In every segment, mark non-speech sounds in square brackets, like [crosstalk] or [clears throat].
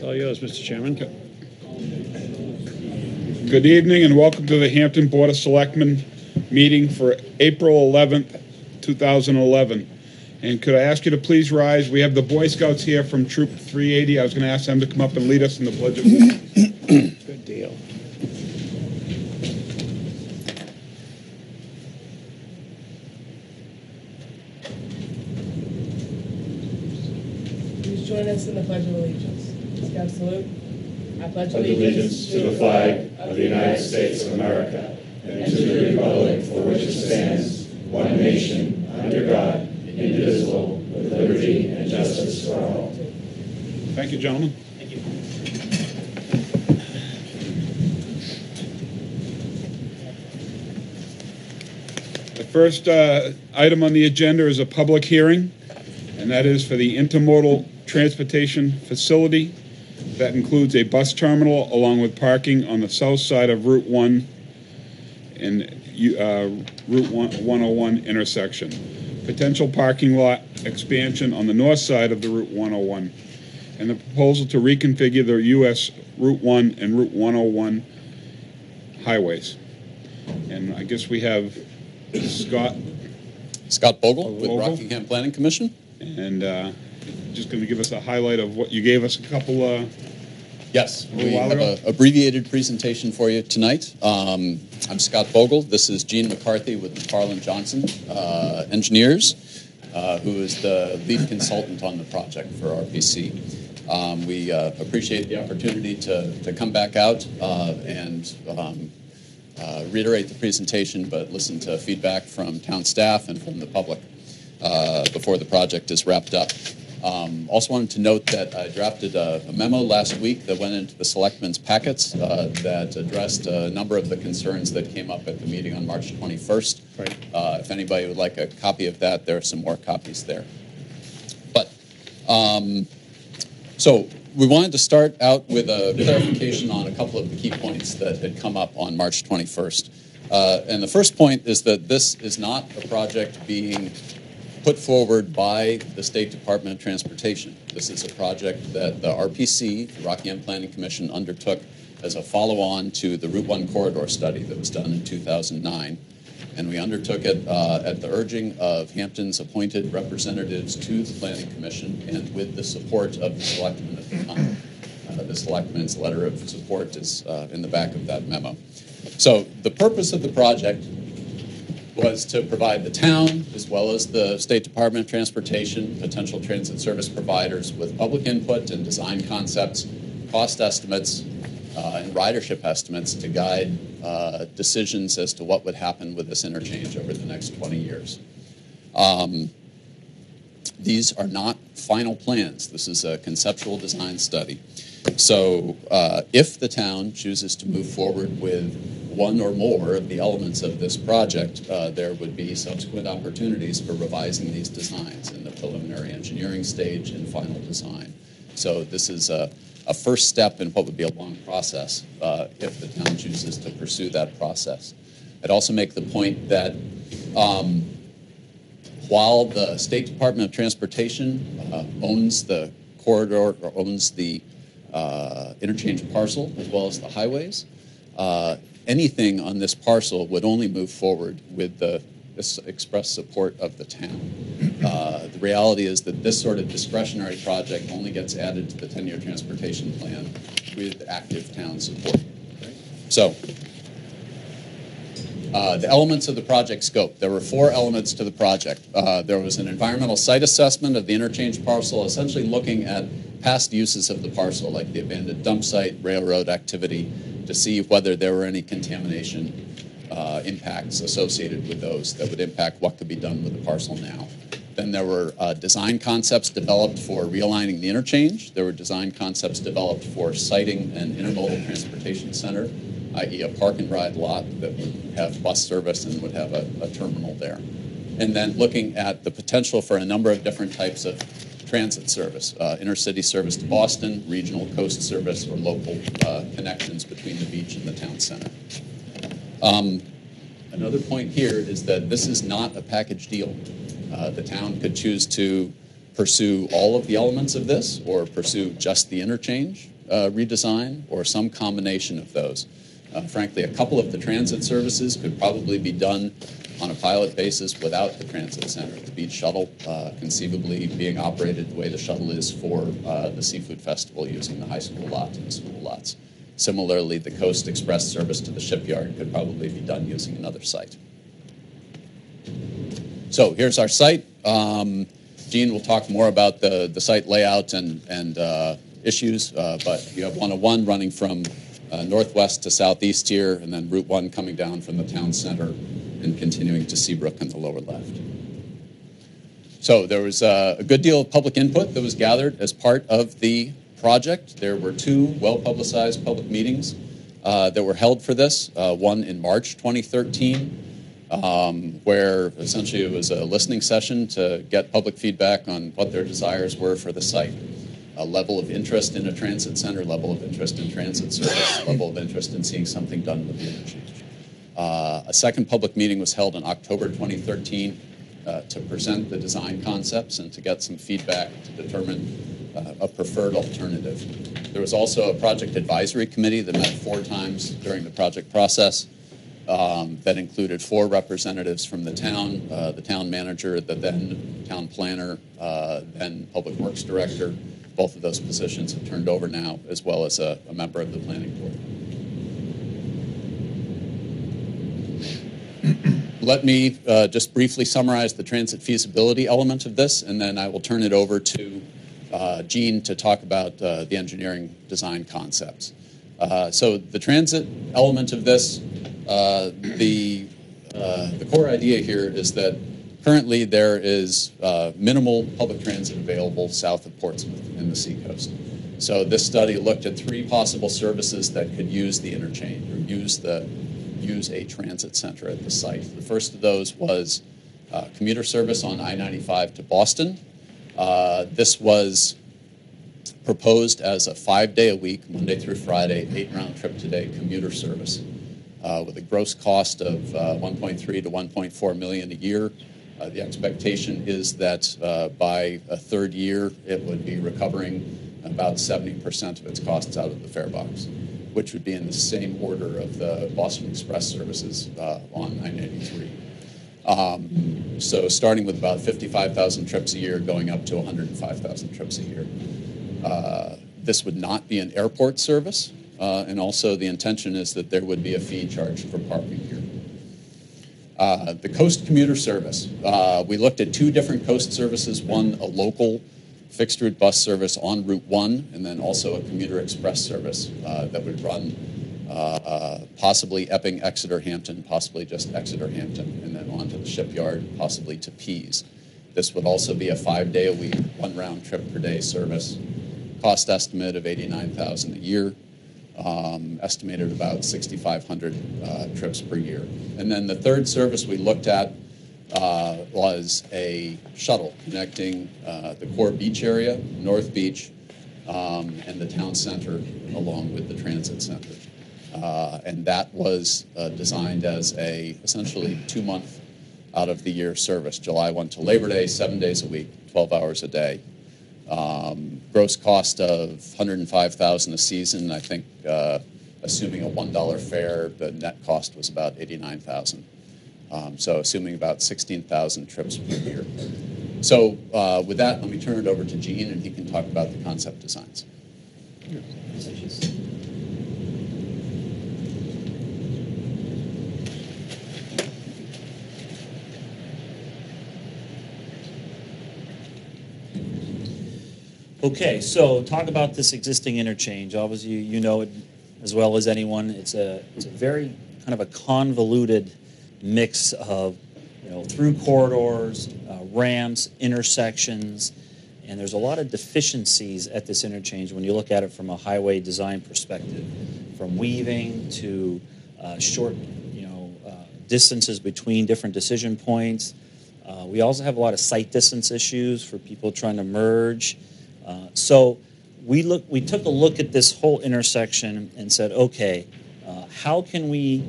It's all yours, Mr. Chairman. Good evening and welcome to the Hampton Board of Selectmen meeting for April 11th, 2011. And could I ask you to please rise? We have the Boy Scouts here from Troop 380. I was going to ask them to come up and lead us in the Pledge of Allegiance. Good deal. Please join us in the Pledge of Allegiance. Scout salute. I pledge pledge allegiance to the flag of the United States of America and to the republic for which it stands, one nation, under God, indivisible, with liberty and justice for all. Thank you, gentlemen. Thank you. The first uh, item on the agenda is a public hearing, and that is for the intermodal transportation facility. That includes a bus terminal along with parking on the south side of Route 1 and uh, Route 101 intersection. Potential parking lot expansion on the north side of the Route 101 and the proposal to reconfigure the US Route 1 and Route 101 highways. And I guess we have Scott Scott Bogle with Bogle. Rockingham Planning Commission. and uh, just going to give us a highlight of what you gave us a couple uh, Yes, we have an abbreviated presentation for you tonight. Um, I'm Scott Bogle. This is Gene McCarthy with McFarland Johnson uh, Engineers, uh, who is the lead consultant on the project for RPC. Um, we uh, appreciate the opportunity to, to come back out uh, and um, uh, reiterate the presentation, but listen to feedback from town staff and from the public uh, before the project is wrapped up. Um, also wanted to note that I drafted a, a memo last week that went into the selectmen's packets uh, that addressed a number of the concerns that came up at the meeting on March 21st. Right. Uh, if anybody would like a copy of that, there are some more copies there. But um, so we wanted to start out with a clarification on a couple of the key points that had come up on March 21st. Uh, and the first point is that this is not a project being put forward by the State Department of Transportation. This is a project that the RPC, the Rockingham Planning Commission, undertook as a follow-on to the Route 1 corridor study that was done in 2009. And we undertook it uh, at the urging of Hampton's appointed representatives to the Planning Commission and with the support of the selectmen at the time. Uh, the selectmen's letter of support is uh, in the back of that memo. So the purpose of the project was to provide the town, as well as the State Department of Transportation, potential transit service providers with public input and design concepts, cost estimates, uh, and ridership estimates to guide uh, decisions as to what would happen with this interchange over the next 20 years. Um, these are not final plans. This is a conceptual design study. So, uh, if the town chooses to move forward with one or more of the elements of this project, uh, there would be subsequent opportunities for revising these designs in the preliminary engineering stage and final design. So, this is a, a first step in what would be a long process uh, if the town chooses to pursue that process. I'd also make the point that um, while the State Department of Transportation uh, owns the corridor or owns the uh, interchange parcel as well as the highways, uh, anything on this parcel would only move forward with the express support of the town. Uh, the reality is that this sort of discretionary project only gets added to the 10-year transportation plan with active town support. So, uh, the elements of the project scope. There were four elements to the project. Uh, there was an environmental site assessment of the interchange parcel, essentially looking at past uses of the parcel, like the abandoned dump site, railroad activity, to see whether there were any contamination uh, impacts associated with those that would impact what could be done with the parcel now. Then there were uh, design concepts developed for realigning the interchange. There were design concepts developed for siting an intermodal transportation center, i.e., a park and ride lot that would have bus service and would have a, a terminal there. And then looking at the potential for a number of different types of transit service, uh, intercity service to Boston, regional coast service, or local uh, connections between the beach and the town center. Um, Another point here is that this is not a package deal. Uh, the town could choose to pursue all of the elements of this or pursue just the interchange uh, redesign or some combination of those. Uh, frankly, a couple of the transit services could probably be done on a pilot basis without the transit center. The beach shuttle uh, conceivably being operated the way the shuttle is for uh, the seafood festival using the high school lot and the school lots. Similarly, the Coast Express service to the shipyard could probably be done using another site. So here's our site. Um, Gene will talk more about the, the site layout and, and uh, issues, uh, but you have 101 running from uh, northwest to southeast here, and then Route 1 coming down from the town center and continuing to Seabrook in the lower left. So there was uh, a good deal of public input that was gathered as part of the project. There were two well-publicized public meetings uh, that were held for this, uh, one in March 2013, um, where essentially it was a listening session to get public feedback on what their desires were for the site. A level of interest in a transit center, level of interest in transit service, [coughs] level of interest in seeing something done with the interchange. Uh, a second public meeting was held in October 2013 uh, to present the design concepts and to get some feedback to determine uh, a preferred alternative. There was also a project advisory committee that met four times during the project process um, that included four representatives from the town, uh, the town manager, the then town planner, uh, then public works director. Both of those positions have turned over now, as well as a, a member of the planning board. Let me uh, just briefly summarize the transit feasibility element of this, and then I will turn it over to uh, Gene to talk about uh, the engineering design concepts. Uh, so the transit element of this, uh, the, uh, the core idea here is that currently there is uh, minimal public transit available south of Portsmouth in the seacoast. So this study looked at three possible services that could use the interchange or use the use a transit center at the site. The first of those was uh, commuter service on I-95 to Boston. Uh, this was proposed as a five day a week, Monday through Friday, eight round trip today commuter service uh, with a gross cost of uh, 1.3 to 1.4 million a year. Uh, the expectation is that uh, by a third year, it would be recovering about 70% of its costs out of the fare box, which would be in the same order of the Boston Express services uh, on I-93. Um, so starting with about 55,000 trips a year, going up to 105,000 trips a year. Uh, this would not be an airport service, uh, and also the intention is that there would be a fee charged for parking here. Uh, the coast commuter service. Uh, we looked at two different coast services one, a local fixed route bus service on Route 1, and then also a commuter express service uh, that would run uh, possibly Epping, Exeter, Hampton, possibly just Exeter, Hampton, and then on to the shipyard, possibly to Pease. This would also be a five day a week, one round trip per day service. Cost estimate of 89000 a year. Um, estimated about 6,500 uh, trips per year. And then the third service we looked at uh, was a shuttle connecting uh, the core beach area, North Beach, um, and the town center, along with the transit center. Uh, and that was uh, designed as a essentially two month out of the year service, July 1 to Labor Day, seven days a week, 12 hours a day. Um, gross cost of 105,000 a season. I think, uh, assuming a $1 fare, the net cost was about 89,000. Um, so assuming about 16,000 trips per year. So uh, with that, let me turn it over to Gene, and he can talk about the concept designs. Okay, so talk about this existing interchange. Obviously, you, you know it as well as anyone. It's a it's a very kind of a convoluted mix of you know through corridors, uh, ramps, intersections, and there's a lot of deficiencies at this interchange when you look at it from a highway design perspective, from weaving to uh, short you know uh, distances between different decision points. Uh, we also have a lot of sight distance issues for people trying to merge. Uh, so we look, we took a look at this whole intersection and said, okay, uh, how can we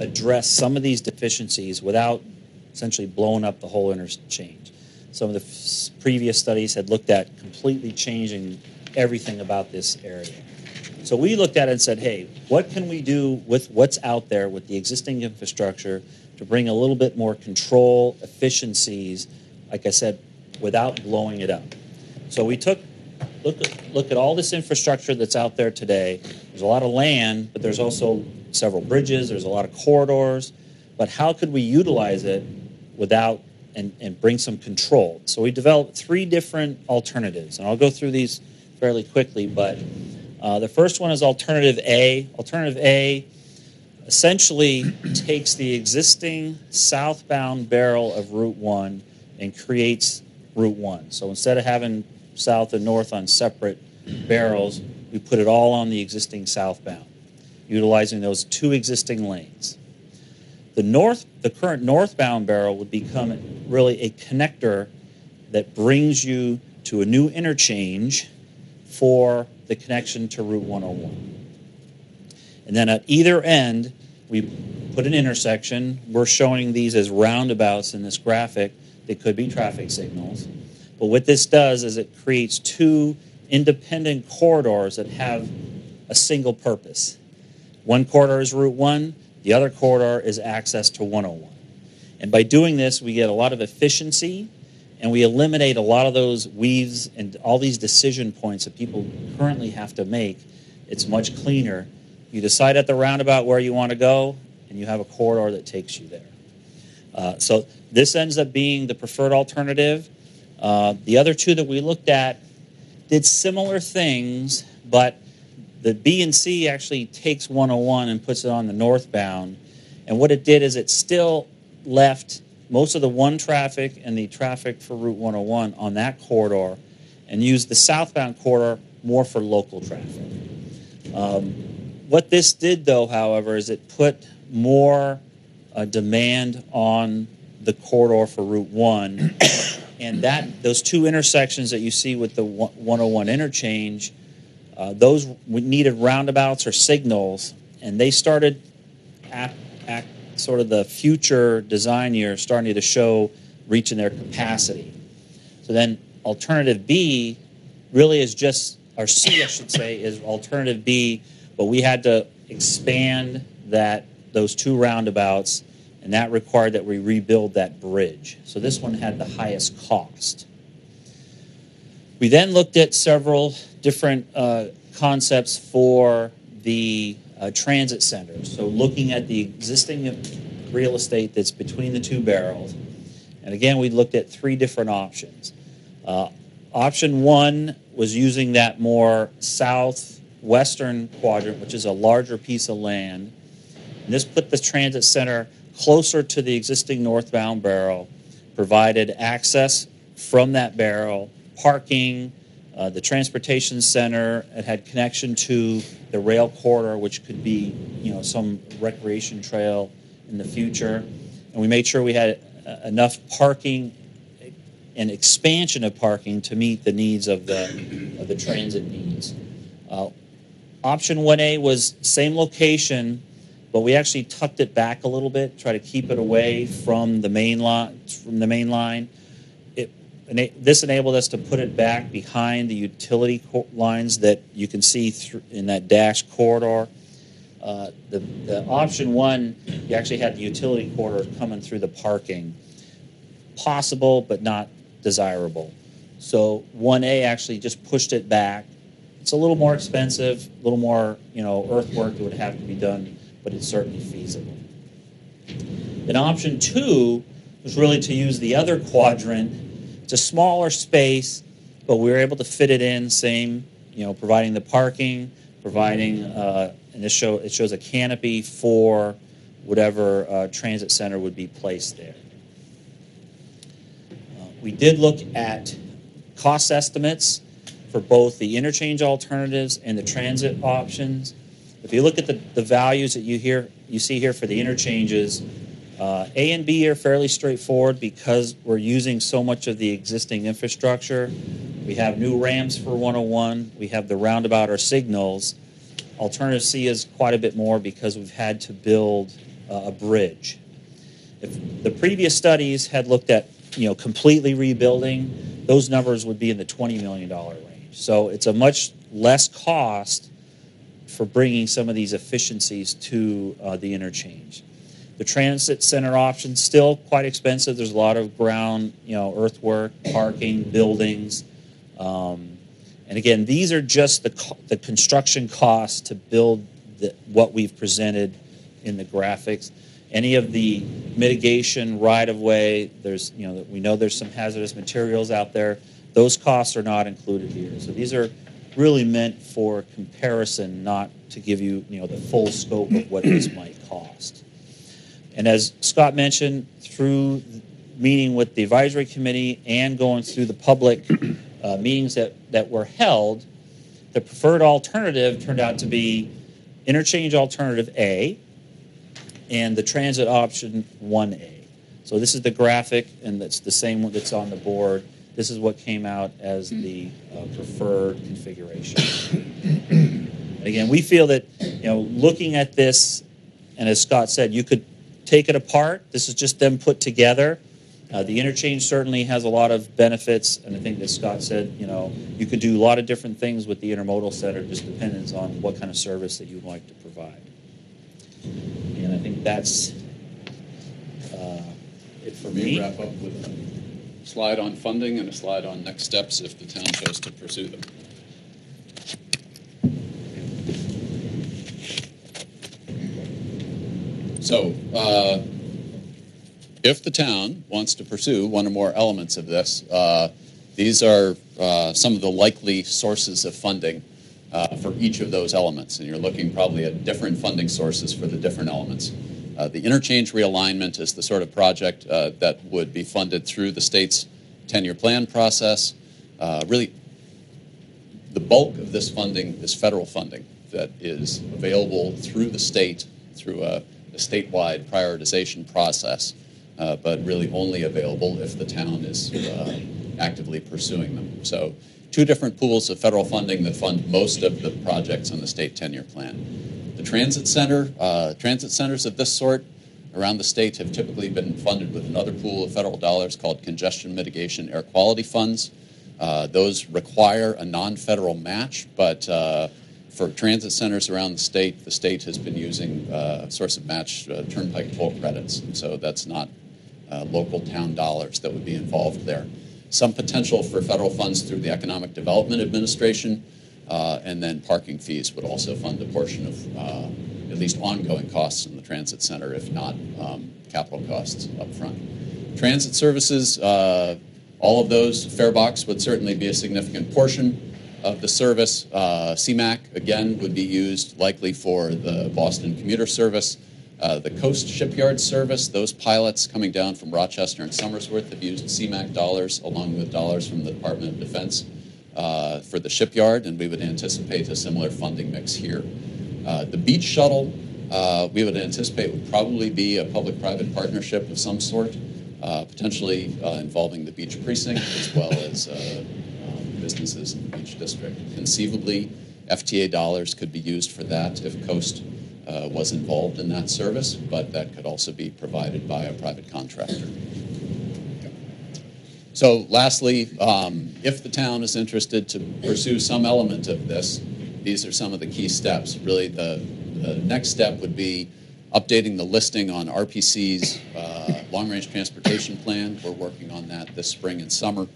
address some of these deficiencies without essentially blowing up the whole interchange? Some of the f- previous studies had looked at completely changing everything about this area. So we looked at it and said, hey, what can we do with what's out there with the existing infrastructure to bring a little bit more control, efficiencies, like I said, without blowing it up? So we took look look at all this infrastructure that's out there today. There's a lot of land, but there's also several bridges. There's a lot of corridors. But how could we utilize it without and, and bring some control? So we developed three different alternatives, and I'll go through these fairly quickly. But uh, the first one is alternative A. Alternative A essentially takes the existing southbound barrel of Route 1 and creates Route 1. So instead of having south and north on separate barrels, we put it all on the existing southbound, utilizing those two existing lanes. The north, the current northbound barrel would become really a connector that brings you to a new interchange for the connection to Route 101. And then at either end, we put an intersection. We're showing these as roundabouts in this graphic. They could be traffic signals. But what this does is it creates two independent corridors that have a single purpose. One corridor is Route 1, the other corridor is access to 101. And by doing this, we get a lot of efficiency and we eliminate a lot of those weaves and all these decision points that people currently have to make. It's much cleaner. You decide at the roundabout where you want to go, and you have a corridor that takes you there. Uh, so this ends up being the preferred alternative. Uh, the other two that we looked at did similar things, but the B and C actually takes 101 and puts it on the northbound. And what it did is it still left most of the one traffic and the traffic for Route 101 on that corridor and used the southbound corridor more for local traffic. Um, what this did, though, however, is it put more uh, demand on the corridor for Route 1 and that those two intersections that you see with the 101 interchange, uh, those needed roundabouts or signals, and they started at, at sort of the future design year starting to show reaching their capacity. So then alternative B really is just, or C I should say, is alternative B, but we had to expand that those two roundabouts and that required that we rebuild that bridge. So this one had the highest cost. We then looked at several different uh, concepts for the uh, transit center. So looking at the existing real estate that's between the two barrels. And again, we looked at three different options. Uh, option one was using that more southwestern quadrant, which is a larger piece of land. And this put the transit center closer to the existing northbound barrel, provided access from that barrel, parking, uh, the transportation center. It had connection to the rail corridor, which could be, you know, some recreation trail in the future. And we made sure we had uh, enough parking and expansion of parking to meet the needs of the of the transit needs. Uh, option 1A was same location, but we actually tucked it back a little bit, try to keep it away from the main line. From the main line, it this enabled us to put it back behind the utility lines that you can see in that dash corridor. Uh, the, the option one, you actually had the utility corridor coming through the parking. Possible, but not desirable. So 1A actually just pushed it back. It's a little more expensive, a little more, you know, earthwork that would have to be done but it's certainly feasible. Then option two was really to use the other quadrant. It's a smaller space, but we were able to fit it in, same, you know, providing the parking, providing, uh, and this show it shows a canopy for whatever uh, transit center would be placed there. Uh, we did look at cost estimates for both the interchange alternatives and the transit options. If you look at the, the values that you hear you see here for the interchanges, uh, A and B are fairly straightforward because we're using so much of the existing infrastructure. We have new ramps for 101. We have the roundabout or signals. Alternative C is quite a bit more because we've had to build uh, a bridge. If the previous studies had looked at you know completely rebuilding, those numbers would be in the $20 million range. So it's a much less cost for bringing some of these efficiencies to uh, the interchange. The transit center option's still quite expensive. There's a lot of ground, you know, earthwork, parking, buildings. Um, and again, these are just the, co- the construction costs to build the, what we've presented in the graphics. Any of the mitigation right of way, there's, you know, we know there's some hazardous materials out there. Those costs are not included here. So these are really meant for comparison, not to give you, you know, the full scope of what this might cost. And as Scott mentioned, through meeting with the advisory committee and going through the public uh, meetings that, that were held, the preferred alternative turned out to be interchange alternative A and the transit option 1A. So this is the graphic, and that's the same one that's on the board. This is what came out as the uh, preferred configuration. Again, we feel that, you know, looking at this, and as Scott said, you could take it apart. This is just them put together. Uh, the interchange certainly has a lot of benefits, and I think that Scott said, you know, you could do a lot of different things with the intermodal center, just depends on what kind of service that you'd like to provide. And I think that's uh, it for me. wrap up with a slide on funding and a slide on next steps if the town chose to pursue them. So, uh, if the town wants to pursue one or more elements of this, uh, these are uh, some of the likely sources of funding uh, for each of those elements. And you're looking probably at different funding sources for the different elements. Uh, the interchange realignment is the sort of project uh, that would be funded through the state's 10 year plan process. Uh, really, the bulk of this funding is federal funding that is available through the state through a, a statewide prioritization process, uh, but really only available if the town is uh, actively pursuing them. So, two different pools of federal funding that fund most of the projects on the state 10 year plan. The transit center, uh, transit centers of this sort around the state have typically been funded with another pool of federal dollars called congestion mitigation air quality funds. Uh, those require a non federal match, but uh, for transit centers around the state, the state has been using uh, a source of match uh, turnpike toll credits. So that's not uh, local town dollars that would be involved there. Some potential for federal funds through the Economic Development Administration, uh, and then parking fees would also fund a portion of uh, at least ongoing costs in the transit center, if not um, capital costs up front. Transit services, uh, all of those, fare box would certainly be a significant portion of the service. Uh, CMAQ, again, would be used likely for the Boston commuter service. Uh, the Coast Shipyard Service, those pilots coming down from Rochester and Somersworth have used CMAQ dollars along with dollars from the Department of Defense uh, for the shipyard, and we would anticipate a similar funding mix here. Uh, the beach shuttle, uh, we would anticipate would probably be a public private partnership of some sort, uh, potentially uh, involving the beach precinct as well as uh, um, businesses in the beach district. Conceivably, FTA dollars could be used for that if Coast was involved in that service, but that could also be provided by a private contractor. So, lastly, um, if the town is interested to pursue some element of this, these are some of the key steps. Really, the, the next step would be updating the listing on RPC's uh, long range transportation plan. We're working on that this spring and summer.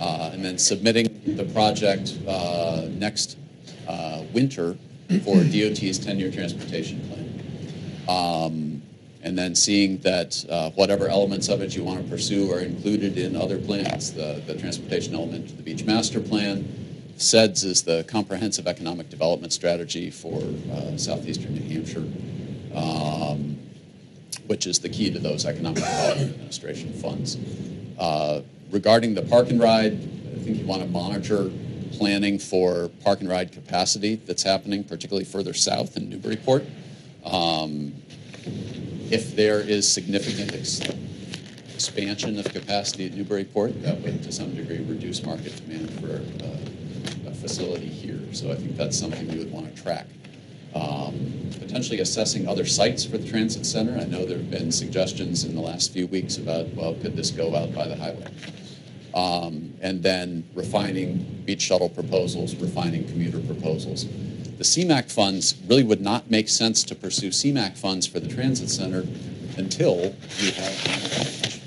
Uh, and then submitting the project uh, next uh, winter for DOT's 10 year transportation plan. Um, and then seeing that uh, whatever elements of it you want to pursue are included in other plans. The, the transportation element of the beach master plan. CEDS is the comprehensive economic development strategy for uh, southeastern New Hampshire, um, which is the key to those economic development administration funds. Uh, regarding the park and ride, I think you want to monitor planning for park and ride capacity that's happening, particularly further south in Newburyport. Um, if there is significant ex- expansion of capacity at Newburyport, that would to some degree reduce market demand for uh, a facility here. So I think that's something we would want to track. Um, potentially assessing other sites for the transit center. I know there have been suggestions in the last few weeks about, well, could this go out by the highway? um, and then refining beach shuttle proposals, refining commuter proposals. The CMAQ funds really would not make sense to pursue CMAQ funds for the transit center until you have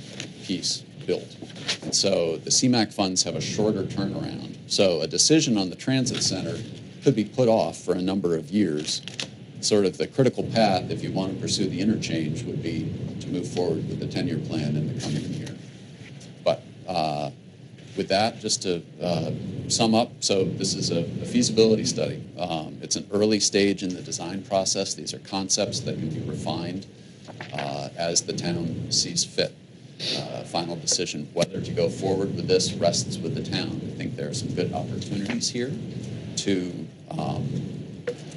piece built. And so the CMAQ funds have a shorter turnaround. So a decision on the transit center could be put off for a number of years. Sort of the critical path, if you want to pursue the interchange, would be to move forward with the 10-year plan in the coming year. But uh, with that, just to uh, sum up, so this is a, a feasibility study. Um, it's an early stage in the design process. These are concepts that can be refined uh, as the town sees fit. Uh, final decision whether to go forward with this rests with the town. I think there are some good opportunities here to um,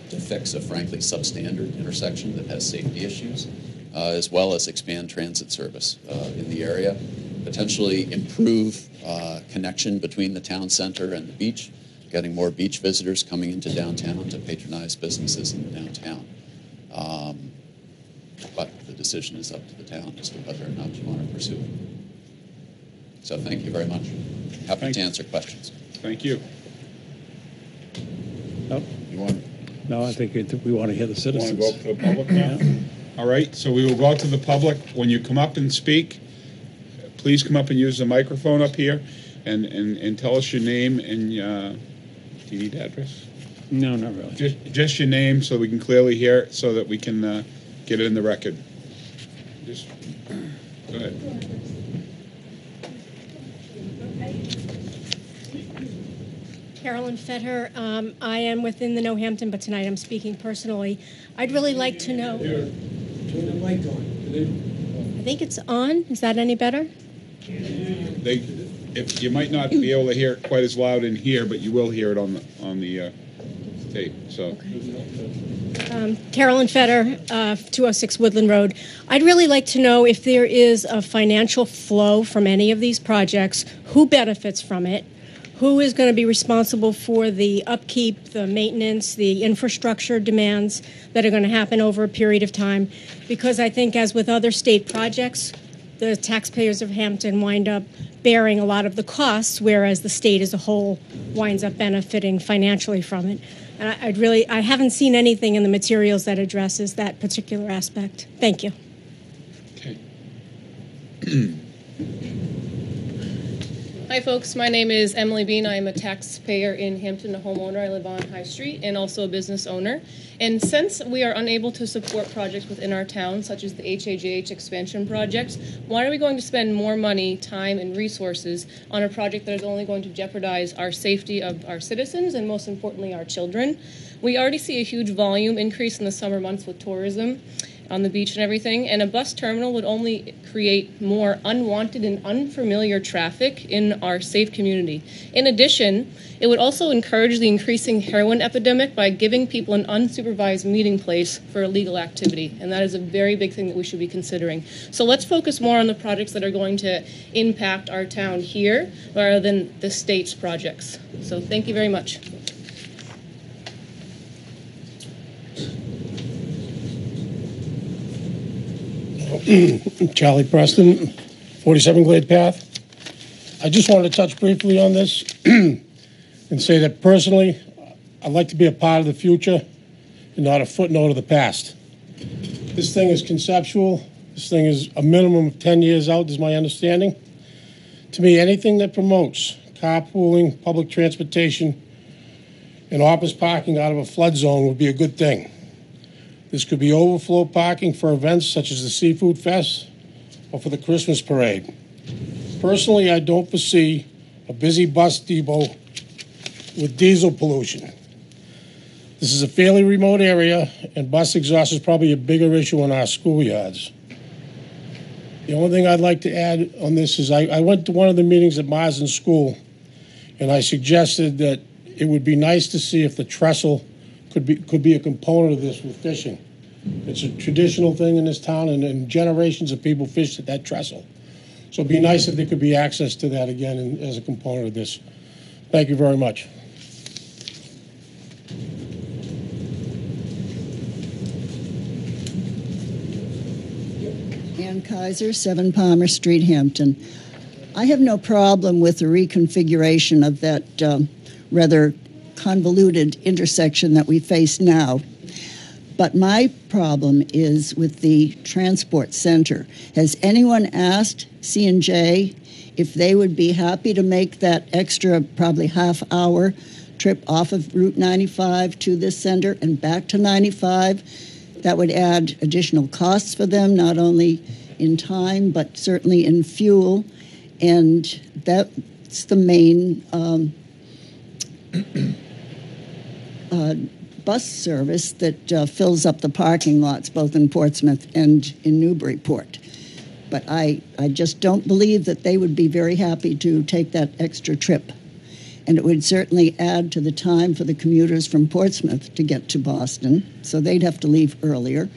to fix a frankly substandard intersection that has safety issues, uh, as well as expand transit service uh, in the area, potentially improve uh, connection between the town center and the beach, getting more beach visitors coming into downtown to patronize businesses in the downtown. Um, but the decision is up to the town as to whether or not you want to pursue it. So thank you very much. Happy Thank to you. answer questions. Thank you. Nope. You want, No, I think it- we want to hear the want to citizens. go up to the public now? All right, so we will go out to the public. When you come up and speak, please come up and use the microphone up here and, and, and tell us your name and, uh, do you need address? No, not really. Just, just your name so we can clearly hear it, so that we can, uh, get it in the record. Just, go ahead. Carolyn Fetter. Um, I am within the Northampton, but tonight I'm speaking personally. I'd really like to know. Turn the mic on. I think it's on. Is that any better? They, if, you might not be able to hear it quite as loud in here, but you will hear it on the, on the, uh, tape, so. Um, Carolyn Fetter, uh, 206 Woodland Road. I'd really like to know if there is a financial flow from any of these projects, who benefits from it, who is going to be responsible for the upkeep, the maintenance, the infrastructure demands that are going to happen over a period of time. Because I think, as with other state projects, the taxpayers of Hampton wind up bearing a lot of the costs, whereas the state as a whole winds up benefiting financially from it. And I, I'd really, I haven't seen anything in the materials that addresses that particular aspect. Thank you. Okay. [clears throat] Hi, folks. My name is Emily Bean. I am a taxpayer in Hampton, a homeowner. I live on High Street and also a business owner. And since we are unable to support projects within our town, such as the HAJH expansion project, why are we going to spend more money, time, and resources on a project that is only going to jeopardize our safety of our citizens and, most importantly, our children? We already see a huge volume increase in the summer months with tourism on the beach and everything, and a bus terminal would only create more unwanted and unfamiliar traffic in our safe community. In addition, it would also encourage the increasing heroin epidemic by giving people an unsupervised meeting place for illegal activity, and that is a very big thing that we should be considering. So let's focus more on the projects that are going to impact our town here rather than the state's projects. So thank you very much. [clears throat] Charlie Preston, 47 Glade Path. I just wanted to touch briefly on this [clears throat] and say that personally, I'd like to be a part of the future and not a footnote of the past. This thing is conceptual. This thing is a minimum of 10 years out, is my understanding. To me, anything that promotes carpooling, public transportation, and office parking out of a flood zone would be a good thing. This could be overflow parking for events such as the Seafood Fest or for the Christmas parade. Personally, I don't foresee a busy bus depot with diesel pollution. This is a fairly remote area, and bus exhaust is probably a bigger issue in our schoolyards. The only thing I'd like to add on this is I, I went to one of the meetings at Marston School, and I suggested that it would be nice to see if the trestle could be, could be a component of this with fishing. It's a traditional thing in this town, and, and generations of people fished at that trestle. So it'd be nice if there could be access to that again in, as a component of this. Thank you very much. Ann Kaiser, 7 Palmer Street, Hampton. I have no problem with the reconfiguration of that um, rather convoluted intersection that we face now. But my problem is with the transport center. Has anyone asked C&J if they would be happy to make that extra probably half hour trip off of Route 95 to this center and back to 95? That would add additional costs for them, not only in time, but certainly in fuel. And that's the main um, uh, bus service that uh, fills up the parking lots both in Portsmouth and in Newburyport. But I, I just don't believe that they would be very happy to take that extra trip. And it would certainly add to the time for the commuters from Portsmouth to get to Boston, so they'd have to leave earlier.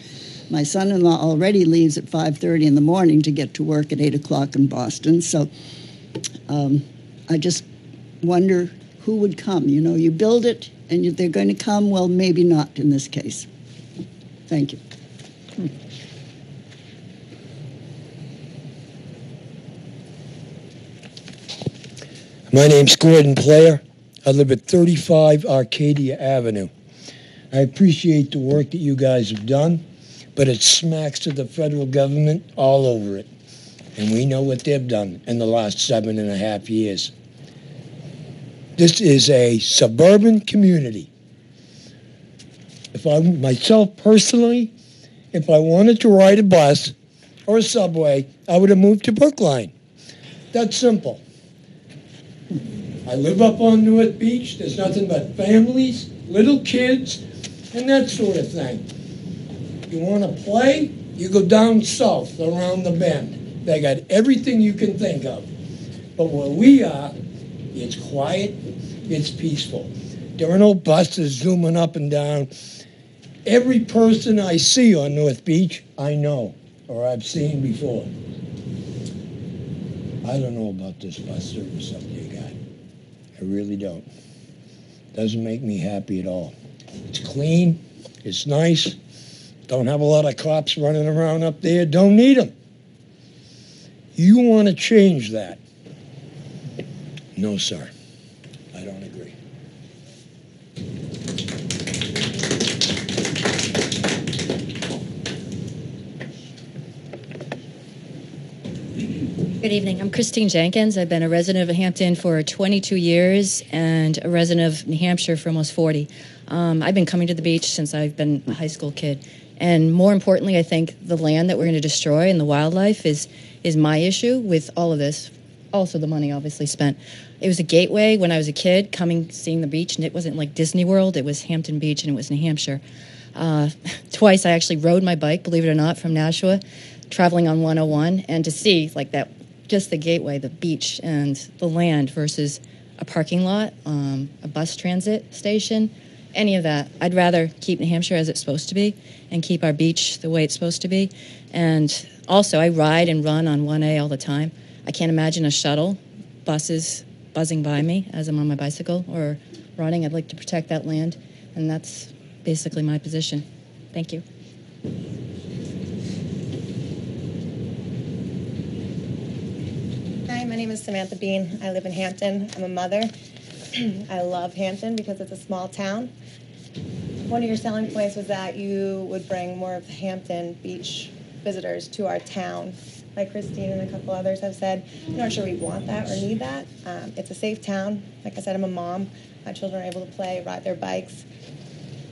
My son-in-law already leaves at 5:30 in the morning to get to work at 8 o'clock in Boston. So um, I just wonder who would come. You know, you build it, and they're going to come, well, maybe not in this case. Thank you. My name's Gordon Player. I live at 35 Arcadia Avenue. I appreciate the work that you guys have done, but it smacks to the federal government all over it. And we know what they've done in the last seven and a half years. This is a suburban community. If I, myself personally, if I wanted to ride a bus or a subway, I would have moved to Brookline. That's simple. I live up on North Beach. There's nothing but families, little kids, and that sort of thing. You want to play? You go down south around the bend. They got everything you can think of. But where we are, it's quiet, it's peaceful. There are no buses zooming up and down. Every person I see on North Beach, I know or I've seen before. I don't know about this bus service up there, guy. I really don't. Doesn't make me happy at all. It's clean. It's nice. Don't have a lot of cops running around up there. Don't need them. You want to change that? No, sir. I don't agree. Good evening. I'm Christine Jenkins. I've been a resident of Hampton for 22 years and a resident of New Hampshire for almost 40. Um, I've been coming to the beach since I've been a high school kid. And more importantly, I think the land that we're going to destroy and the wildlife is is my issue with all of this. Also, the money obviously spent. It was a gateway when I was a kid, coming seeing the beach, and it wasn't like Disney World. It was Hampton Beach, and it was New Hampshire. Uh, [laughs] twice, I actually rode my bike, believe it or not, from Nashua, traveling on 101, and to see like that, just the gateway, the beach, and the land versus a parking lot, um, a bus transit station, any of that. I'd rather keep New Hampshire as it's supposed to be and keep our beach the way it's supposed to be. And also, I ride and run on 1A all the time. I can't imagine a shuttle, buses buzzing by me as I'm on my bicycle or running. I'd like to protect that land, and that's basically my position. Thank you. Hi, my name is Samantha Bean. I live in Hampton. I'm a mother. [clears throat] I love Hampton because it's a small town. One of your selling points was that you would bring more of Hampton Beach visitors to our town. Like Christine and a couple others have said, I'm not sure we want that or need that. Um, it's a safe town. Like I said, I'm a mom. My children are able to play, ride their bikes.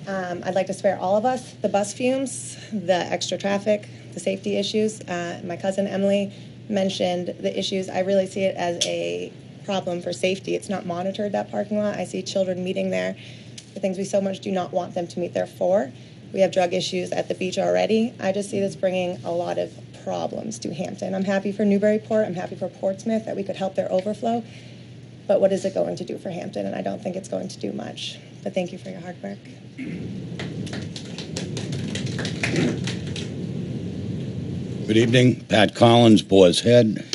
Um, I'd like to spare all of us the bus fumes, the extra traffic, the safety issues. Uh, my cousin Emily mentioned the issues. I really see it as a problem for safety. It's not monitored, that parking lot. I see children meeting there for things we so much do not want them to meet there for. We have drug issues at the beach already. I just see this bringing a lot of problems to Hampton. I'm happy for Newburyport. I'm happy for Portsmouth that we could help their overflow. But what is it going to do for Hampton? And I don't think it's going to do much. But thank you for your hard work. Good evening, Pat Collins, Boar's Head.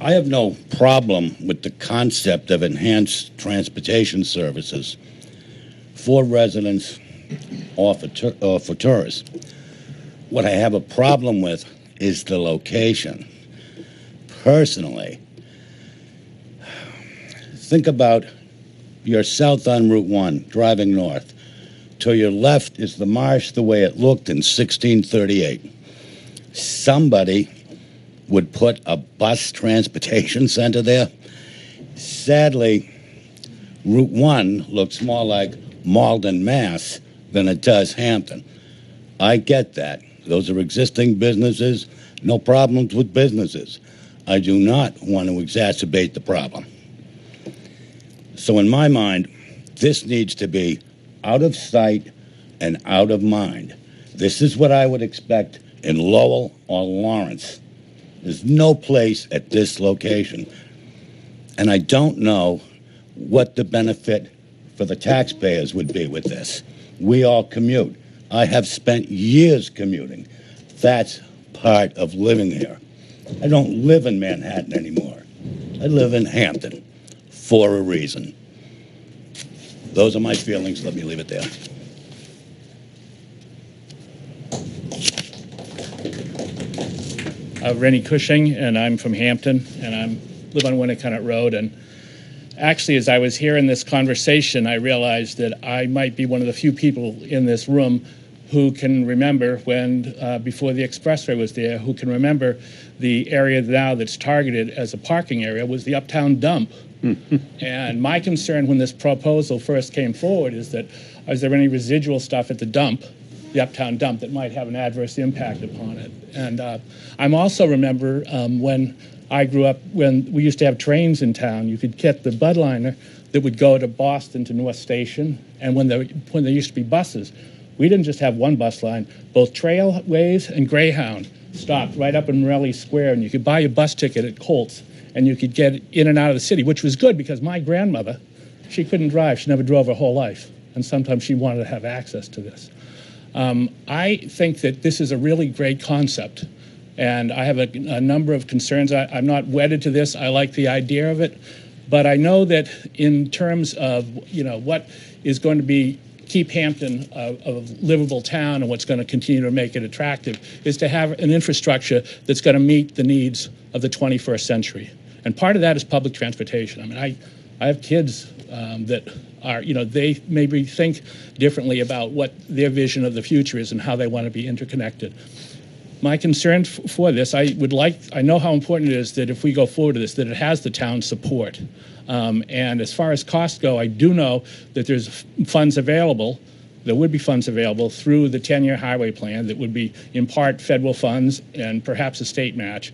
I have no problem with the concept of enhanced transportation services for residents or for, tur- or uh, for tourists. What I have a problem with is the location. personally, think about you're south on Route 1, driving north. To your left is the marsh the way it looked in 1638. Somebody would put a bus transportation [laughs] center there. Sadly, Route 1 looks more like Malden, Mass than it does Hampton. I get that. Those are existing businesses, no problems with businesses. I do not want to exacerbate the problem. So, in my mind, this needs to be out of sight and out of mind. This is what I would expect in Lowell or Lawrence. There's no place at this location. And I don't know what the benefit for the taxpayers would be with this. We all commute. I have spent years commuting. That's part of living here. I don't live in Manhattan anymore. I live in Hampton for a reason. Those are my feelings. Let me leave it there. Uh, Renny Cushing, and I'm from Hampton, and I'm live on Winnacunnet Road. And actually, as I was hearing this conversation, I realized that I might be one of the few people in this room who can remember when, uh, before the expressway was there, who can remember the area now that's targeted as a parking area was the uptown dump. [laughs] and my concern when this proposal first came forward is that is there any residual stuff at the dump, the uptown dump, that might have an adverse impact upon it? And uh, I'm also remember um, when I grew up, when we used to have trains in town, you could get the Budd Liner that would go to Boston to North Station, and when there when there used to be buses, we didn't just have one bus line. Both Trailways and Greyhound stopped right up in Morelli Square, and you could buy a bus ticket at Colts, and you could get in and out of the city, which was good because my grandmother, she couldn't drive. She never drove her whole life, and sometimes she wanted to have access to this. Um, I think that this is a really great concept, and I have a, a number of concerns. I, I'm not wedded to this. I like the idea of it, but I know that in terms of you know what is going to be keep Hampton a, a livable town and what's going to continue to make it attractive is to have an infrastructure that's going to meet the needs of the 21st century. And part of that is public transportation. I mean, I, I have kids um, that are, you know, they maybe think differently about what their vision of the future is and how they want to be interconnected. My concern for this, I would like, I know how important it is that if we go forward to this, that it has the town's support. Um, and as far as costs go, I do know that there's funds available. There would be funds available through the 10 year highway plan that would be in part federal funds and perhaps a state match.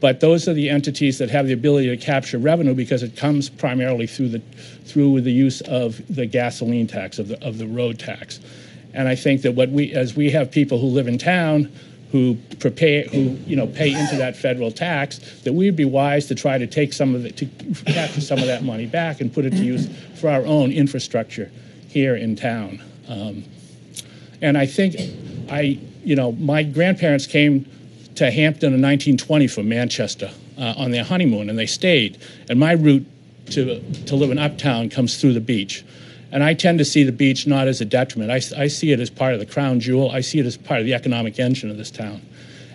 But those are the entities that have the ability to capture revenue because it comes primarily through the, through the use of the gasoline tax, of the, of the road tax. And I think that what we, as we have people who live in town who prepare, who you know pay into that federal tax, that we'd be wise to try to take some of it, to capture some of that money back and put it to use for our own infrastructure here in town. Um, and I think I, you know, my grandparents came to Hampton in 1920 from Manchester uh, on their honeymoon, and they stayed. And my route to to live in Uptown comes through the beach. And I tend to see the beach not as a detriment. I, I, see it as part of the crown jewel. I see it as part of the economic engine of this town.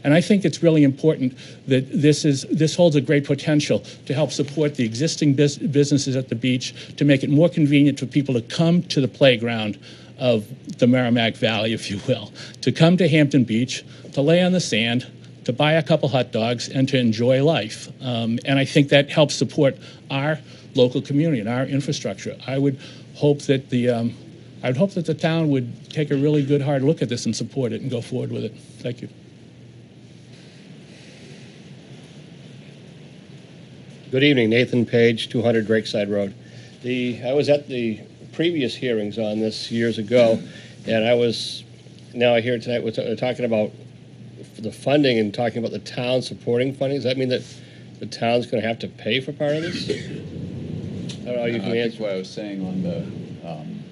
And I think it's really important that this, is, this holds a great potential to help support the existing bus- businesses at the beach, to make it more convenient for people to come to the playground of the Merrimack Valley, if you will, to come to Hampton Beach, to lay on the sand, to buy a couple hot dogs, and to enjoy life. Um, and I think that helps support our local community and our infrastructure. I would hope that the um, I would hope that the town would take a really good hard look at this and support it and go forward with it. Thank you. Good evening, Nathan Page, 200 Drakeside Road. The I was at the previous hearings on this years ago, and I was now I hear tonight we're talking about the funding and talking about the town supporting funding. Does that mean that the town's going to have to pay for part of this? Don't. You can I answer. think what I was saying on the um,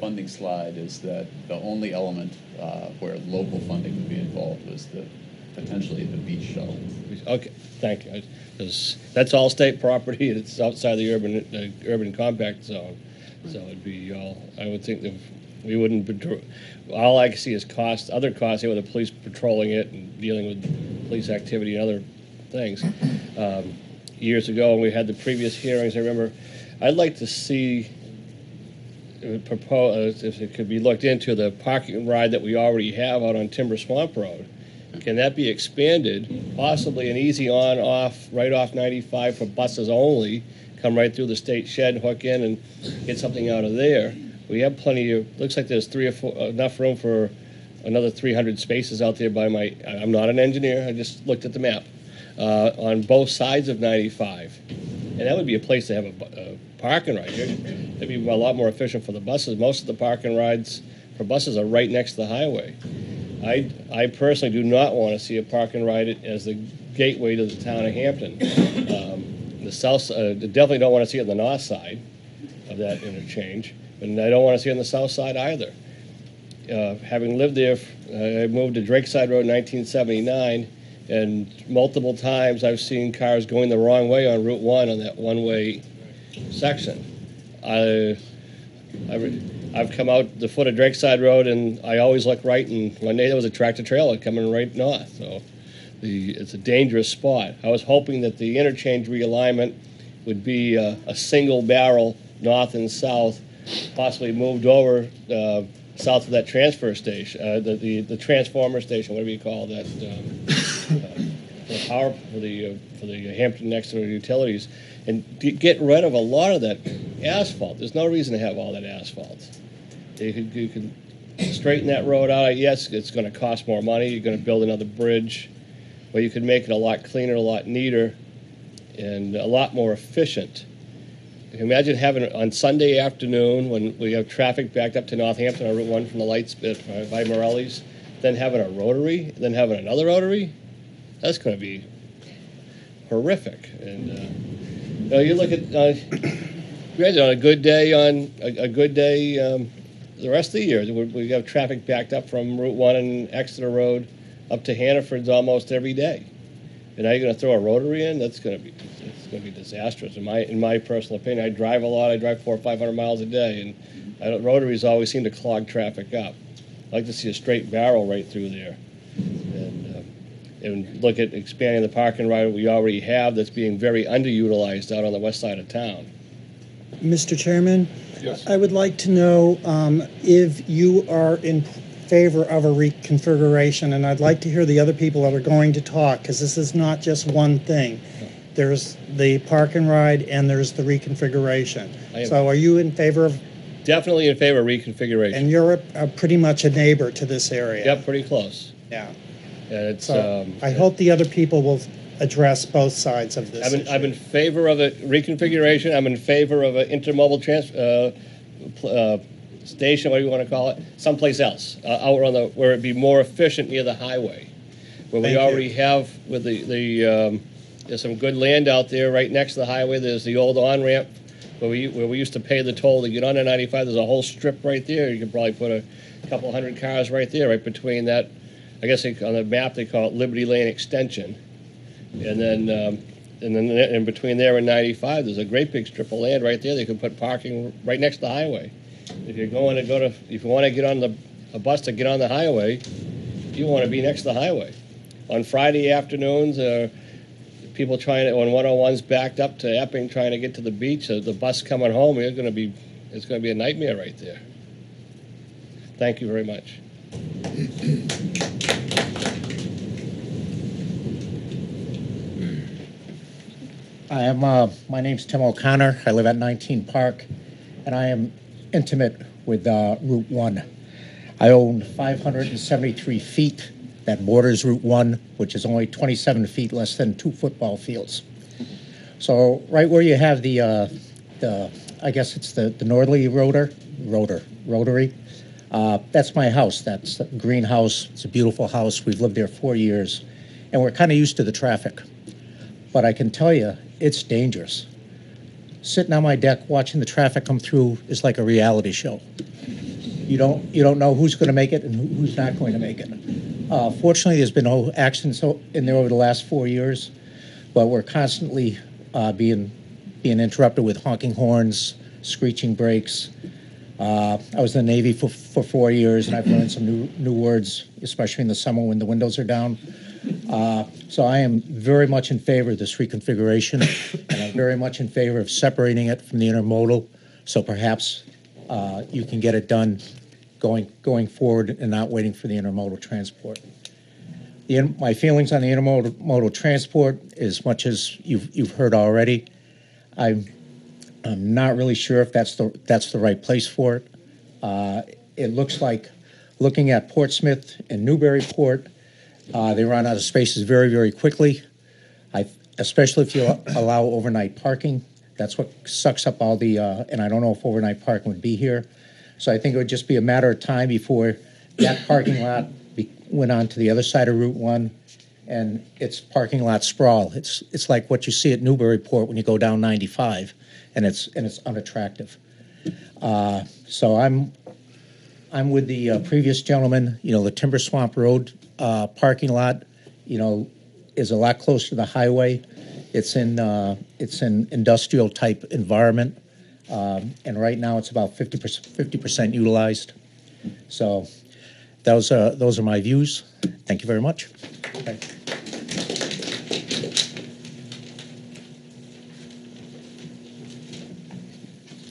funding slide is that the only element uh, where local funding would be involved was the potentially the beach shuttle. Okay, thank you. 'cause that's all state property. [laughs] It's outside the urban uh, urban compact zone, so it'd be all. I would think that we wouldn't. Patrol, all I can see is cost, other costs here with the police patrolling it and dealing with police activity and other things. um, years ago when we had the previous hearings. I remember, I'd like to see uh, propose if it could be looked into the parking ride that we already have out on Timber Swamp Road. Can that be expanded, possibly an easy on off right off 95 for buses only? Come right through the state shed, hook in, and get something out of there. We have plenty of. Looks like there's three or four enough room for another 300 spaces out there. By my, I'm not an engineer. I just looked at the map uh, on both sides of 95, and that would be a place to have a, a parking ride. It'd be a lot more efficient for the buses. Most of the parking rides for buses are right next to the highway. I, I personally do not want to see a parking ride as the gateway to the town of Hampton. Um, the south, uh, definitely don't want to see it on the north side of that interchange, and I don't want to see it on the south side either. Uh, having lived there, I moved to Drakeside Road in 1979, and multiple times I've seen cars going the wrong way on Route 1 on that one way section. I, I've, I've come out the foot of Drakeside Road, and I always look right, and one day there was a tractor trailer coming right north. So the, it's a dangerous spot. I was hoping that the interchange realignment would be uh, a single barrel north and south, possibly moved over uh, south of that transfer station, uh, the, the, the transformer station, whatever you call that, um, power for the uh, for the Hampton Next utilities, and get rid of a lot of that asphalt. There's no reason to have all that asphalt. You can, you could straighten that road out. Yes, it's going to cost more money. You're going to build another bridge, but you can make it a lot cleaner, a lot neater, and a lot more efficient. Imagine having on Sunday afternoon when we have traffic backed up to Northampton on Route 1 from the lights uh, by Morelli's, then having a rotary, then having another rotary. That's going to be horrific. And uh, you, know, you look at, uh, imagine on a good day, on a, a good day, um, the rest of the year, we, we have traffic backed up from Route 1 and Exeter Road up to Hannaford's almost every day. And now you're going to throw a rotary in? That's going to be it's going to be disastrous in my in my personal opinion. I drive a lot. I drive four or five hundred miles a day, and I don't, rotaries always seem to clog traffic up. I'd like to see a straight barrel right through there, and um, and look at expanding the parking right we already have that's being very underutilized out on the west side of town. Mr. Chairman? Yes. I would like to know um, if you are in favor of a reconfiguration, and I'd like to hear the other people that are going to talk, because this is not just one thing. There's the park and ride, and there's the reconfiguration. So are you in favor of, Definitely in favor of reconfiguration. and you're a- a pretty much a neighbor to this area? Yep, pretty close. Yeah. It's So um, I hope the other people will address both sides of this I'm in, issue. I'm in favor of a reconfiguration. I'm in favor of an intermodal trans, uh, pl- uh, station, what do you want to call it, someplace else, uh, out on the, where it'd be more efficient near the highway. Where we Thank you. already have with the, the, um, there's some good land out there right next to the highway. There's the old on-ramp where we, where we used to pay the toll to get on the 95. There's a whole strip right there. You could probably put a couple hundred cars right there, right between that, I guess they, on the map they call it Liberty Lane Extension. And then, um, and then in between there and 95, there's a great big strip of land right there. They could put parking right next to the highway. If you're going to go to, if you want to get on the, a bus to get on the highway, you want to be next to the highway. On Friday afternoons, uh, people trying to, when 101's backed up to Epping trying to get to the beach, uh, the bus coming home, it's going to be, it's going to be a nightmare right there. Thank you very much. I am, uh, my name's Tim O'Connor. I live at 19 Park, and I am intimate with uh, Route 1. I own 573 feet that borders Route 1, which is only 27 feet less than two football fields. So, right where you have the, uh, the I guess it's the, the northerly rotor, rotor, rotary, uh, that's my house. That's the greenhouse. It's a beautiful house. We've lived there four years, and we're kind of used to the traffic. But I can tell you, it's dangerous. Sitting on my deck watching the traffic come through is like a reality show. You don't you don't know who's going to make it and who's not going to make it. Uh, fortunately, there's been no accidents in there over the last four years, but we're constantly uh, being being interrupted with honking horns, screeching brakes. Uh, I was in the Navy for, for four years, and I've learned some new new words, especially in the summer when the windows are down. Uh, so I am very much in favor of this reconfiguration, and I'm very much in favor of separating it from the intermodal. So perhaps uh, you can get it done going going forward and not waiting for the intermodal transport. The, my feelings on the intermodal modal transport, as much as you've you've heard already, I'm I'm not really sure if that's the that's the right place for it. Uh, it looks like looking at Portsmouth and Newburyport, uh, they run out of spaces very very quickly. I especially if you [coughs] allow overnight parking. That's what sucks up all the. Uh, and I don't know if overnight parking would be here. So I think it would just be a matter of time before that parking lot be, went on to the other side of Route One, and it's parking lot sprawl. It's it's like what you see at Newburyport when you go down 95, and it's and it's unattractive. Uh, so I'm I'm with the uh, previous gentleman. You know, the Timber Swamp Road uh, parking lot, you know, is a lot closer to the highway. It's in uh, it's an industrial type environment. Um, and right now it's about 50%, 50% utilized. So those are, those are my views. Thank you very much.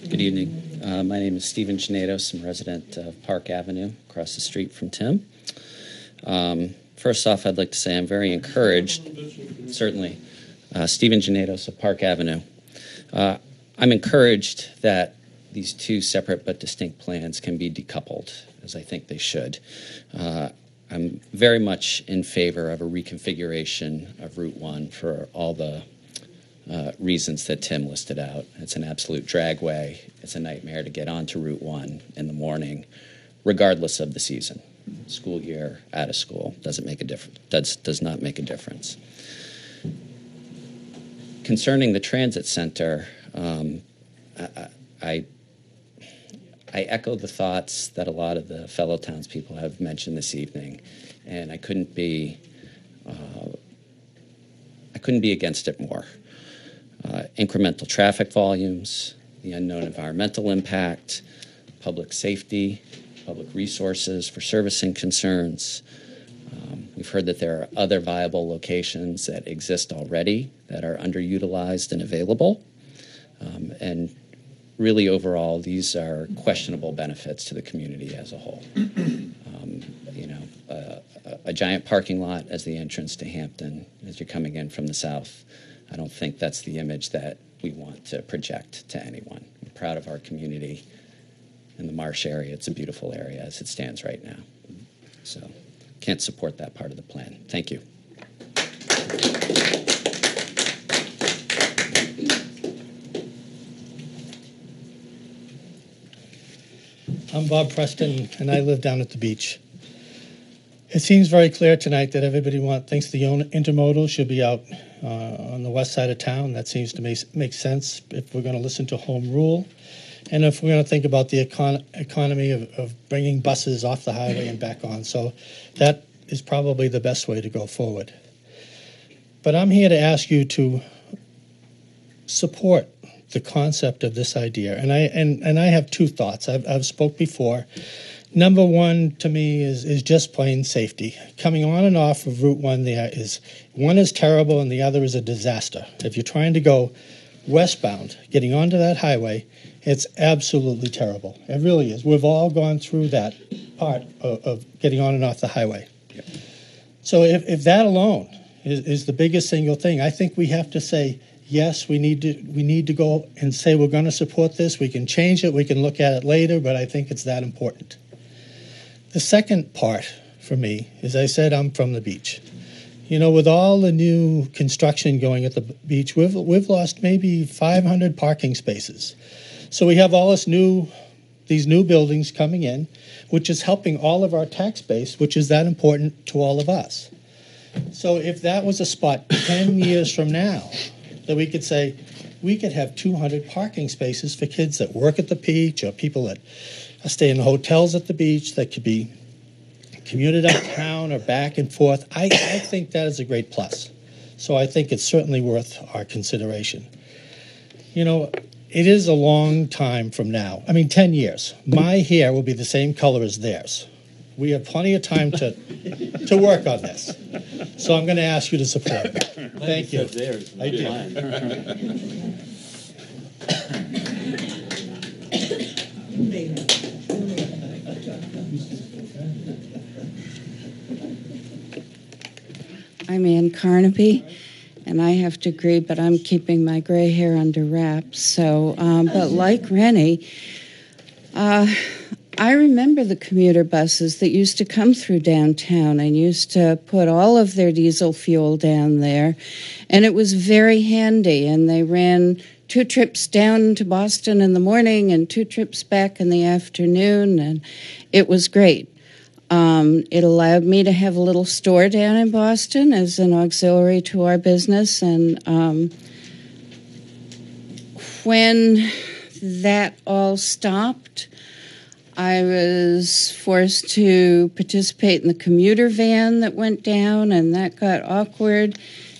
Good evening. Uh, my name is Stephen Genados. I'm resident of Park Avenue, across the street from Tim. Um, first off, I'd like to say I'm very encouraged, certainly, uh, Stephen Genados of Park Avenue. Uh, I'm encouraged that these two separate but distinct plans can be decoupled, as I think they should. Uh, I'm very much in favor of a reconfiguration of Route 1 for all the uh, reasons that Tim listed out. It's an absolute dragway. It's a nightmare to get onto Route 1 in the morning, regardless of the season. School year, out of school, doesn't make a difference. Does, does not make a difference. Concerning the transit center, um, I, I, I echo the thoughts that a lot of the fellow townspeople have mentioned this evening, and I couldn't be uh, I couldn't be against it more. Uh, incremental traffic volumes, the unknown environmental impact, public safety, public resources for servicing concerns. Um, we've heard that there are other viable locations that exist already that are underutilized and available. Um, and really, overall, these are questionable benefits to the community as a whole. Um, you know, uh, a, giant parking lot as the entrance to Hampton as you're coming in from the south. I don't think that's the image that we want to project to anyone. I'm proud of our community in the Marsh area. It's a beautiful area as it stands right now. So, can't support that part of the plan. Thank you. I'm Bob Preston, and I live down at the beach. It seems very clear tonight that everybody want, thinks the intermodal should be out uh, on the west side of town. That seems to make, make sense if we're going to listen to home rule, and if we're going to think about the econ- economy of, of bringing buses off the highway and back on. So that is probably the best way to go forward. But I'm here to ask you to support the concept of this idea, and I and, and I have two thoughts. I've, I've spoke before. Number one to me is is just plain safety. Coming on and off of Route One, there is one is terrible and the other is a disaster. If you're trying to go westbound, getting onto that highway, it's absolutely terrible. It really is. We've all gone through that part of, of getting on and off the highway. So if, if that alone is, is the biggest single thing, I think we have to say yes. We need to we need to go and say we're going to support this. We can change it. We can look at it later, but I think it's that important. The second part for me is I said I'm from the beach. You know, with all the new construction going at the beach, we've we've lost maybe 500 parking spaces. So we have all this new these new buildings coming in, which is helping all of our tax base, which is that important to all of us. So if that was a spot 10 [coughs] years from now that we could say we could have 200 parking spaces for kids that work at the beach or people that stay in hotels at the beach that could be commuted uptown or back and forth, I, I think that is a great plus. So I think it's certainly worth our consideration. You know, it is a long time from now. I mean, 10 years. My hair will be the same color as theirs. We have plenty of time to, to work on this. So I'm going to ask you to support it. Thank you. I do. [laughs] I'm Ann Carnaby, and I have to agree, but I'm keeping my gray hair under wraps. So, um, but like Renny, uh, I remember the commuter buses that used to come through downtown and used to put all of their diesel fuel down there, and it was very handy. And they ran two trips down to Boston in the morning and two trips back in the afternoon, and it was great. Um, it allowed me to have a little store down in Boston as an auxiliary to our business. And um, when that all stopped, I was forced to participate in the commuter van that went down, and that got awkward.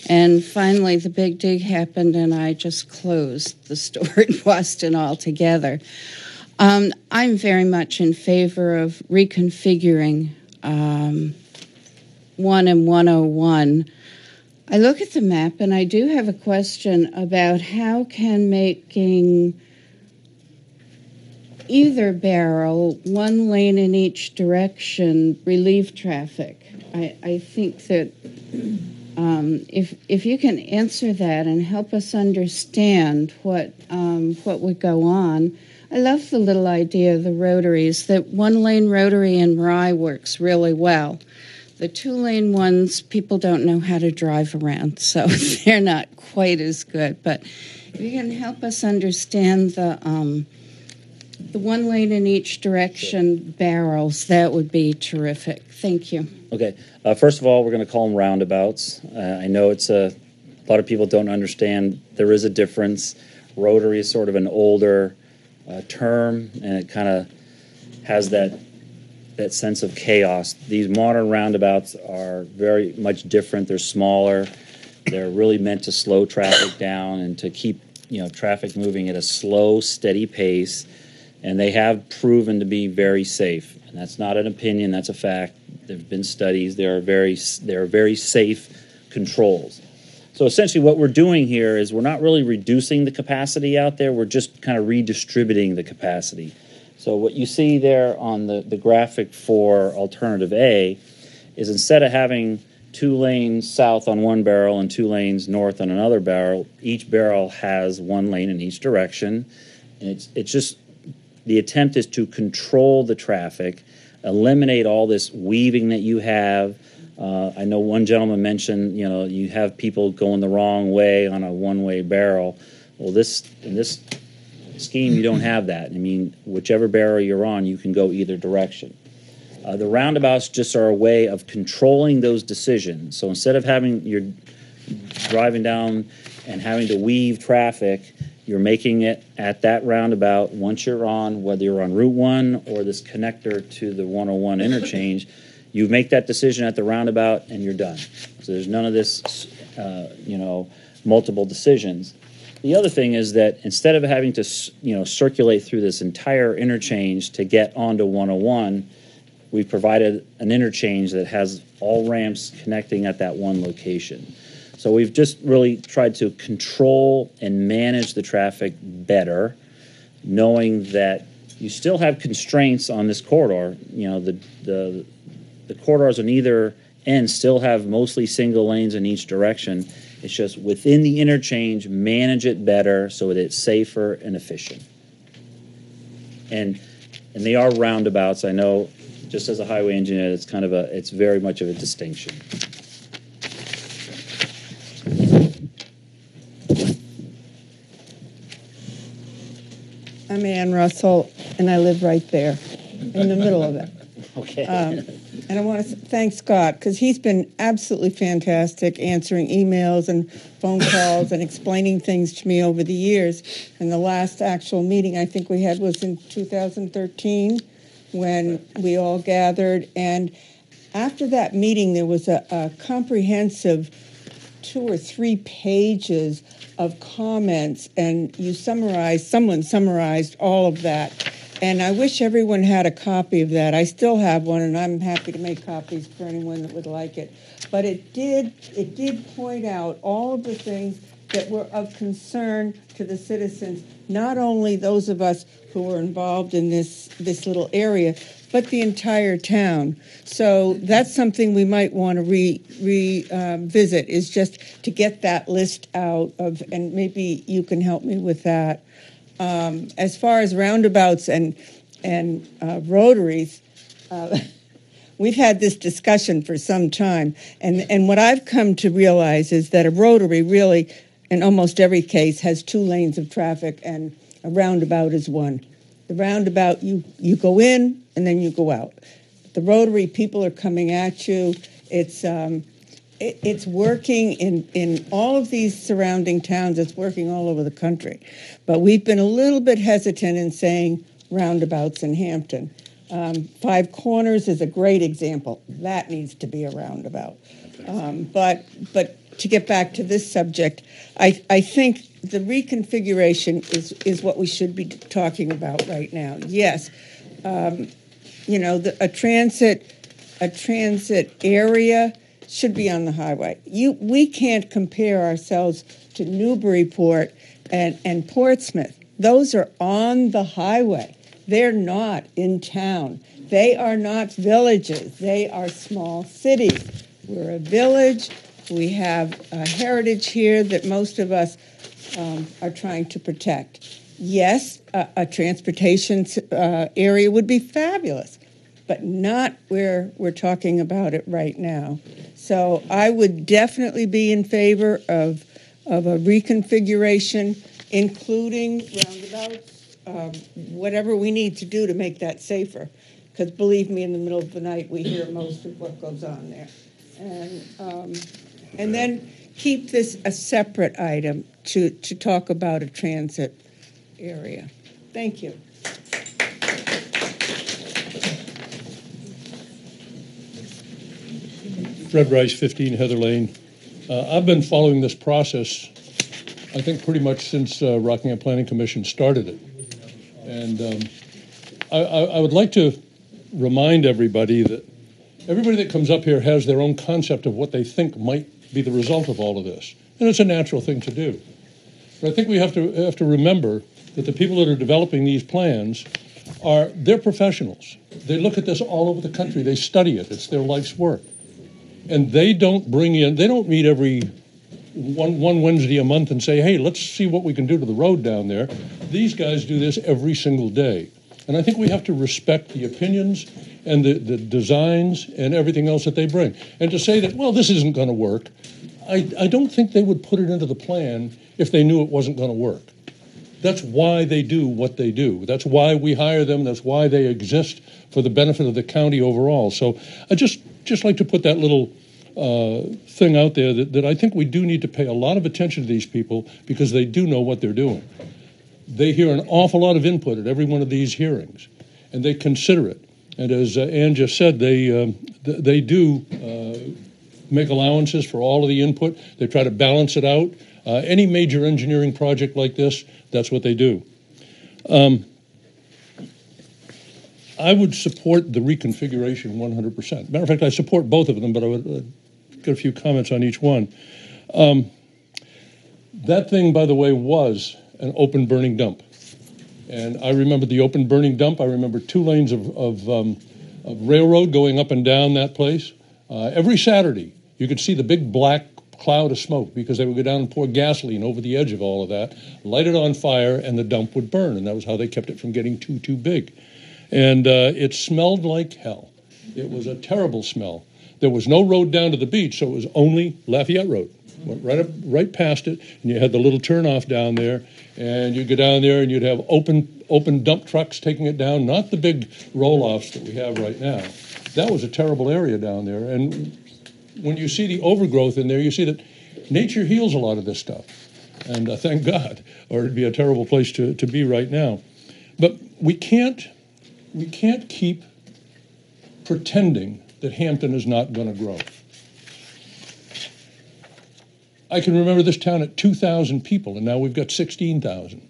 And finally, the big dig happened, and I just closed the [laughs] store in Boston altogether. Um, I'm very much in favor of reconfiguring um, 1 and 101. I look at the map and I do have a question about how can making either barrel, one lane in each direction, relieve traffic. I, I think that um, if if you can answer that and help us understand what um, what would go on, I love the little idea of the rotaries. That one lane rotary in Rye works really well. The two lane ones, people don't know how to drive around, so [laughs] they're not quite as good. But if you can help us understand the um, the one lane in each direction barrels, that would be terrific. Thank you. Okay. Uh, first of all, we're going to call them roundabouts. Uh, I know it's a, a lot of people don't understand. There is a difference. Rotary is sort of an older uh, term, and it kind of has that that sense of chaos. These modern roundabouts are very much different. They're smaller. They're really meant to slow traffic down and to keep you know traffic moving at a slow, steady pace. And they have proven to be very safe. And that's not an opinion. That's a fact. There have been studies. There are very there are very safe controls. So essentially, what we're doing here is we're not really reducing the capacity out there. We're just kind of redistributing the capacity. So what you see there on the, the graphic for alternative A is instead of having two lanes south on one barrel and two lanes north on another barrel, each barrel has one lane in each direction. And it's, it's just the attempt is to control the traffic, eliminate all this weaving that you have. Uh, I know one gentleman mentioned, you know, you have people going the wrong way on a one-way barrel. Well, this in this scheme, you don't [laughs] have that. I mean, whichever barrel you're on, you can go either direction. Uh, the roundabouts just are a way of controlling those decisions. So instead of having you're driving down and having to weave traffic, you're making it at that roundabout once you're on, whether you're on Route 1 or this connector to the 101 [laughs] interchange, you make that decision at the roundabout and you're done. So there's none of this, uh, you know, multiple decisions. The other thing is that instead of having to, you know, circulate through this entire interchange to get onto 101, we've provided an interchange that has all ramps connecting at that one location. So we've just really tried to control and manage the traffic better, knowing that you still have constraints on this corridor. You know, the the the corridors on either end still have mostly single lanes in each direction. It's just within the interchange, manage it better so that it's safer and efficient. And and they are roundabouts. I know, just as a highway engineer, it's kind of a it's very much of a distinction. I'm Ann Russell, and I live right there, in the middle of it. [laughs] Okay. Um, and I want to thank Scott because he's been absolutely fantastic answering emails and phone [coughs] calls and explaining things to me over the years. And the last actual meeting I think we had was in 2013 when we all gathered. And after that meeting, there was a, a comprehensive two or three pages of comments, and you summarized, someone summarized all of that. And I wish everyone had a copy of that. I still have one, and I'm happy to make copies for anyone that would like it. But it did it did point out all of the things that were of concern to the citizens, not only those of us who were involved in this this little area, but the entire town. So that's something we might want to re revisit um, is just to get that list out of, and maybe you can help me with that. Um, as far as roundabouts and and uh, rotaries. Uh, [laughs] We've had this discussion for some time, and, and what I've come to realize is that a rotary really, in almost every case, has two lanes of traffic, and a roundabout is one. The roundabout, you, you go in and then you go out. The rotary, people are coming at you. It's, um, it, it's working in, in all of these surrounding towns, it's working all over the country. But we've been a little bit hesitant in saying roundabouts in Hampton. Um, Five Corners is a great example. That needs to be a roundabout. Um, but but to get back to this subject, I I think the reconfiguration is is what we should be talking about right now. Yes, um, you know the, a transit a transit area should be on the highway. You we can't compare ourselves to Newburyport and and Portsmouth. Those are on the highway. They're not in town. They are not villages. They are small cities. We're a village. We have a heritage here that most of us um, are trying to protect. Yes, a, a transportation uh, area would be fabulous, but not where we're talking about it right now. So I would definitely be in favor of, of a reconfiguration, including roundabouts um, whatever we need to do to make that safer. Because believe me, in the middle of the night, we hear most of what goes on there. And, um, and then keep this a separate item to, to talk about a transit area. Thank you. Fred Rice, 15 Heather Lane. Uh, I've been following this process, I think, pretty much since uh, Rockingham Planning Commission started it. And um, I, I, would like to remind everybody that everybody that comes up here has their own concept of what they think might be the result of all of this. And it's a natural thing to do. But I think we have to have to remember that the people that are developing these plans are they're professionals. They look at this all over the country. They study it. It's their life's work. And they don't bring in, they don't meet every one, one Wednesday a month and say, hey, let's see what we can do to the road down there. These guys do this every single day. And I think we have to respect the opinions and the, the designs and everything else that they bring. And to say that, well, this isn't going to work, I, I don't think they would put it into the plan if they knew it wasn't going to work. That's why they do what they do. That's why we hire them. That's why they exist for the benefit of the county overall. So I just just like to put that little uh, thing out there that, that I think we do need to pay a lot of attention to these people because they do know what they're doing. They hear an awful lot of input at every one of these hearings, and they consider it. And as uh, Ann just said, they um, th- they do uh, make allowances for all of the input. They try to balance it out. Uh, any major engineering project like this, that's what they do. Um, I would support the reconfiguration 100%. Matter of fact, I support both of them, but I would uh, get a few comments on each one. Um, that thing, by the way, was an open burning dump. And I remember the open burning dump. I remember two lanes of, of, um, of railroad going up and down that place. Uh, every Saturday, you could see the big black cloud of smoke because they would go down and pour gasoline over the edge of all of that, light it on fire, and the dump would burn. And that was how they kept it from getting too, too big. And uh, it smelled like hell. It was a terrible smell. There was no road down to the beach, so it was only Lafayette Road. Went right up, right past it, and you had the little turnoff down there, and you'd go down there and you'd have open, open dump trucks taking it down, not the big roll-offs that we have right now. That was a terrible area down there, and when you see the overgrowth in there, you see that nature heals a lot of this stuff, and uh, thank God, or it'd be a terrible place to, to be right now. But we can't, we can't keep pretending that Hampton is not going to grow. I can remember this town at 2,000 people, and now we've got 16,000.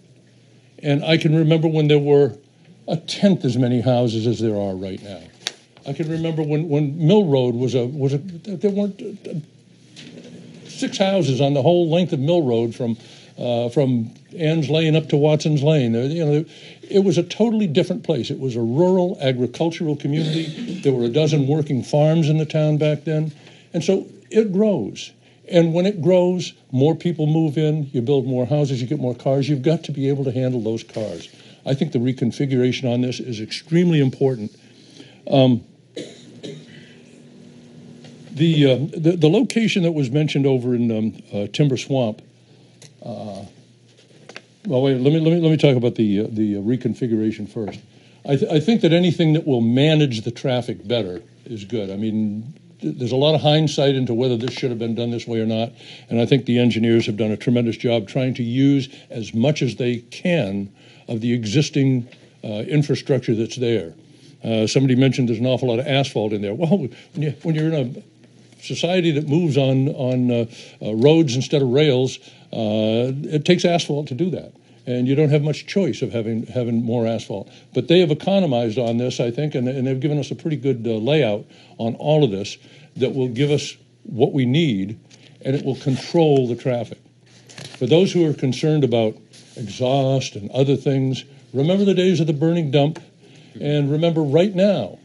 And I can remember when there were a tenth as many houses as there are right now. I can remember when, when Mill Road was a was a there weren't uh, six houses on the whole length of Mill Road from uh, from Ann's Lane up to Watson's Lane. You know, it was a totally different place. It was a rural agricultural community. There were a dozen working farms in the town back then, and so it grows. And when it grows, more people move in. You build more houses. You get more cars. You've got to be able to handle those cars. I think the reconfiguration on this is extremely important. Um, the, uh, the the location that was mentioned over in um, uh, Timber Swamp. Uh, well, wait. Let me let me let me talk about the uh, the uh, reconfiguration first. I, th- I think that anything that will manage the traffic better is good. I mean, th- there's a lot of hindsight into whether this should have been done this way or not, and I think the engineers have done a tremendous job trying to use as much as they can of the existing uh, infrastructure that's there. Uh, somebody mentioned there's an awful lot of asphalt in there. Well, when, you, you're in a society that moves on on uh, uh, roads instead of rails, it takes asphalt to do that, and you don't have much choice of having having more asphalt. But they have economized on this, I think, and, and they've given us a pretty good uh, layout on all of this that will give us what we need, and it will control the traffic. For those who are concerned about exhaust and other things, remember the days of the burning dump, and remember right now,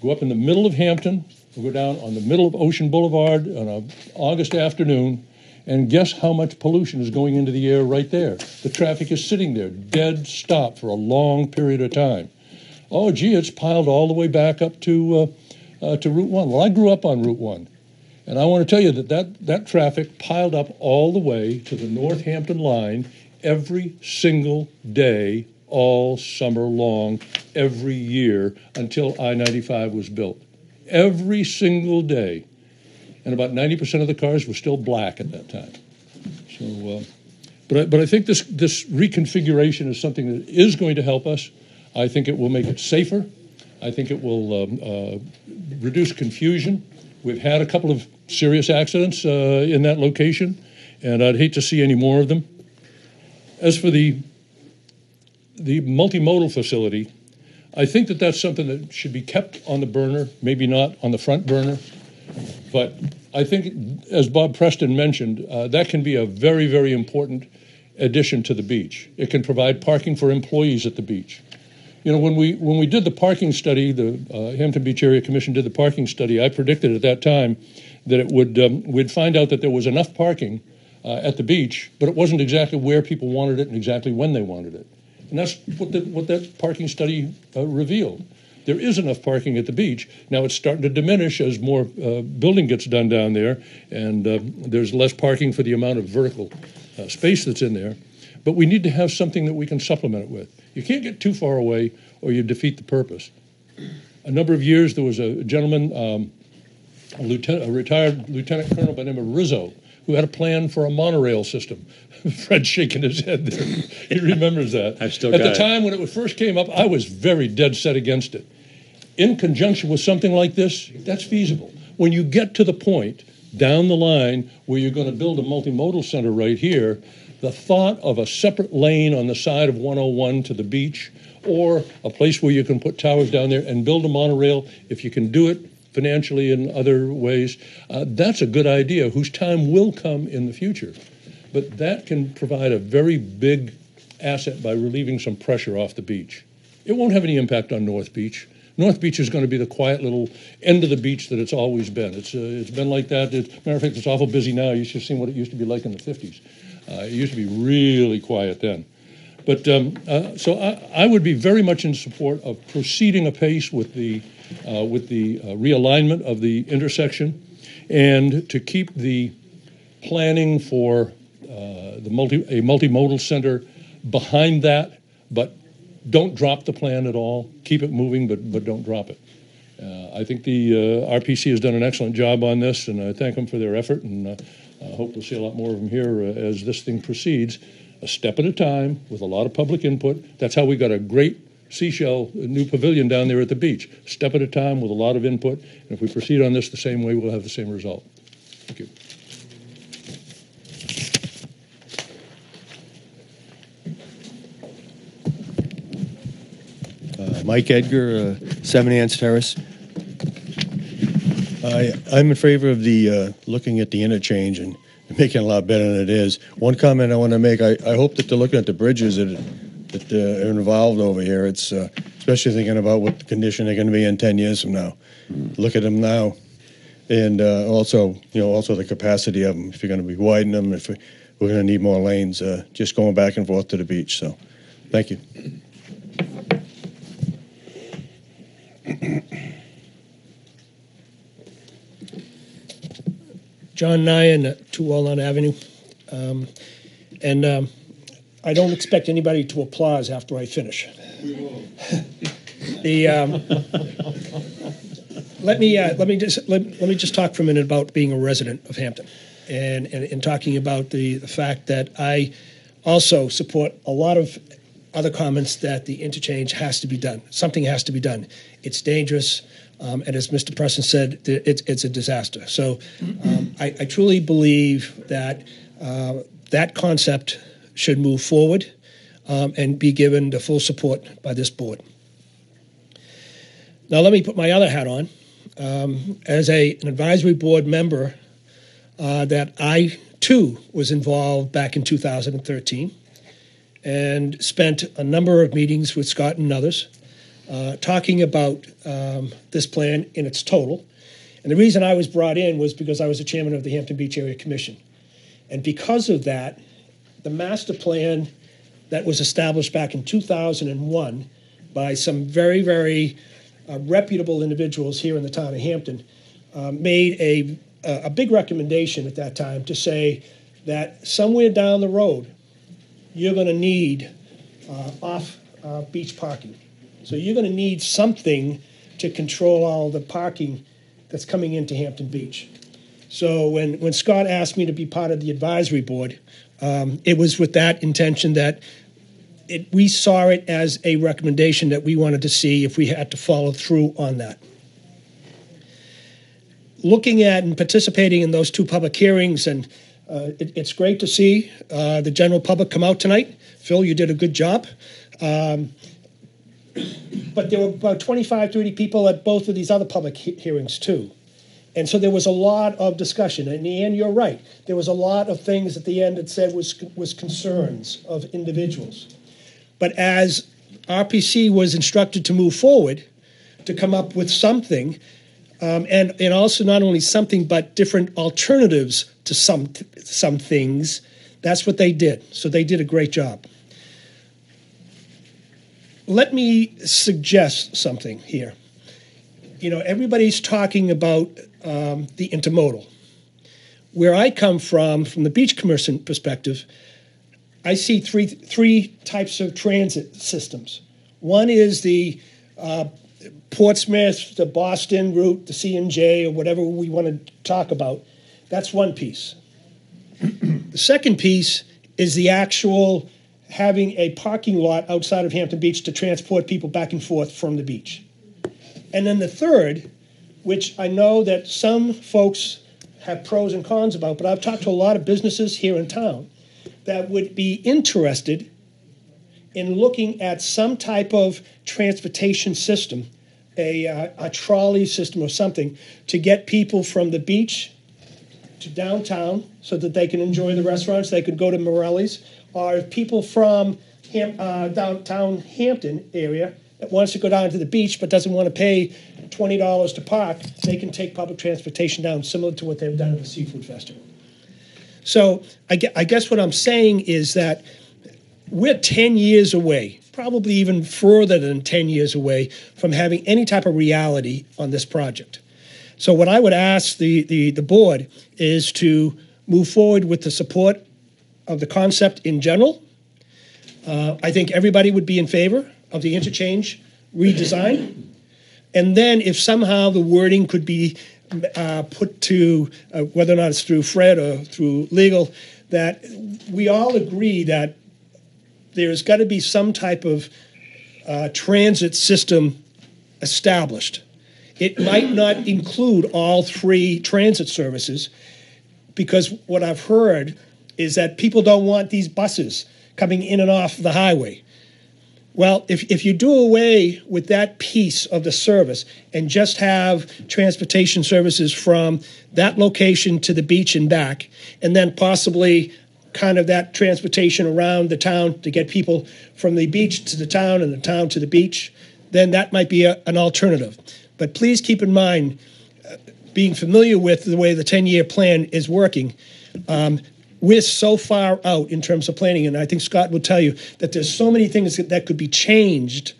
go up in the middle of Hampton, go down on the middle of Ocean Boulevard on an August afternoon, and guess how much pollution is going into the air right there? The traffic is sitting there, dead stop for a long period of time. Oh, gee, it's piled all the way back up to uh, uh, to Route One. Well, I grew up on Route One, and I want to tell you that that, that traffic piled up all the way to the Northampton line every single day, all summer long, every year until I 95 was built. Every single day. And about 90% of the cars were still black at that time. So, uh, but, I, but I think this, this reconfiguration is something that is going to help us. I think it will make it safer. I think it will um, uh, reduce confusion. We've had a couple of serious accidents uh, in that location, and I'd hate to see any more of them. As for the the multimodal facility, I think that that's something that should be kept on the burner, maybe not on the front burner. But I think, as Bob Preston mentioned, uh, that can be a very, very important addition to the beach. It can provide parking for employees at the beach. You know, when we when we did the parking study, the uh, Hampton Beach Area Commission did the parking study. I predicted at that time that it would um, we'd find out that there was enough parking uh, at the beach, but it wasn't exactly where people wanted it and exactly when they wanted it. And that's what, the, what that parking study uh, revealed. There is enough parking at the beach. Now it's starting to diminish as more uh, building gets done down there, and uh, there's less parking for the amount of vertical uh, space that's in there. But we need to have something that we can supplement it with. You can't get too far away, or you defeat the purpose. A number of years, there was a gentleman, um, a, lieutenant, a retired lieutenant colonel by the name of Rizzo, who had a plan for a monorail system. [laughs] Fred's shaking his head there. he remembers that. I've still At the it. time when it first came up, I was very dead set against it. In conjunction with something like this, that's feasible. When you get to the point down the line where you're going to build a multimodal center right here, the thought of a separate lane on the side of 101 to the beach or a place where you can put towers down there and build a monorail, if you can do it financially in other ways, uh, that's a good idea whose time will come in the future. But that can provide a very big asset by relieving some pressure off the beach. It won't have any impact on North Beach. North Beach is going to be the quiet little end of the beach that it's always been. It's, uh, it's been like that. It, matter of fact, it's awful busy now. You should have seen what it used to be like in the 50s. Uh, it used to be really quiet then. But um, uh, so I, I, would be very much in support of proceeding apace with the uh, with the uh, realignment of the intersection, and to keep the planning for the multi a multimodal center behind that, but don't drop the plan at all. Keep it moving, but but don't drop it. Uh, I think the uh, RPC has done an excellent job on this, and I thank them for their effort, and I hope we'll see a lot more of them here as this thing proceeds a step at a time with a lot of public input. That's how we got a great seashell new pavilion down there at the beach. Step at a time with a lot of input. And if we proceed on this the same way, we'll have the same result. Thank you. Mike Edgar, uh, Seven Anns Terrace. I, I'm in favor of the uh, looking at the interchange and making it a lot better than it is. One comment I want to make: I, I hope that they're looking at the bridges that that uh, are involved over here. It's uh, especially thinking about what the condition they're going to be in ten years from now. Look at them now, and uh, also you know also the capacity of them. If you're going to be widening them, if we, we're going to need more lanes, uh, just going back and forth to the beach. So, thank you. John Nyan at 2 Walnut Avenue. Um, and um, I don't expect anybody to applause after I finish. the um, let me uh, let me just let, let me just talk for a minute about being a resident of Hampton, and and, and talking about the, the fact that I also support a lot of other comments that the interchange has to be done. Something has to be done. It's dangerous. Um, and as Mr. Preston said, it's, it's a disaster. So um, I, I truly believe that uh, that concept should move forward um, and be given the full support by this board. Now, let me put my other hat on. Um, as a, an advisory board member, uh, that I too was involved back in 2013 and spent a number of meetings with Scott and others uh, talking about um, this plan in its total. And the reason I was brought in was because I was the chairman of the Hampton Beach Area Commission. And because of that, the master plan that was established back in 2001 by some very, very uh, reputable individuals here in the town of Hampton uh, made a, a big recommendation at that time to say that somewhere down the road, you're going to need uh, off uh, beach parking. So you're going to need something to control all the parking that's coming into Hampton Beach. So when, when Scott asked me to be part of the advisory board, um, it was with that intention that it, we saw it as a recommendation that we wanted to see if we had to follow through on that. Looking at and participating in those two public hearings, and uh, it, it's great to see uh, the general public come out tonight. Phil, you did a good job. Um, but there were about 25, 30 people at both of these other public he- hearings too. And so there was a lot of discussion. And Ann, you're right. There was a lot of things at the end that said was, was concerns of individuals. But as RPC was instructed to move forward, to come up with something, um, and, and also not only something, but different alternatives to some, some things, that's what they did. So they did a great job. Let me suggest something here. You know, everybody's talking about um, the intermodal. Where I come from, from the beach commercial perspective, I see three three types of transit systems. One is the uh, Portsmouth, the Boston route, the CNJ, or whatever we want to talk about. That's one piece. [clears throat] the second piece is the actual having a parking lot outside of Hampton Beach to transport people back and forth from the beach. And then the third, which I know that some folks have pros and cons about, but I've talked to a lot of businesses here in town that would be interested in looking at some type of transportation system, a, uh, a trolley system or something, to get people from the beach to downtown so that they can enjoy the restaurants. They could go to Morelli's, or if people from Ham, uh, downtown Hampton area that wants to go down to the beach but doesn't want to pay twenty dollars to park, they can take public transportation down, similar to what they've done at the seafood festival. So I, gue- I guess what I'm saying is that we're 10 years away, probably even further than 10 years away from having any type of reality on this project. So what I would ask the, the, the board is to move forward with the support of the concept in general. Uh, I think everybody would be in favor of the interchange redesign. And then if somehow the wording could be uh, put to, uh, whether or not it's through Fred or through legal, that we all agree that there's got to be some type of uh, transit system established. It might not include all three transit services because what I've heard is that people don't want these buses coming in and off the highway. Well, if, if you do away with that piece of the service and just have transportation services from that location to the beach and back, and then possibly kind of that transportation around the town to get people from the beach to the town and the town to the beach, then that might be a, an alternative. But please keep in mind, uh, being familiar with the way the 10 year plan is working, um, we're so far out in terms of planning, and I think Scott will tell you that there's so many things that, that could be changed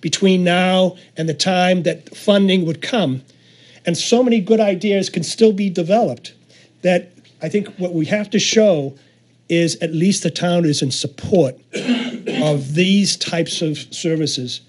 between now and the time that funding would come, and so many good ideas can still be developed that I think what we have to show is at least the town is in support of these types of services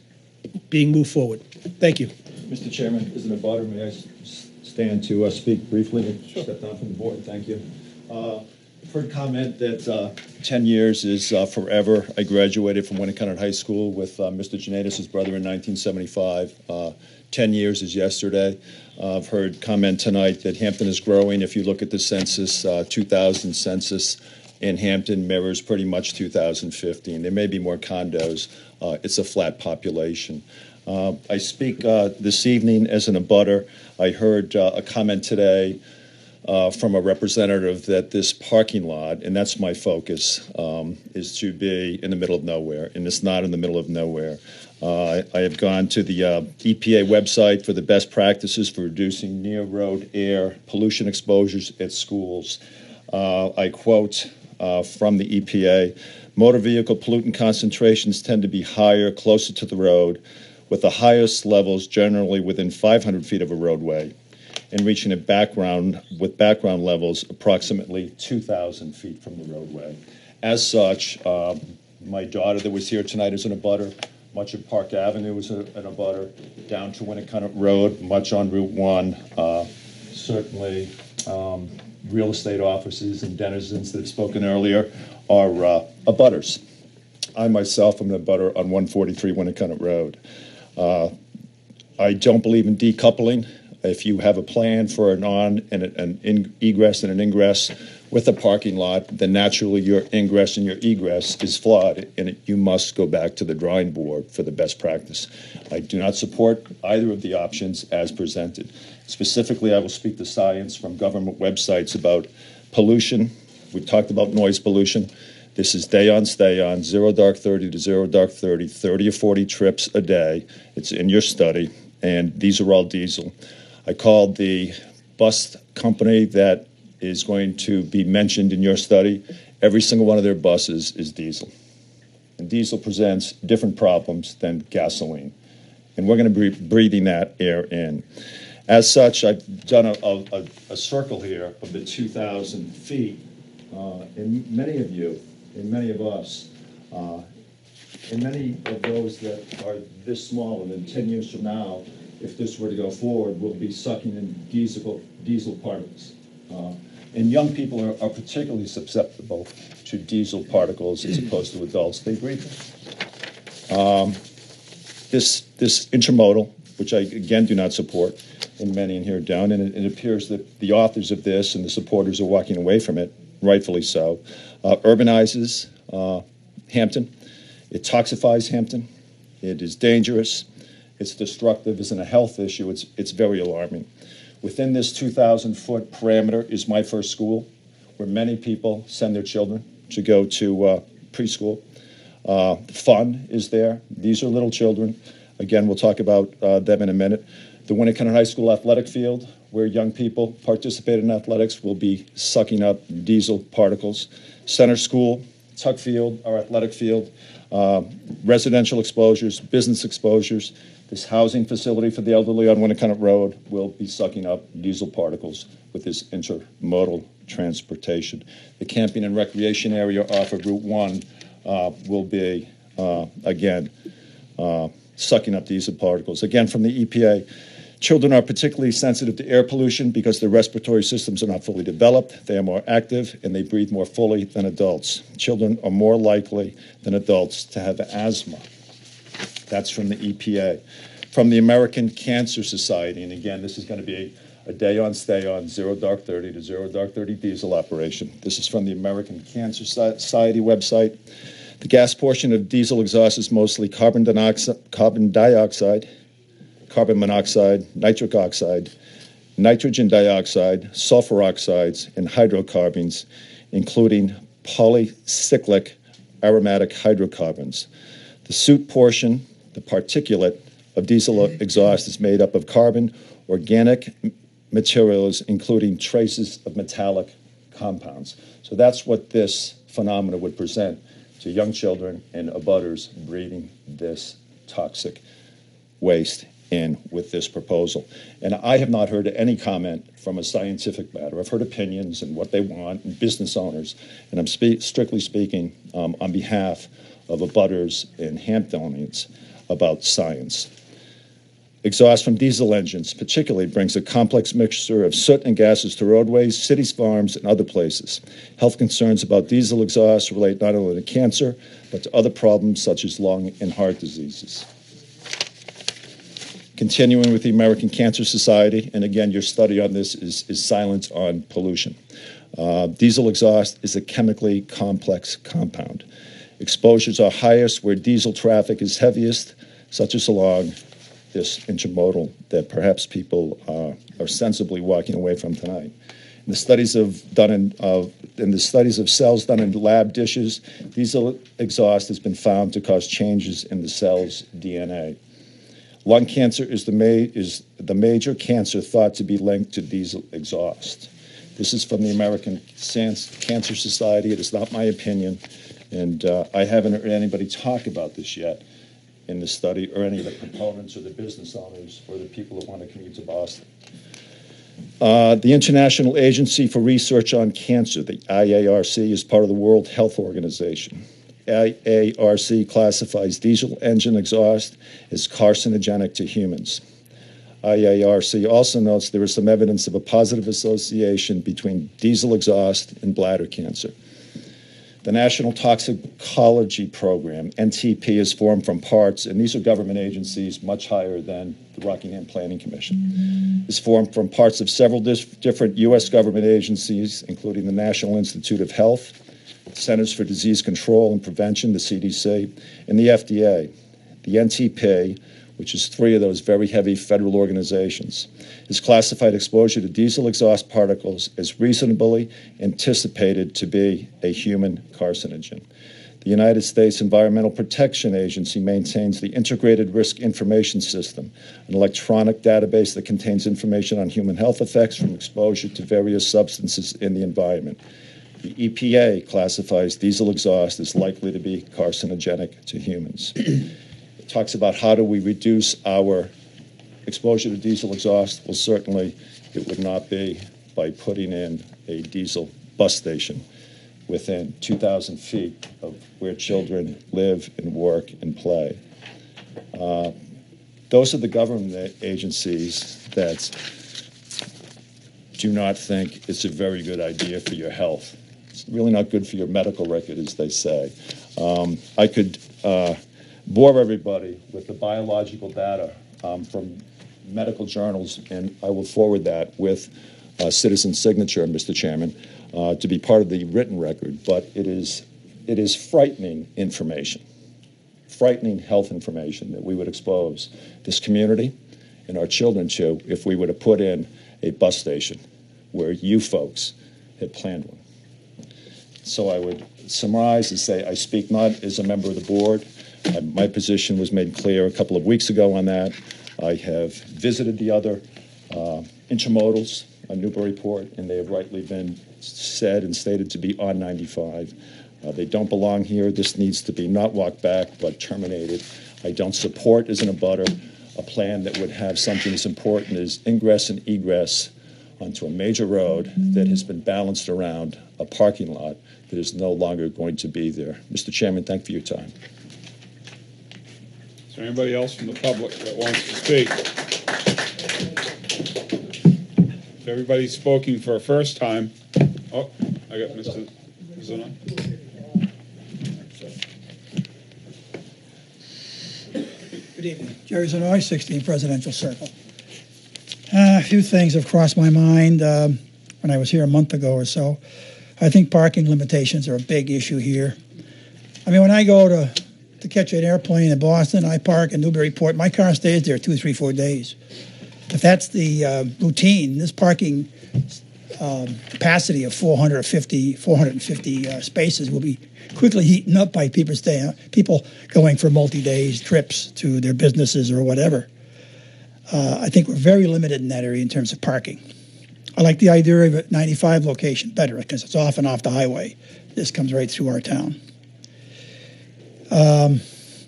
being moved forward. Thank you. Mr. Chairman, as an abutter, may I s- stand to uh, speak briefly? Step down from the board, thank you. Uh, I've heard comment that uh, 10 years is uh, forever. I graduated from Winnacunnet High School with uh, Mr. Janaitis' brother in 1975. Uh, 10 years is yesterday. Uh, I've heard comment tonight that Hampton is growing. If you look at the census, uh, 2000 census in Hampton mirrors pretty much 2015. There may be more condos. Uh, It's a flat population. Uh, I speak uh, this evening as an abutter. I heard uh, a comment today uh, from a representative that this parking lot, and that's my focus, um, is to be in the middle of nowhere, and it's not in the middle of nowhere. Uh, I, I have gone to the uh, EPA website for the best practices for reducing near road air pollution exposures at schools. I quote from the EPA motor vehicle pollutant concentrations tend to be higher closer to the road, with the highest levels generally within 500 feet of a roadway and reaching a background with background levels approximately 2,000 feet from the roadway. As such, um, my daughter that was here tonight is in a butter. Much of Park Avenue is in a butter, down to Winnacunnet Road, much on Route 1. Uh, certainly, um, real estate offices and denizens that have spoken earlier are uh, abutters. I myself am a butter on 143 Winnacunnet Road. Uh, I don't believe in decoupling. If you have a plan for an on and an in- egress and an ingress with a parking lot, then naturally your ingress and your egress is flawed, and it- you must go back to the drawing board for the best practice. I do not support either of the options as presented. Specifically, I will speak to science from government websites about pollution. We talked about noise pollution. This is day on, stay on, zero dark 30 to zero dark 30, 30 or 40 trips a day. It's in your study, and these are all diesel. I called the bus company that is going to be mentioned in your study. Every single one of their buses is diesel. And diesel presents different problems than gasoline. And we're going to be breathing that air in. As such, I've done a, a, a circle here of the 2,000 feet. Uh, and many of you, and many of us, uh, many of those that are this small, and then 10 years from now, if this were to go forward, we'll be sucking in diesel, diesel particles. Uh, and young people are, are particularly susceptible to diesel particles as opposed to adults. They breathe. Um, this, this intermodal, which I again do not support, and many in here don't, and it, it appears that the authors of this and the supporters are walking away from it, rightfully so, uh, urbanizes uh, Hampton. It toxifies Hampton. It is dangerous. It's destructive. It's a health issue. It's, it's very alarming. Within this 2,000 foot parameter is my first school, where many people send their children to go to uh, preschool. Uh, fun is there. These are little children. Again, we'll talk about uh, them in a minute. The Winnacunnet High School athletic field, where young people participate in athletics, will be sucking up diesel particles. Center School, Tuck Field, our athletic field, uh, residential exposures, business exposures. This housing facility for the elderly on Winnacunnet Road will be sucking up diesel particles with this intermodal transportation. The camping and recreation area off of Route 1 uh, will be, uh, again, uh, sucking up diesel particles. Again, from the EPA, children are particularly sensitive to air pollution because their respiratory systems are not fully developed, they are more active, and they breathe more fully than adults. Children are more likely than adults to have asthma. That's from the EPA. From the American Cancer Society, and again, this is going to be a day on, stay on, zero dark 30 to zero dark 30 diesel operation. This is from the American Cancer Society website. The gas portion of diesel exhaust is mostly carbon dioxide, carbon dioxide, carbon monoxide, nitric oxide, nitrogen dioxide, sulfur oxides, and hydrocarbons, including polycyclic aromatic hydrocarbons. The soot portion, the particulate of diesel exhaust, is made up of carbon, organic materials, including traces of metallic compounds. So that's what this phenomena would present to young children and abutters breathing this toxic waste in with this proposal. And I have not heard any comment from a scientific matter. I've heard opinions and what they want and business owners, and I'm spe- strictly speaking um, on behalf of abutters and Hamptonians about science. Exhaust from diesel engines, particularly, brings a complex mixture of soot and gases to roadways, cities, farms, and other places. Health concerns about diesel exhaust relate not only to cancer, but to other problems such as lung and heart diseases. Continuing with the American Cancer Society, and again, your study on this is, is silent on pollution. Uh, diesel exhaust is a chemically complex compound. Exposures are highest where diesel traffic is heaviest, such as along this intermodal that perhaps people uh, are sensibly walking away from tonight. In the studies of done in, uh, in the studies of cells done in lab dishes, diesel exhaust has been found to cause changes in the cell's DNA. Lung cancer is the, ma- is the major cancer thought to be linked to diesel exhaust. This is from the American Cancer Society. It is not my opinion, and uh, I haven't heard anybody talk about this yet in the study, or any of the proponents, or the business owners, or the people that want to commute to Boston. Uh, the International Agency for Research on Cancer, the IARC, is part of the World Health Organization. IARC classifies diesel engine exhaust as carcinogenic to humans. IARC also notes there is some evidence of a positive association between diesel exhaust and bladder cancer. The National Toxicology Program, NTP, is formed from parts, and these are government agencies much higher than the Rockingham Planning Commission. Is formed from parts of several different U.S. government agencies, including the National Institute of Health, Centers for Disease Control and Prevention, the CDC, and the FDA. The NTP, which is three of those very heavy federal organizations, has classified exposure to diesel exhaust particles as reasonably anticipated to be a human carcinogen. The United States Environmental Protection Agency maintains the Integrated Risk Information System, an electronic database that contains information on human health effects from exposure to various substances in the environment. The EPA classifies diesel exhaust as likely to be carcinogenic to humans. it talks about how do we reduce our exposure to diesel exhaust. Well, certainly it would not be by putting in a diesel bus station within 2,000 feet of where children live and work and play. Uh, those are the government agencies that do not think it's a very good idea for your health really not good for your medical record, as they say. Um, I could uh, bore everybody with the biological data um, from medical journals, and I will forward that with uh, citizen signature, Mr. Chairman, uh, to be part of the written record. But it is it is frightening information, frightening health information that we would expose this community and our children to if we were to put in a bus station where you folks had planned one. So I would summarize and say I speak not as a member of the board. I, my position was made clear a couple of weeks ago on that. I have visited the other uh, intermodals on Newburyport, and they have rightly been said and stated to be on 95. Uh, they don't belong here. This needs to be not walked back, but terminated. I don't support, as an abutter, a plan that would have something as important as ingress and egress onto a major road that has been balanced around a parking lot that is no longer going to be there. Mr. Chairman, thank you for your time. Is there anybody else from the public that wants to speak? If everybody's speaking for a first time, oh, I got Mr. Zuna. Good evening. Jerry Zanoy, 16 Presidential Circle. Uh, a few things have crossed my mind um, when I was here a month ago or so. I think parking limitations are a big issue here. I mean, when I go to to catch an airplane in Boston, I park in Newburyport. My car stays there two, three, four days. If that's the uh, routine, this parking um, capacity of 450, 450 uh, spaces will be quickly eaten up by people staying, people going for multi-days trips to their businesses or whatever. Uh, I think we're very limited in that area in terms of parking. I like the idea of a 95 location better because it's off and off the highway. This comes right through our town. Um,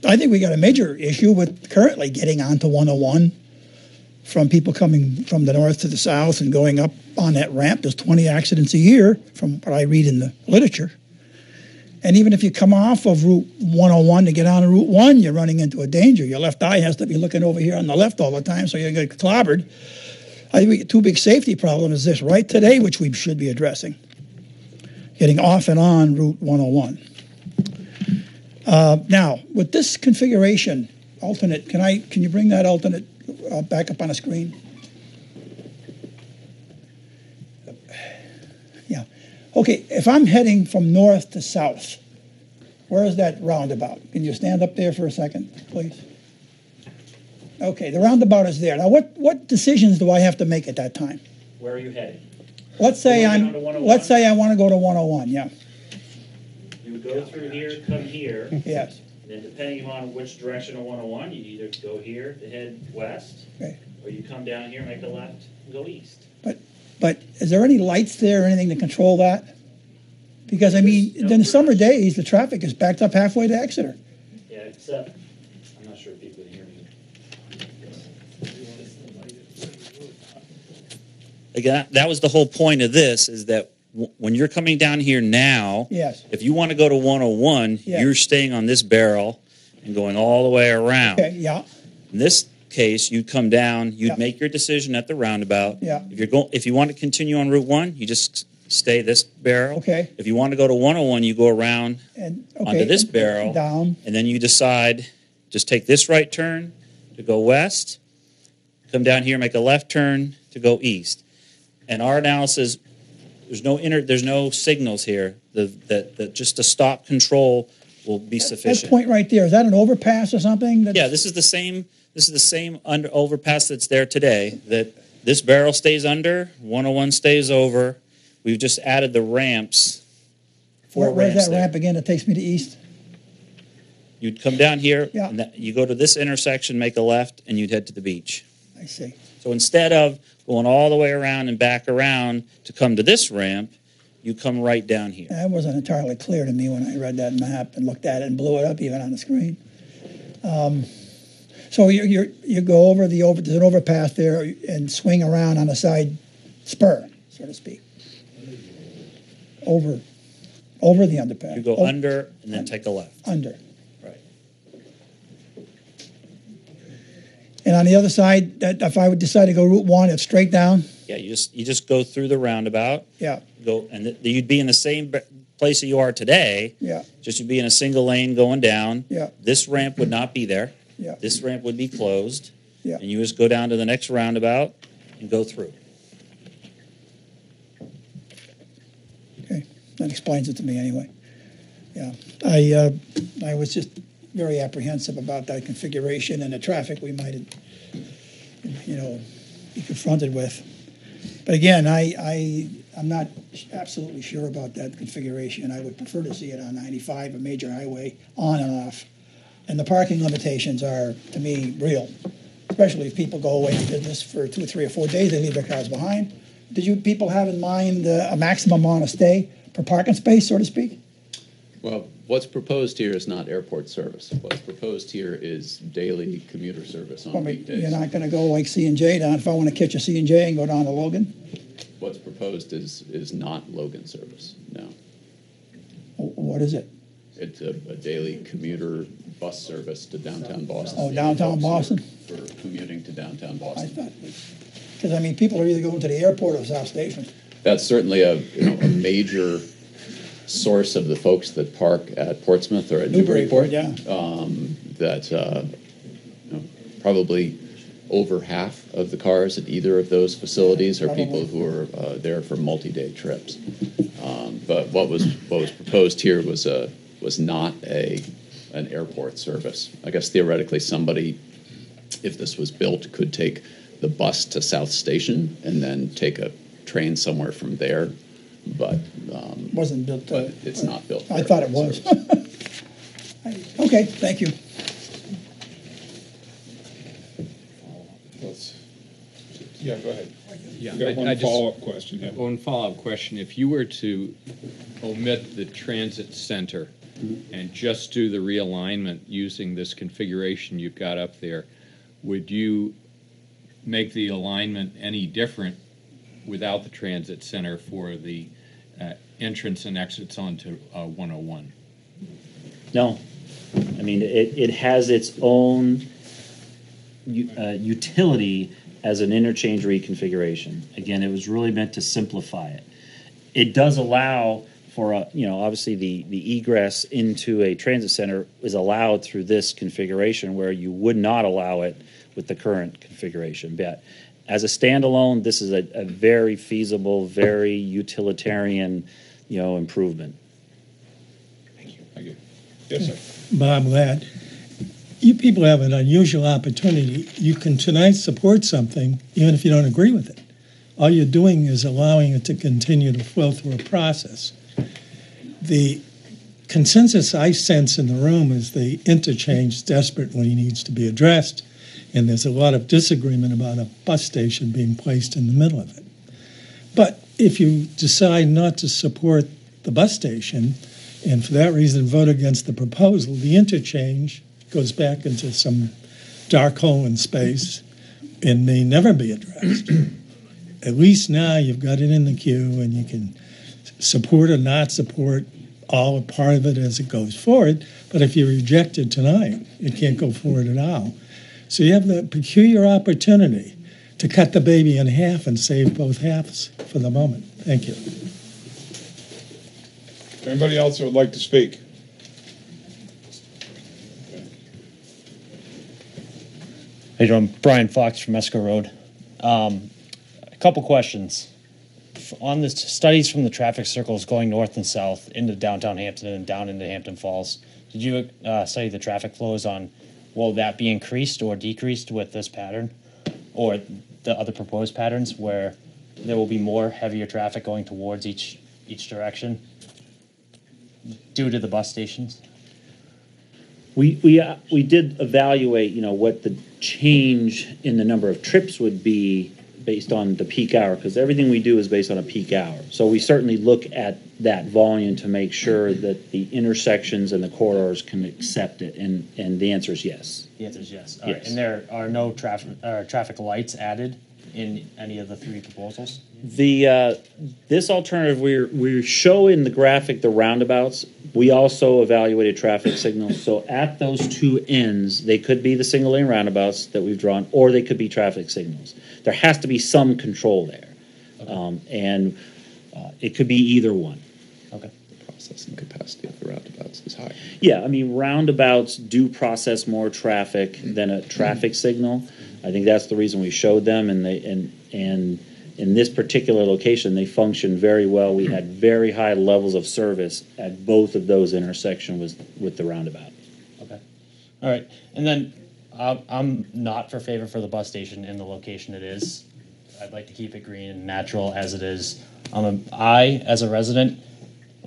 I think we got a major issue with currently getting onto 101 from people coming from the north to the south and going up on that ramp. There's 20 accidents a year from what I read in the literature. And even if you come off of Route 101 to get on Route 1, you're running into a danger. Your left eye has to be looking over here on the left all the time, so you're get clobbered. I think two big safety problems is this right today, which we should be addressing. Getting off and on Route 101. Uh, now, with this configuration, alternate, can I can you bring that alternate uh, back up on the screen? Yeah. Okay, if I'm heading from north to south, where is that roundabout? Can you stand up there for a second, please? Okay, the roundabout is there. Now, what, what decisions do I have to make at that time? Where are you heading? Let's say You I'm, to 101? let's say I want to go to 101, yeah, You would go through here, come here. yes. Then depending on which direction of 101, you'd either go here to head west, Okay. or you come down here, make a left, and go east. But but is there any lights there or anything to control that? Because, I mean, in the summer days, the traffic is backed up halfway to Exeter. Yeah, except, I'm not sure if people can hear me. Again, that was the whole point of this, is that w- when you're coming down here now, Yes. if you want to go to 101, Yeah. you're staying on this barrel and going all the way around. Okay, yeah, In this case, you'd come down, you'd Yeah. make your decision at the roundabout. Yeah. If you're going, if you want to continue on Route One, you just stay this barrel. Okay. If you want to go to 101, you go around and, okay. onto this barrel, Down, and then you decide just take this right turn to go west, come down here, make a left turn to go east. And our analysis, there's no inner, there's no signals here. The, that that just a stop control will be that sufficient. point right there, is that an overpass or something? That's- Yeah, this is the same. This is the same under overpass that's there today. That this barrel stays under, 101 stays over. We've just added the ramps. Four Where, where's ramps that there. ramp again that takes me to east? You'd come down here, Yeah. and that, you go to this intersection, make a left, and you'd head to the beach. I see. So instead of going all the way around and back around to come to this ramp, you come right down here. That wasn't entirely clear to me when I read that map and looked at it and blew it up even on the screen. Um, so you you you go over the over there's an overpass there and swing around on a side spur, so to speak. Over over the underpass. You go Oh, under and then take a left. under. And on the other side, that if I would decide to go Route One, it's straight down. Yeah, you just you just go through the roundabout. Yeah. Go and th- you'd be in the same b- place that you are today. Yeah. Just you'd be in a single lane going down. Yeah. This ramp would not be there. Yeah. This ramp would be closed. Yeah. And you just go down to the next roundabout and go through. Okay, that explains it to me anyway. Yeah, I, uh, I was just very apprehensive about that configuration and the traffic we might, you know, be confronted with. But again, I, I, I'm not absolutely sure about that configuration. I would prefer to see it on 95, a major highway, on and off. And the parking limitations are, to me, real, especially if people go away to business for two, three, or four days, they leave their cars behind. Did you people have in mind uh, a maximum amount of stay per parking space, so to speak? Well, what's proposed here is not airport service. What's proposed here is daily commuter service on mean, weekdays. you're not going to go like C and J down. If I want to catch a C and J and go down to Logan, What's proposed is, is not Logan service, no. wh- what is it? It's a, a daily commuter bus service to downtown Boston. Oh, downtown Boston. For commuting to downtown I Boston. thought, because I mean, people are either going to the airport or South Station. That's certainly a, you know, a major source of the folks that park at Portsmouth or at Newburyport, yeah. Um, that, uh, you know, probably over half of the cars at either of those facilities are people who are, uh, there for multi-day trips. Um, but what was, what was proposed here was a, was not a an airport service. I guess theoretically, somebody, if this was built, could take the bus to South Station and then take a train somewhere from there. But um, Wasn't built. but uh, it's not built. I for thought it airport was. [laughs] okay, thank you. Let's- Yeah, go ahead. Yeah, You got I- one I just- follow-up question, yeah. One follow-up question. If you were to omit the transit center and just do the realignment using this configuration you've got up there, would you make the alignment any different without the transit center for the uh, entrance and exits onto uh, 101? No. I mean, it, it has its own uh, utility as an interchange reconfiguration. Again, it was really meant to simplify it. It does allow for a, you know, obviously the, the egress into a transit center is allowed through this configuration where you would not allow it with the current configuration. But as a standalone, this is a, a very feasible, very utilitarian, you know, improvement. Thank you. Thank you. Yes, sir. Bob Ladd. You people have an unusual opportunity. You can tonight support something even if you don't agree with it. All you're doing is allowing it to continue to flow through a process. The consensus I sense in the room is the interchange desperately needs to be addressed, and there's a lot of disagreement about a bus station being placed in the middle of it. But if you decide not to support the bus station, and for that reason vote against the proposal, the interchange goes back into some dark hole in space and may never be addressed. [clears throat] At least now you've got it in the queue and you can support or not support all or part of it as it goes forward. But if you reject it tonight, it can't go forward at all. So you have the peculiar opportunity to cut the baby in half and save both halves for the moment. Thank you. Anybody else that would like to speak? How you doing? Brian Fox from Esco Road. Um, a couple questions. On the studies from the traffic circles going north and south into downtown Hampton and down into Hampton Falls, did you uh, study the traffic flows on will that be increased or decreased with this pattern or the other proposed patterns where there will be more heavier traffic going towards each each direction due to the bus stations? We, we, uh, we did evaluate, you know, what the change in the number of trips would be based on the peak hour, because everything we do is based on a peak hour. So we certainly look at that volume to make sure that the intersections and the corridors can accept it, and, and the answer is yes. The answer is yes. All right. Yes. And there are no traffic uh, traffic lights added in any of the three proposals. The, uh, this alternative, we're, we show in the graphic the roundabouts. We also evaluated traffic signals. So at those two ends, they could be the single lane roundabouts that we've drawn, or they could be traffic signals. There has to be some control there. Um, and uh, it could be either one. Okay. The Processing capacity of the roundabouts is high. Yeah, I mean, roundabouts do process more traffic than a traffic signal. I think that's the reason we showed them, and they, and, and in this particular location, they functioned very well. We had very high levels of service at both of those intersections with, with the roundabout. Okay. All right. And then uh, I'm not for favor for the bus station in the location it is. I'd like to keep it green and natural as it is. I'm a, I, as a resident,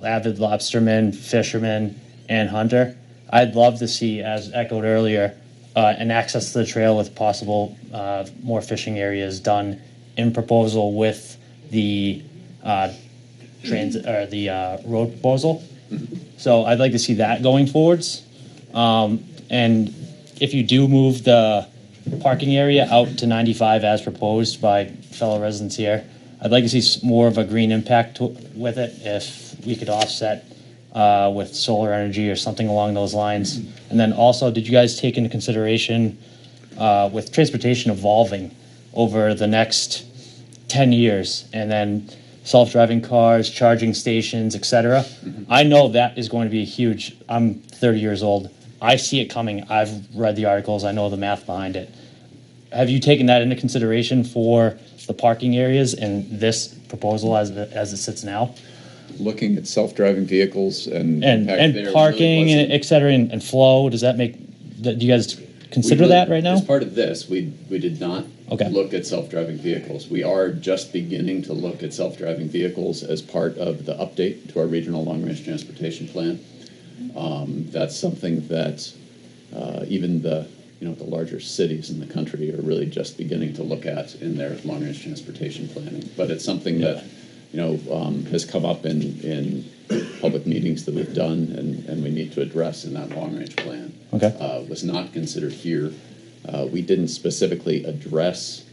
avid lobsterman, fisherman, and hunter, I'd love to see, as echoed earlier, uh, an access to the trail with possible uh, more fishing areas done in proposal with the uh, transit or the uh, road proposal. So I'd like to see that going forwards. Um, and if you do move the parking area out to 95 as proposed by fellow residents here, I'd like to see s- more of a green impact to, with it if we could offset uh, with solar energy or something along those lines. And then also, did you guys take into consideration uh, with transportation evolving over the next 10 years and then self-driving cars charging stations etc mm-hmm. i know that is going to be a huge i'm 30 years old i see it coming i've read the articles i know the math behind it have you taken that into consideration for the parking areas in this proposal as, it- as it sits now looking at self-driving vehicles and and and really parking wasn't- and et cetera and, and flow. Does that make? Do you guys consider really- that right now? As part of this, we, we did not Okay. look at self-driving vehicles. We are just beginning to look at self-driving vehicles as part of the update to our regional long-range transportation plan. Um, that's something that uh, even the you know the larger cities in the country are really just beginning to look at in their long-range transportation planning. But it's something that you know um, has come up in in public meetings that we've done and, and we need to address in that long-range plan. Okay. Uh, was not considered here. Uh, we didn't specifically address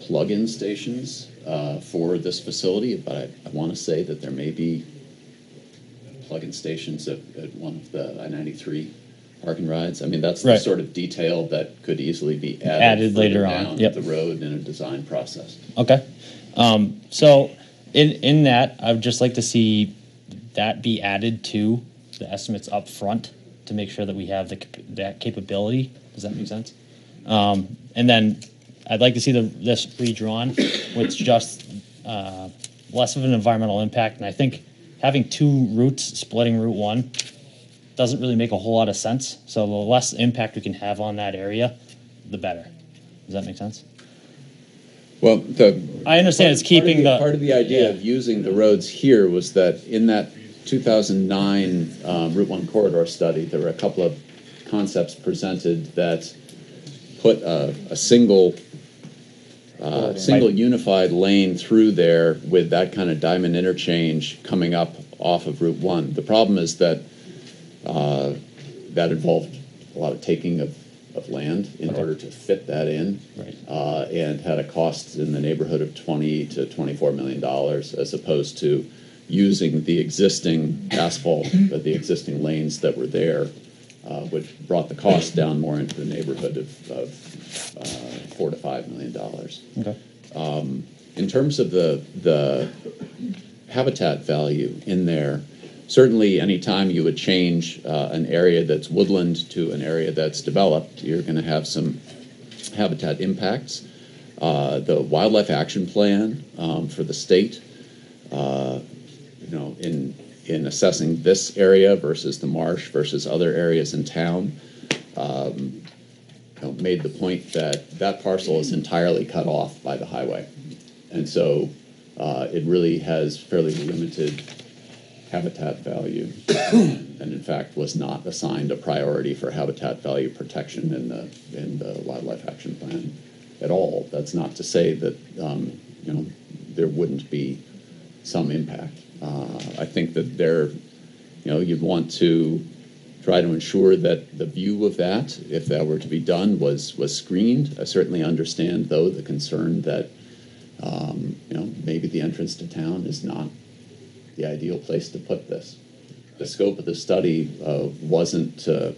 plug-in stations uh, for this facility, but I, I want to say that there may be plug-in stations at, at one of the I-93 parking rides. I mean, that's the Right. sort of detail that could easily be added, Added further later on, down yep. the road in a design process. Okay. Um, so in in that, I would just like to see that be added to the estimates up front to make sure that we have the cap- that capability. Does that make sense? Um, and then I'd like to see the this redrawn with just uh, less of an environmental impact. And I think having two routes splitting Route One doesn't really make a whole lot of sense. So the less impact we can have on that area, the better. Does that make sense? Well, the. I understand it's part keeping the- Part of the idea of using the roads here was that in that 2009 um, Route 1 corridor study, there were a couple of concepts presented that put a, a single, uh, single unified lane through there with that kind of diamond interchange coming up off of Route 1. The problem is that uh, that involved a lot of taking of, of land in order to fit that in. Uh, and had a cost in the neighborhood of 20 to 24 million dollars as opposed to using the existing asphalt, uh, [coughs] the existing lanes that were there, uh, which brought the cost down more into the neighborhood of, of uh, four to five million dollars. Okay. Um, in terms of the the habitat value in there, certainly anytime you would change uh, an area that's woodland to an area that's developed, you're going to have some habitat impacts. Uh, the wildlife action plan um, for the state, uh, you know, in in assessing this area versus the marsh versus other areas in town, um, you know, made the point that that parcel is entirely cut off by the highway, and so uh, it really has fairly limited habitat value, [coughs] and in fact was not assigned a priority for habitat value protection in the in the wildlife action plan at all. That's not to say that um, you know there wouldn't be some impact. Uh, I think that there, you know, you'd want to try to ensure that the view of that, if that were to be done, was was screened. I certainly understand, though, the concern that um, you know maybe the entrance to town is not the ideal place to put this. The scope of the study uh, wasn't to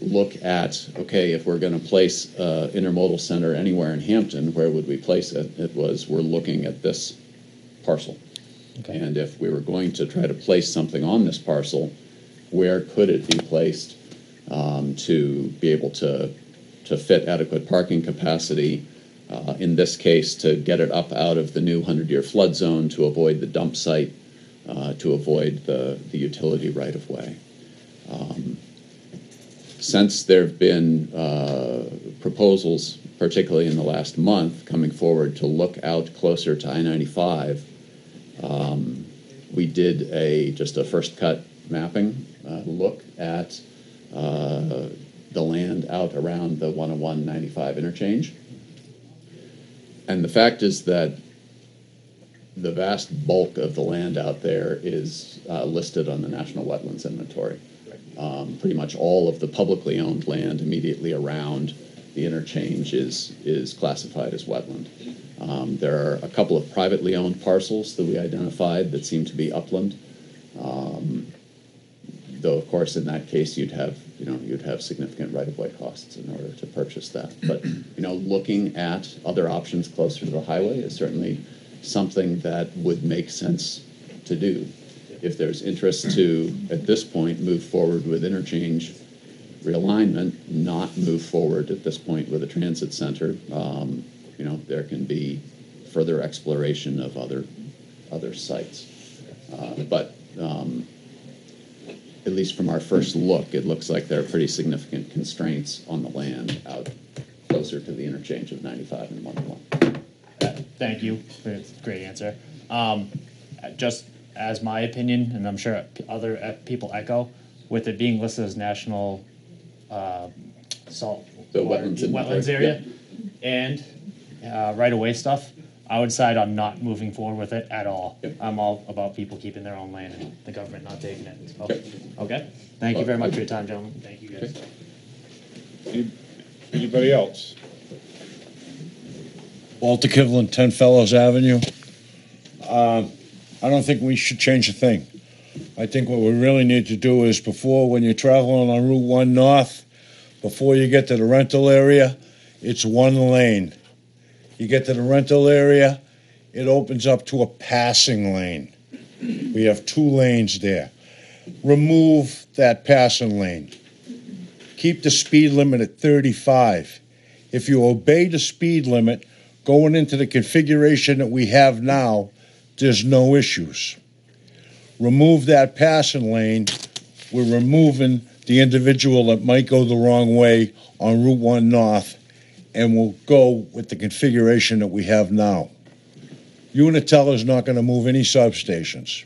look at okay, if we're going to place uh, intermodal center anywhere in Hampton, where would we place it? It was we're looking at this parcel. And if we were going to try to place something on this parcel, where could it be placed um, to be able to, to fit adequate parking capacity? Uh, in this case, to get it up out of the new 100-year flood zone to avoid the dump site, uh, to avoid the, the utility right-of-way. Um, since there have been uh, proposals, particularly in the last month, coming forward to look out closer to I-95, um, we did a just a first cut mapping uh, look at uh, the land out around the 101 95 interchange. And the fact is that the vast bulk of the land out there is uh, listed on the National Wetlands Inventory. Um, pretty much all of the publicly owned land immediately around the interchange is, is classified as wetland. Um, there are a couple of privately owned parcels that we identified that seem to be upland. Um, though, of course, in that case, you'd have, you know, you'd have significant right-of-way costs in order to purchase that. But, you know, looking at other options closer to the highway is certainly something that would make sense to do. If there's interest to, at this point, move forward with interchange realignment, not move forward at this point with a transit center, um, you know, there can be further exploration of other, other sites. Uh, But um, at least from our first look, it looks like there are pretty significant constraints on the land out closer to the interchange of 95 and 101. Thank you. That's a great answer. Um, just as my opinion, and I'm sure other uh, people echo, with it being listed as national uh, salt The water- wetlands and- wetlands area and uh, right away stuff, I would side on not moving forward with it at all. I'm all about people keeping their own land and the government not taking it. So, okay. Thank you very much for your time, gentlemen. Thank you guys. Any- Anybody else? Walter Kivlin, 10 Fellows Avenue. Uh, I don't think we should change a thing. I think what we really need to do is before, when you're traveling on Route 1 North, before you get to the rental area, it's one lane. You get to the rental area, it opens up to a passing lane. We have two lanes there. Remove that passing lane. Keep the speed limit at 35. If you obey the speed limit going into the configuration that we have now, there's no issues. Remove that passing lane, we're removing the individual that might go the wrong way on Route 1 North, and we'll go with the configuration that we have now. Unitil is not going to move any substations.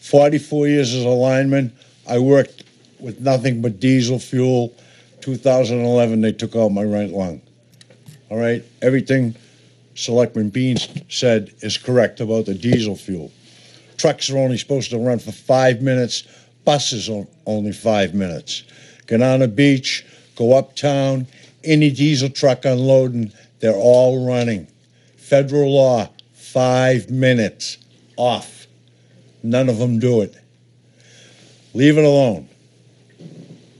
44 years as a lineman, I worked with nothing but diesel fuel. 2011, they took out my right lung. All right, everything Selectman Beans said is correct about the diesel fuel. Trucks are only supposed to run for five minutes, buses are only five minutes. Get on the beach, go uptown, any diesel truck unloading, they're all running. Federal law, five minutes off. None of them do it. Leave it alone.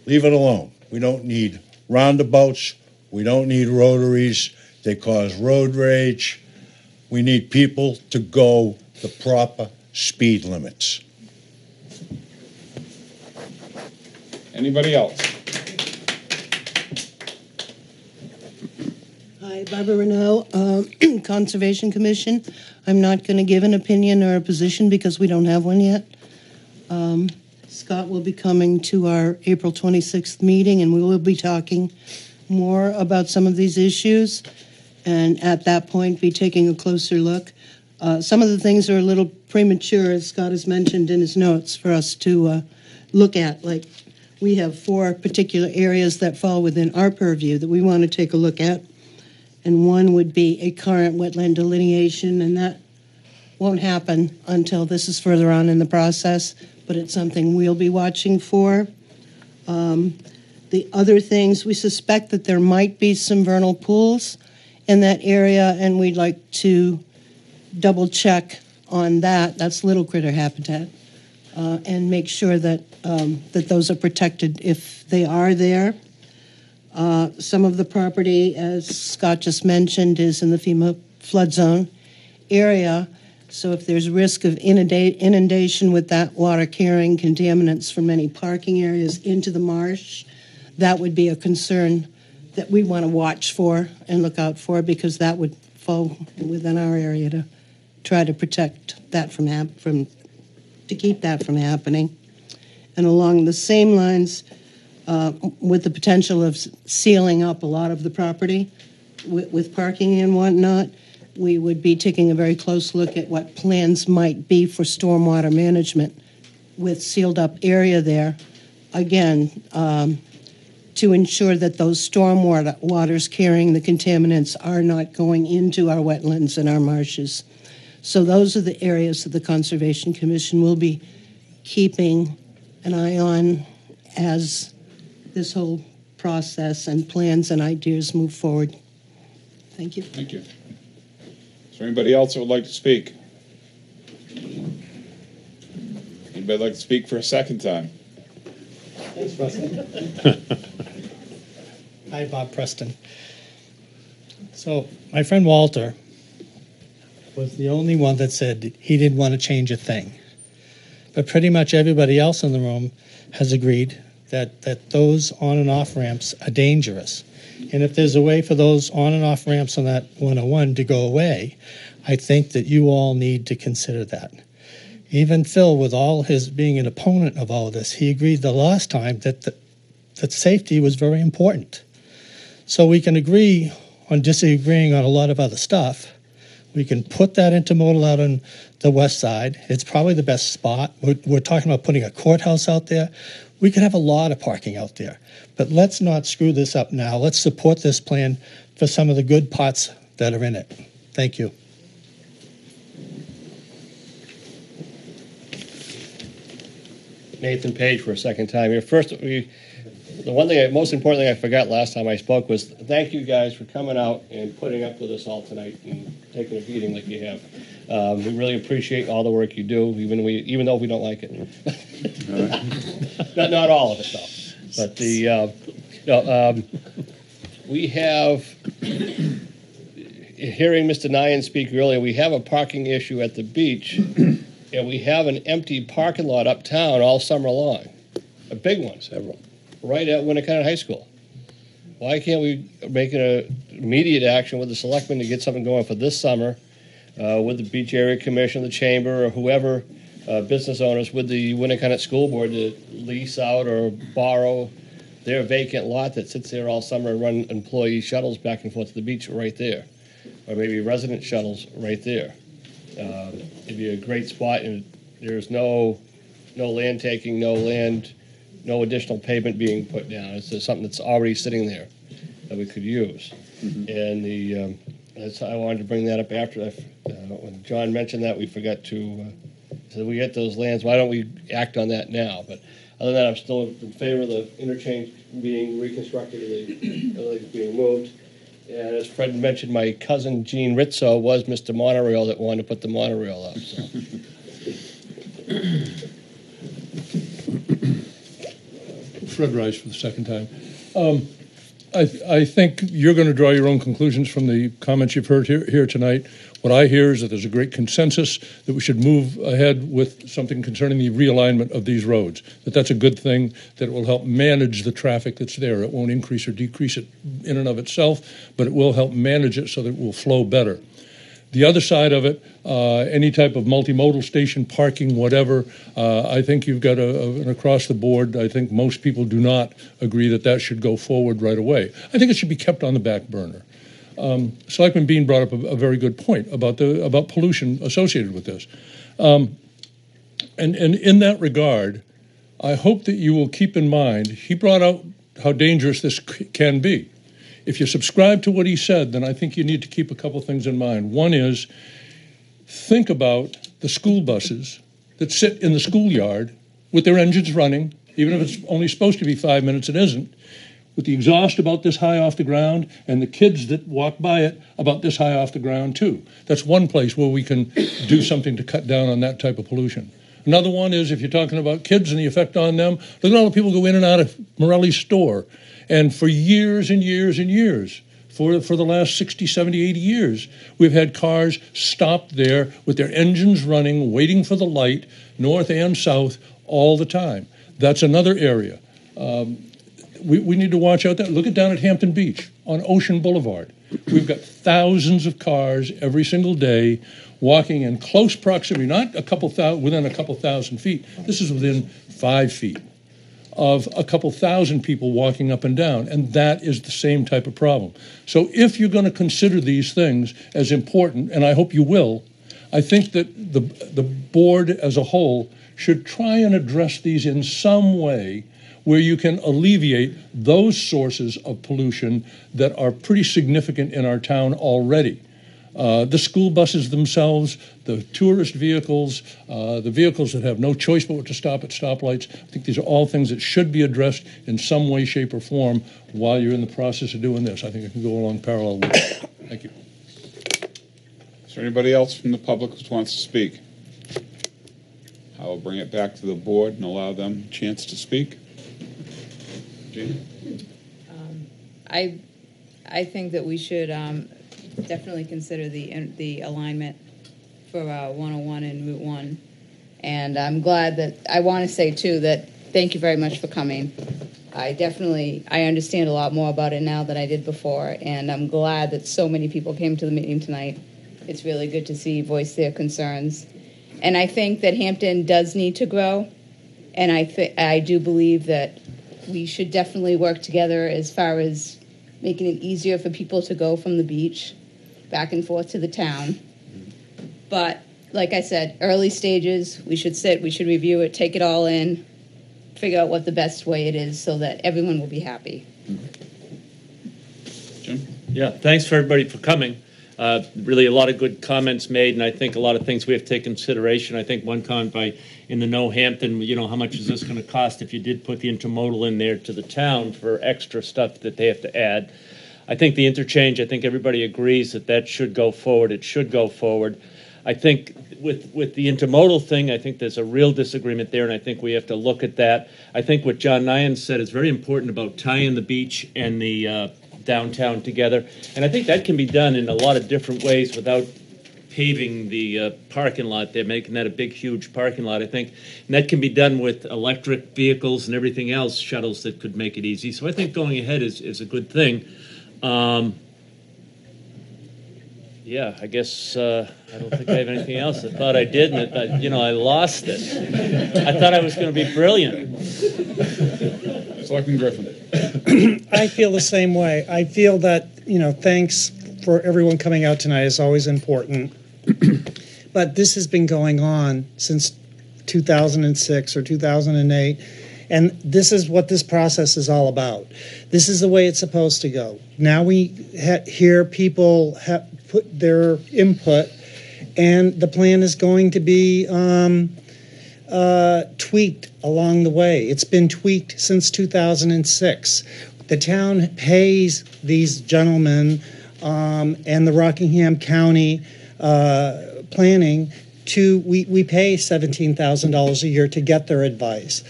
Leave it alone. We don't need roundabouts. We don't need rotaries. They cause road rage. We need people to go the proper speed limits. Anybody else? Hi, Barbara Renault, [clears throat] um, Conservation Commission. I'm not going to give an opinion or a position because we don't have one yet. Um, Scott will be coming to our April 26th meeting, and we will be talking more about some of these issues, and at that point, be taking a closer look. Uh, Some of the things are a little premature, as Scott has mentioned in his notes, for us to uh, look at, like, we have four particular areas that fall within our purview that we want to take a look at and one would be a current wetland delineation, and that won't happen until this is further on in the process, but it's something we'll be watching for. Um, The other things, we suspect that there might be some vernal pools in that area, and we'd like to double check on that. That's little critter habitat. uh, And make sure that, um, that those are protected if they are there. Uh, Some of the property, as Scott just mentioned, is in the FEMA flood zone area. So if there's risk of inunda- inundation with that water carrying contaminants from any parking areas into the marsh, that would be a concern that we want to watch for and look out for because that would fall within our area to try to protect that from hap- from to keep that from happening. And along the same lines, uh, with the potential of sealing up a lot of the property with, with parking and whatnot, we would be taking a very close look at what plans might be for stormwater management with sealed up area there. Again, um, to ensure that those stormwater waters carrying the contaminants are not going into our wetlands and our marshes. So those are the areas that the Conservation Commission will be keeping an eye on as this whole process and plans and ideas move forward. Thank you. Thank you. Is there anybody else that would like to speak? Anybody like to speak for a second time? Thanks, Russell. [laughs] Hi, Bob Preston. So, my friend Walter was the only one that said he didn't want to change a thing. But pretty much everybody else in the room has agreed that, that those on and off ramps are dangerous. And if there's a way for those on and off ramps on that 101 to go away, I think that you all need to consider that. Even Phil, with all his being an opponent of all this, he agreed the last time that the, that safety was very important. So we can agree on disagreeing on a lot of other stuff. We can put that intermodal out on the west side. It's probably the best spot. We're, we're talking about putting a courthouse out there. We could have a lot of parking out there. But let's not screw this up now. Let's support this plan for some of the good parts that are in it. Thank you. Nathan Page for a second time here. First, we, the one thing, I, most important thing I forgot last time I spoke was thank you guys for coming out and putting up with us all tonight and taking a beating like you have. Um, we really appreciate all the work you do, even we, even though we don't like it. [laughs] not, not all of it though, but the, uh, no, um, we have, hearing Mr. Nyan speak earlier, we have a parking issue at the beach, and we have an empty parking lot uptown all summer long, a big one. Several. Right at Winnacunnet High School. Why can't we make an immediate action with the selectmen to get something going for this summer, uh, with the Beach Area Commission, the Chamber, or whoever, uh, business owners, with the Winnacunnet School Board to lease out or borrow their vacant lot that sits there all summer and run employee shuttles back and forth to the beach right there, or maybe resident shuttles right there. Um, it'd be a great spot, and there's no no land taking, no land, no additional pavement being put down. It's just something that's already sitting there that we could use. And the um, that's I wanted to bring that up after uh, when John mentioned that we forgot to. Uh, so we get those lands. Why don't we act on that now? But other than that, I'm still in favor of the interchange being reconstructed, the buildings being moved. And as Fred mentioned, my cousin Gene Rizzo was Mr. Monorail that wanted to put the monorail up. So. [laughs] Fred Rice for the second time. Um, I, I think you're going to draw your own conclusions from the comments you've heard here, here tonight. What I hear is that there's a great consensus that we should move ahead with something concerning the realignment of these roads. That that's a good thing. That it will help manage the traffic that's there. It won't increase or decrease it in and of itself, but it will help manage it so that it will flow better. The other side of it, uh, any type of multimodal station parking, whatever, uh, I think you've got a, a- an across the board. I think most people do not agree that that should go forward right away. I think it should be kept on the back burner. Um, Selectman Bean brought up a, a very good point about the about pollution associated with this, um, and and in that regard, I hope that you will keep in mind he brought out how dangerous this c- can be. If you subscribe to what he said, then I think you need to keep a couple things in mind. One is think about the school buses that sit in the schoolyard with their engines running, even if it's only supposed to be five minutes, it isn't, with the exhaust about this high off the ground, and the kids that walk by it about this high off the ground, too. That's one place where we can do something to cut down on that type of pollution. Another one is if you're talking about kids and the effect on them, look at all the people go in and out of Morelli's store. And for years and years and years, for, for the last 60, 70, 80 years, we've had cars stopped there with their engines running, waiting for the light, north and south, all the time. That's another area. Um, we, we need to watch out there. Look at down at Hampton Beach on Ocean Boulevard. We've got thousands of cars every single day walking in close proximity, not a couple thousand, within a couple thousand feet. This is within five feet of a couple thousand people walking up and down, and that is the same type of problem. So if you're going to consider these things as important, and I hope you will, I think that the the board as a whole should try and address these in some way where you can alleviate those sources of pollution that are pretty significant in our town already. Uh, the school buses themselves, the tourist vehicles, uh, the vehicles that have no choice but to stop at stoplights. I think these are all things that should be addressed in some way, shape, or form while you're in the process of doing this. I think it can go along parallel with it. Thank you. Is there anybody else from the public who wants to speak? I will bring it back to the board and allow them a chance to speak. Gina? I, I think that we should um, definitely consider the, the alignment for uh, 101 and Route 1. And I'm glad that, I want to say too, that thank you very much for coming. I definitely, I understand a lot more about it now than I did before, and I'm glad that so many people came to the meeting tonight. It's really good to see voice their concerns. And I think that Hampton does need to grow, and I th- I do believe that we should definitely work together as far as making it easier for people to go from the beach back and forth to the town. But like I said, early stages, we should sit, we should review it, take it all in, figure out what the best way it is so that everyone will be happy. Yeah, thanks for everybody for coming. Uh, really, a lot of good comments made, and I think a lot of things we have to take consideration. I think one comment by in the No Hampton, you know, how much is this going to cost if you did put the intermodal in there to the town for extra stuff that they have to add? I think the interchange. I think everybody agrees that that should go forward. It should go forward. I think with with the intermodal thing, I think there's a real disagreement there, and I think we have to look at that. I think what John Nyan said is very important about tying the beach and the uh, downtown together, and I think that can be done in a lot of different ways without paving the uh, parking lot. They're making that a big, huge parking lot, I think, and that can be done with electric vehicles and everything else, shuttles that could make it easy. So I think going ahead is is a good thing. Um, yeah, I guess uh, I don't think I have anything else. I thought I did, and I, you know, I lost it. I thought I was going to be brilliant. Selectman Griffin. I feel the same way. I feel that, you know, thanks for everyone coming out tonight is always important. but this has been going on since 2006 or 2008. And this is what this process is all about. This is the way it's supposed to go. Now we ha- hear people ha- put their input, and the plan is going to be um, uh, tweaked along the way. It's been tweaked since 2006. The town pays these gentlemen um, and the Rockingham County uh, planning to, we, we pay $17,000 a year to get their advice.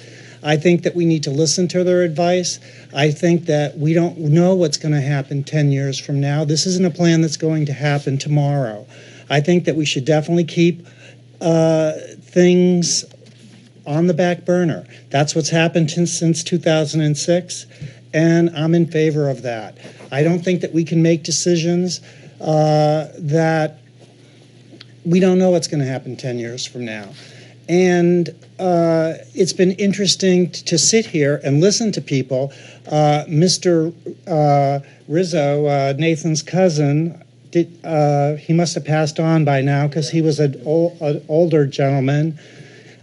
I think that we need to listen to their advice. I think that we don't know what's going to happen 10 years from now. This isn't a plan that's going to happen tomorrow. I think that we should definitely keep uh, things on the back burner. That's what's happened since, since 2006, and I'm in favor of that. I don't think that we can make decisions uh, that we don't know what's going to happen 10 years from now. And uh, it's been interesting t- to sit here and listen to people. Uh, Mr. Uh, Rizzo, uh, Nathan's cousin, did, uh, he must have passed on by now because he was an, ol- an older gentleman,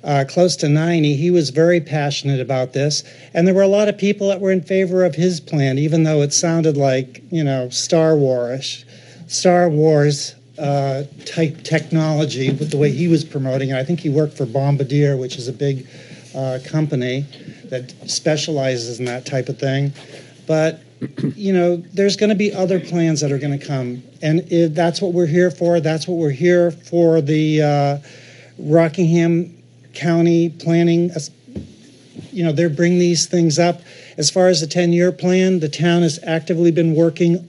uh, close to 90. He was very passionate about this. And there were a lot of people that were in favor of his plan, even though it sounded like, you know, Star Wars. Star Wars uh, type technology with the way he was promoting it. I think he worked for Bombardier, which is a big uh, company that specializes in that type of thing. But you know, there's going to be other plans that are going to come, and it, that's what we're here for. That's what we're here for. The uh, Rockingham County Planning, you know, they're bringing these things up. As far as the 10-year plan, the town has actively been working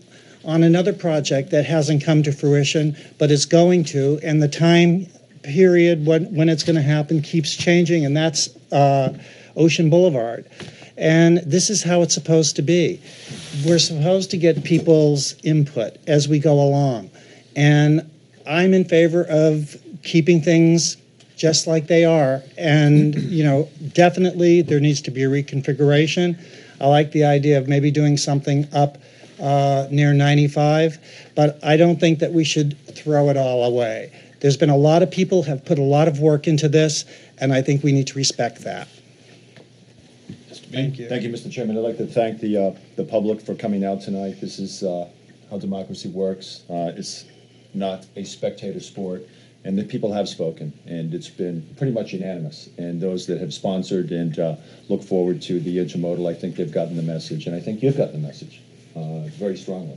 on another project that hasn't come to fruition, but is going to, and the time period when, when it's going to happen keeps changing, and that's uh, Ocean Boulevard. And this is how it's supposed to be. We're supposed to get people's input as we go along. And I'm in favor of keeping things just like they are. And, you know, definitely there needs to be a reconfiguration. I like the idea of maybe doing something up uh, near 95, but I don't think that we should throw it all away. There's been a lot of people have put a lot of work into this, and I think we need to respect that. Thank you. Thank you, Mr. Chairman. I'd like to thank the, uh, the public for coming out tonight. This is uh, how democracy works. Uh, It's not a spectator sport, and the people have spoken, and it's been pretty much unanimous. And those that have sponsored and uh, look forward to the intermodal, I think they've gotten the message, and I think you've gotten the message very strongly.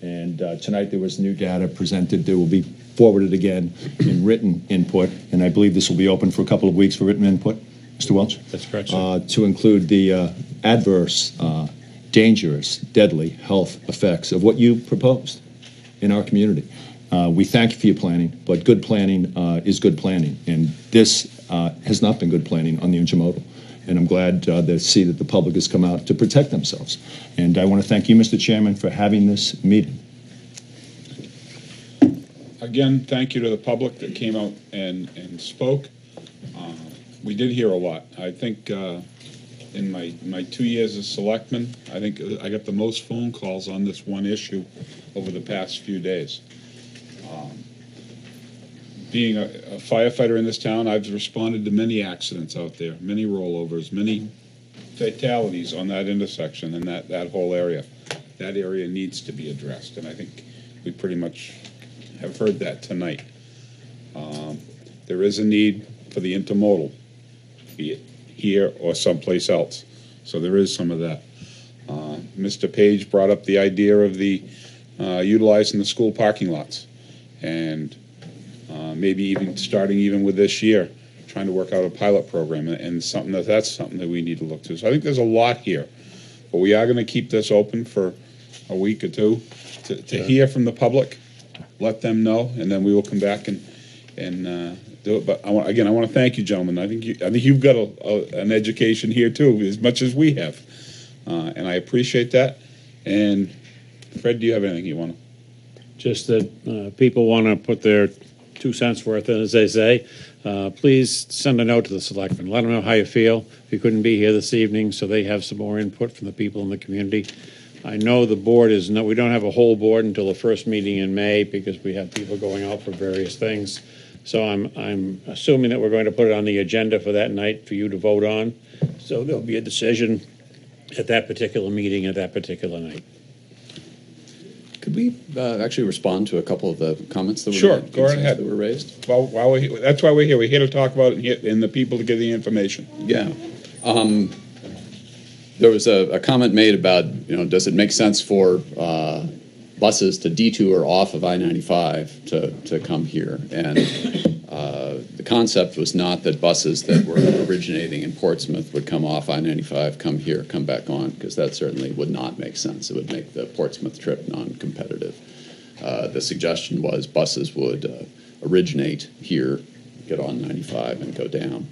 And uh, tonight there was new data presented. There will be forwarded again in written input, and I believe this will be open for a couple of weeks for written input. Mr. Welch? That's correct, sir. Uh, to include the uh, adverse, uh, dangerous, deadly health effects of what you proposed in our community. Uh, we thank you for your planning, but good planning uh, is good planning, and this uh, has not been good planning on the intermodal. And I'm glad uh, to see that the public has come out to protect themselves. And I want to thank you, Mr. Chairman, for having this meeting. Again, thank you to the public that came out and, and spoke. Uh, We did hear a lot. I think uh, in my, my two years as selectman, I think I got the most phone calls on this one issue over the past few days. Um, Being a a firefighter in this town, I've responded to many accidents out there, many rollovers, many fatalities on that intersection and that, that whole area. That area needs to be addressed, and I think we pretty much have heard that tonight. Um, There is a need for the intermodal, be it here or someplace else. So there is some of that. Uh, Mr. Page brought up the idea of the, uh, utilizing the school parking lots. And uh, maybe even starting even with this year, trying to work out a pilot program and- and something that, that's something that we need to look to. So I think there's a lot here. But we are gonna keep this open for a week or two to, to hear from the public, let them know, and then we will come back and, and, uh, do it. But I want, again, I wanna thank you, gentlemen. I think you, I think you've got a, a, an education here too, as much as we have. Uh, and I appreciate that. And Fred, do you have anything you wanna? just that uh, people want to put their two cents worth as they say, uh, please send a note to the selectmen. Let them know how you feel. If you couldn't be here this evening, so they have some more input from the people in the community. I know the board is, no, we don't have a whole board until the first meeting in May because we have people going out for various things. So I'm, I'm assuming that we're going to put it on the agenda for that night for you to vote on. So there'll be a decision at that particular meeting at that particular night. Could we uh, actually respond to a couple of the comments that were Sure, made, go right ahead. that were raised? Well, while we, that's why we're here. We're here to talk about it and the people to give the information. Yeah. Um, there was a, a comment made about, you know, does it make sense for uh, buses to detour off of I-95 to, to come here? And uh, the concept was not that buses that were originating in Portsmouth would come off I-95, come here, come back on, because that certainly would not make sense. It would make the Portsmouth trip non-competitive. Uh, the suggestion was buses would uh, originate here, get on 95, and go down.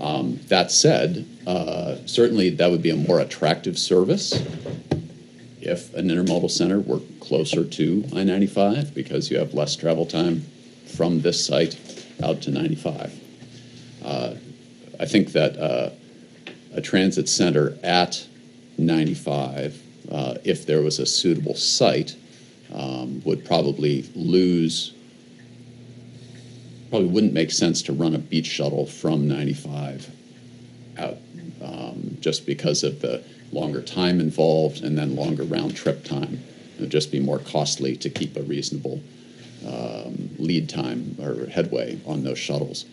Um, that said, uh, certainly that would be a more attractive service if an intermodal center were closer to I 95 because you have less travel time from this site out to 95. Uh, I think that uh, a transit center at 95, uh, if there was a suitable site, um, would probably lose probably wouldn't make sense to run a beach shuttle from 95 out um, just because of the longer time involved and then longer round trip time. It would just be more costly to keep a reasonable um, lead time or headway on those shuttles.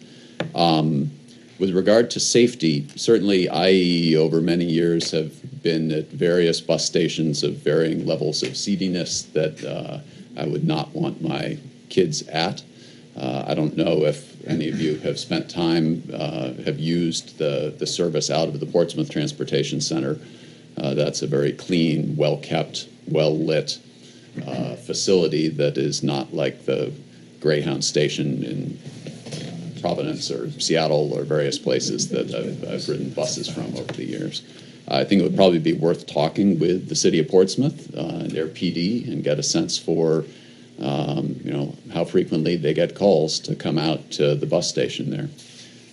Um, with regard to safety, certainly I, over many years, have been at various bus stations of varying levels of seediness that uh, I would not want my kids at. Uh, I don't know if any of you have spent time, uh, have used the, the service out of the Portsmouth Transportation Center. Uh, that's a very clean, well kept, well lit uh, facility that is not like the Greyhound station in Providence or Seattle or various places that I've, I've ridden buses from over the years. I think it would probably be worth talking with the city of Portsmouth, uh, their PD, and get a sense for um, you know, how frequently they get calls to come out to the bus station there.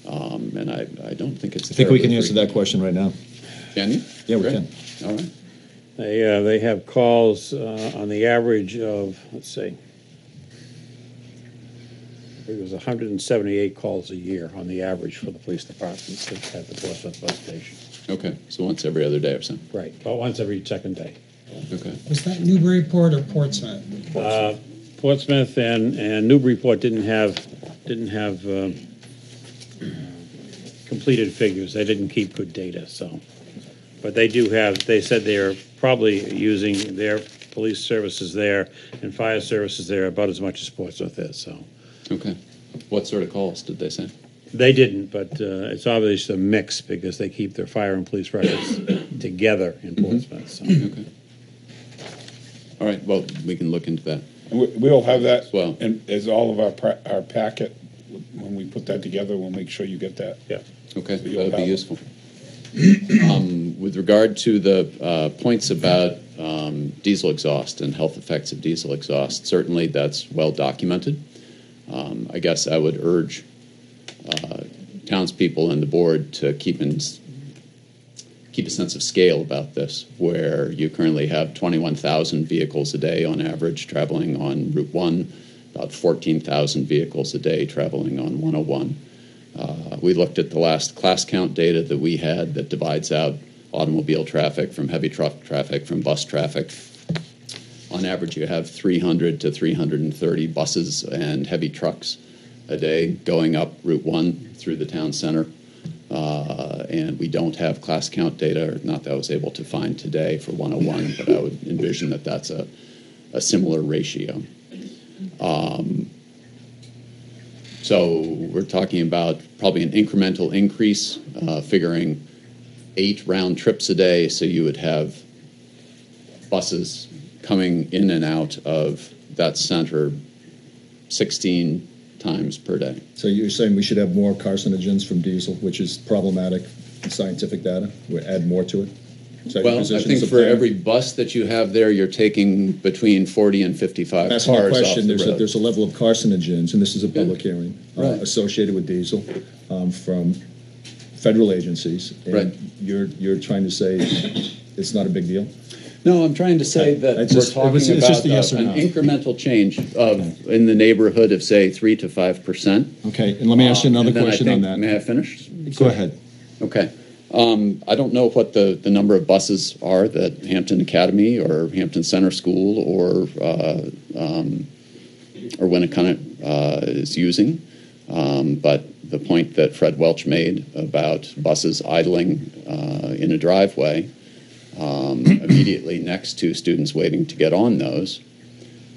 Um, and I, I don't think it's. I think we can answer that question right now. Can you? Yeah, we Great. can. All right. They, uh, they have calls uh, on the average of, let's see, it was 178 calls a year on the average for the police departments at the Portsmouth bus station. Okay, so once every other day or so. Right, about once every second day. Okay. Was that Newburyport or Portsmouth? Uh, Portsmouth and, and Newburyport didn't have, didn't have um, completed figures. They didn't keep good data, so. But they do have, they said they're probably using their police services there and fire services there about as much as Portsmouth is, so. Okay. What sort of calls did they say? They didn't, but uh, it's obviously a mix because they keep their fire and police records [coughs] together in Portsmouth, so. Okay. All right, well, we can look into that. We, we'll have that as well. in, as all of our, pra- our packet. When we put that together, we'll make sure you get that. Yeah. Okay, So that you'll would be have it. useful. Um, With regard to the uh, points about um, diesel exhaust and health effects of diesel exhaust, certainly that's well documented. um, I guess I would urge uh, townspeople and the board to keep in keep a sense of scale about this, where you currently have 21,000 vehicles a day on average traveling on Route 1, about 14,000 vehicles a day traveling on 101. Uh, we looked at the last class count data that we had that divides out automobile traffic from heavy truck traffic from bus traffic. On average, you have 300 to 330 buses and heavy trucks a day going up Route 1 through the town center. Uh, and we don't have class count data, or not that I was able to find today for 101, but I would envision that that's a, a similar ratio. Um, so we're talking about probably an incremental increase, uh, figuring eight round trips a day, so you would have buses coming in and out of that center 16 times per day. So you're saying we should have more carcinogens from diesel, which is problematic in scientific data? We add more to it? Well, I position think for every bus that you have there, you're taking between 40 and 55 Asking a cars off question, the there's a, road. there's a level of carcinogens, and this is a public hearing, uh, Right. associated with diesel, um, from federal agencies. and Right. You're, you're trying to say it's not a big deal? No, I'm trying to say that I we're just- it talking was- it's about just a yes uh, or an no. incremental change of, in the neighborhood of, say, 3 to 5 percent. Okay, and let me ask you Um, another and then I question on think- that. May I finish? Go ahead. Okay. Um, I don't know what the, the number of buses are that Hampton Academy or Hampton Center School or uh, um, or Winnacunnet uh, is using, um, but the point that Fred Welch made about buses idling uh, in a driveway um, [coughs] immediately next to students waiting to get on those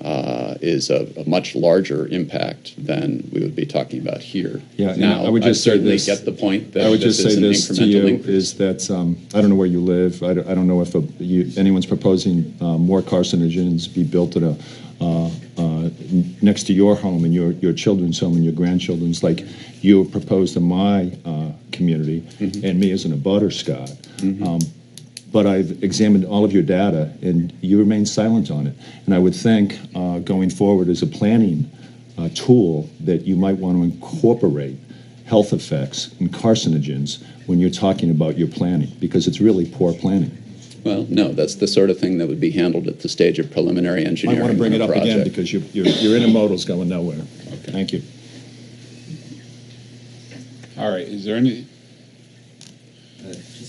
uh, is a, a much larger impact than we would be talking about here. Yeah, now I would just say certainly this. get the point that I would just is say this to incremental you, increase. is that, um, I don't know where you live, I don't, I don't know if a- you, anyone's proposing uh, more carcinogens be built at a, uh, uh, next to your home and your, your children's home and your grandchildren's, like you proposed in my uh, community, Mm-hmm. and me as an abutter, Scott. Um, But I've examined all of your data, and you remain silent on it. And I would think, uh, going forward as a planning uh, tool, that you might want to incorporate health effects and carcinogens when you're talking about your planning, because it's really poor planning. Well, no, that's the sort of thing that would be handled at the stage of preliminary engineering. I want to bring it a up again because your, your, your intermodal's going nowhere. Thank you. All right, is there any,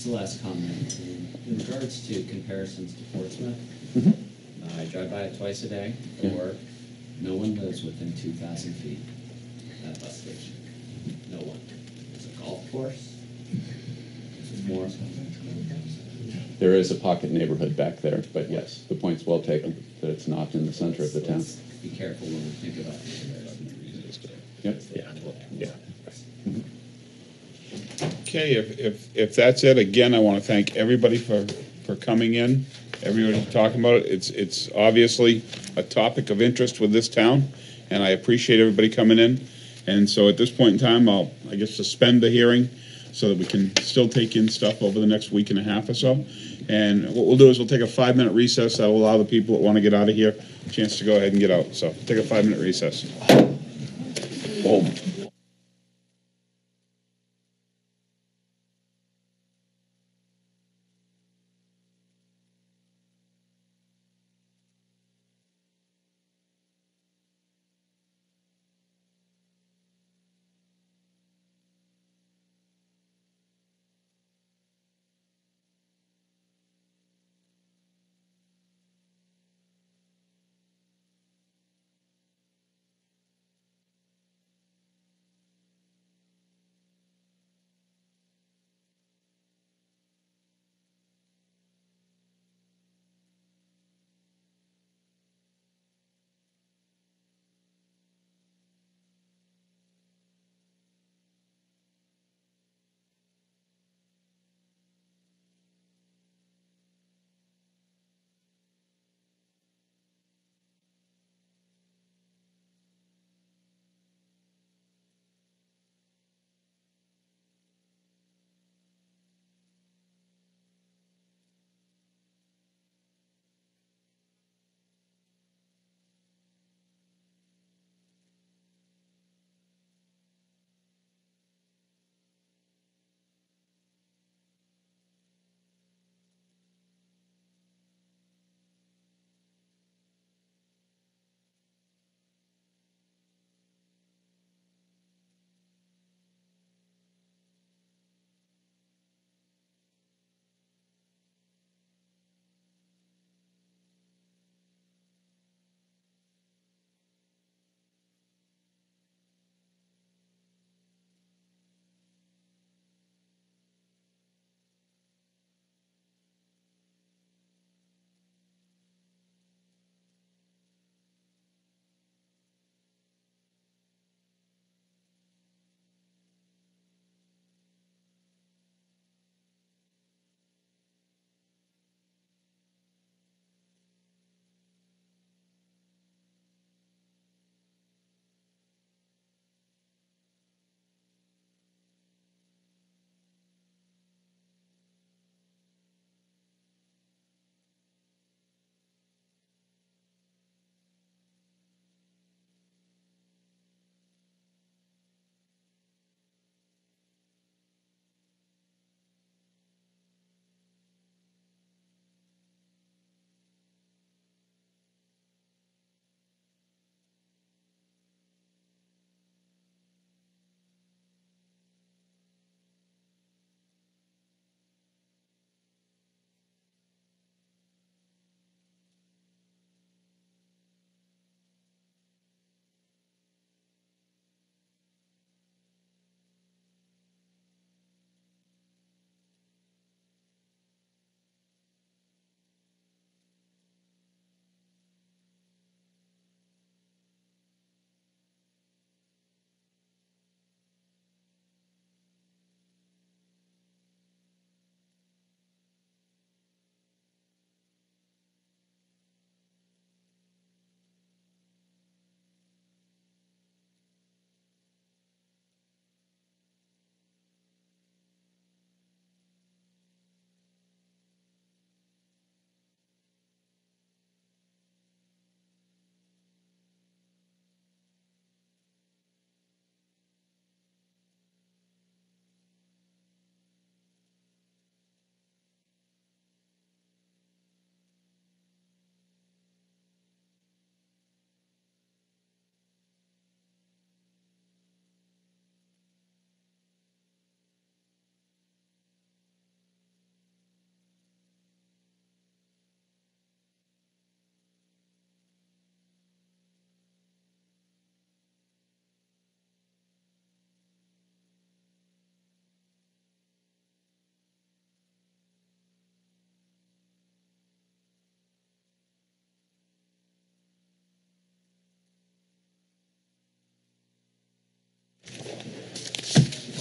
The last comment, in- regards to comparisons to Portsmouth, Mhm. uh, I drive by it twice a day for Yeah. work. No one lives within two thousand feet of that bus station. No one. There's a golf course. There's more. There is a pocket neighborhood back there, but yes, the point's well taken, that it's not in the center of the town. Let's Be careful when we think about this. Yep. Yeah. Okay, if, if, if that's it, again, I want to thank everybody for, for coming in, everybody talking about it. It's, it's obviously a topic of interest with this town, and I appreciate everybody coming in. And so at this point in time, I'll, I guess, suspend the hearing so that we can still take in stuff over the next week and a half or so. And what we'll do is we'll take a five-minute recess. That'll allow the people that want to get out of here a chance to go ahead and get out. So take a five-minute recess. Oh.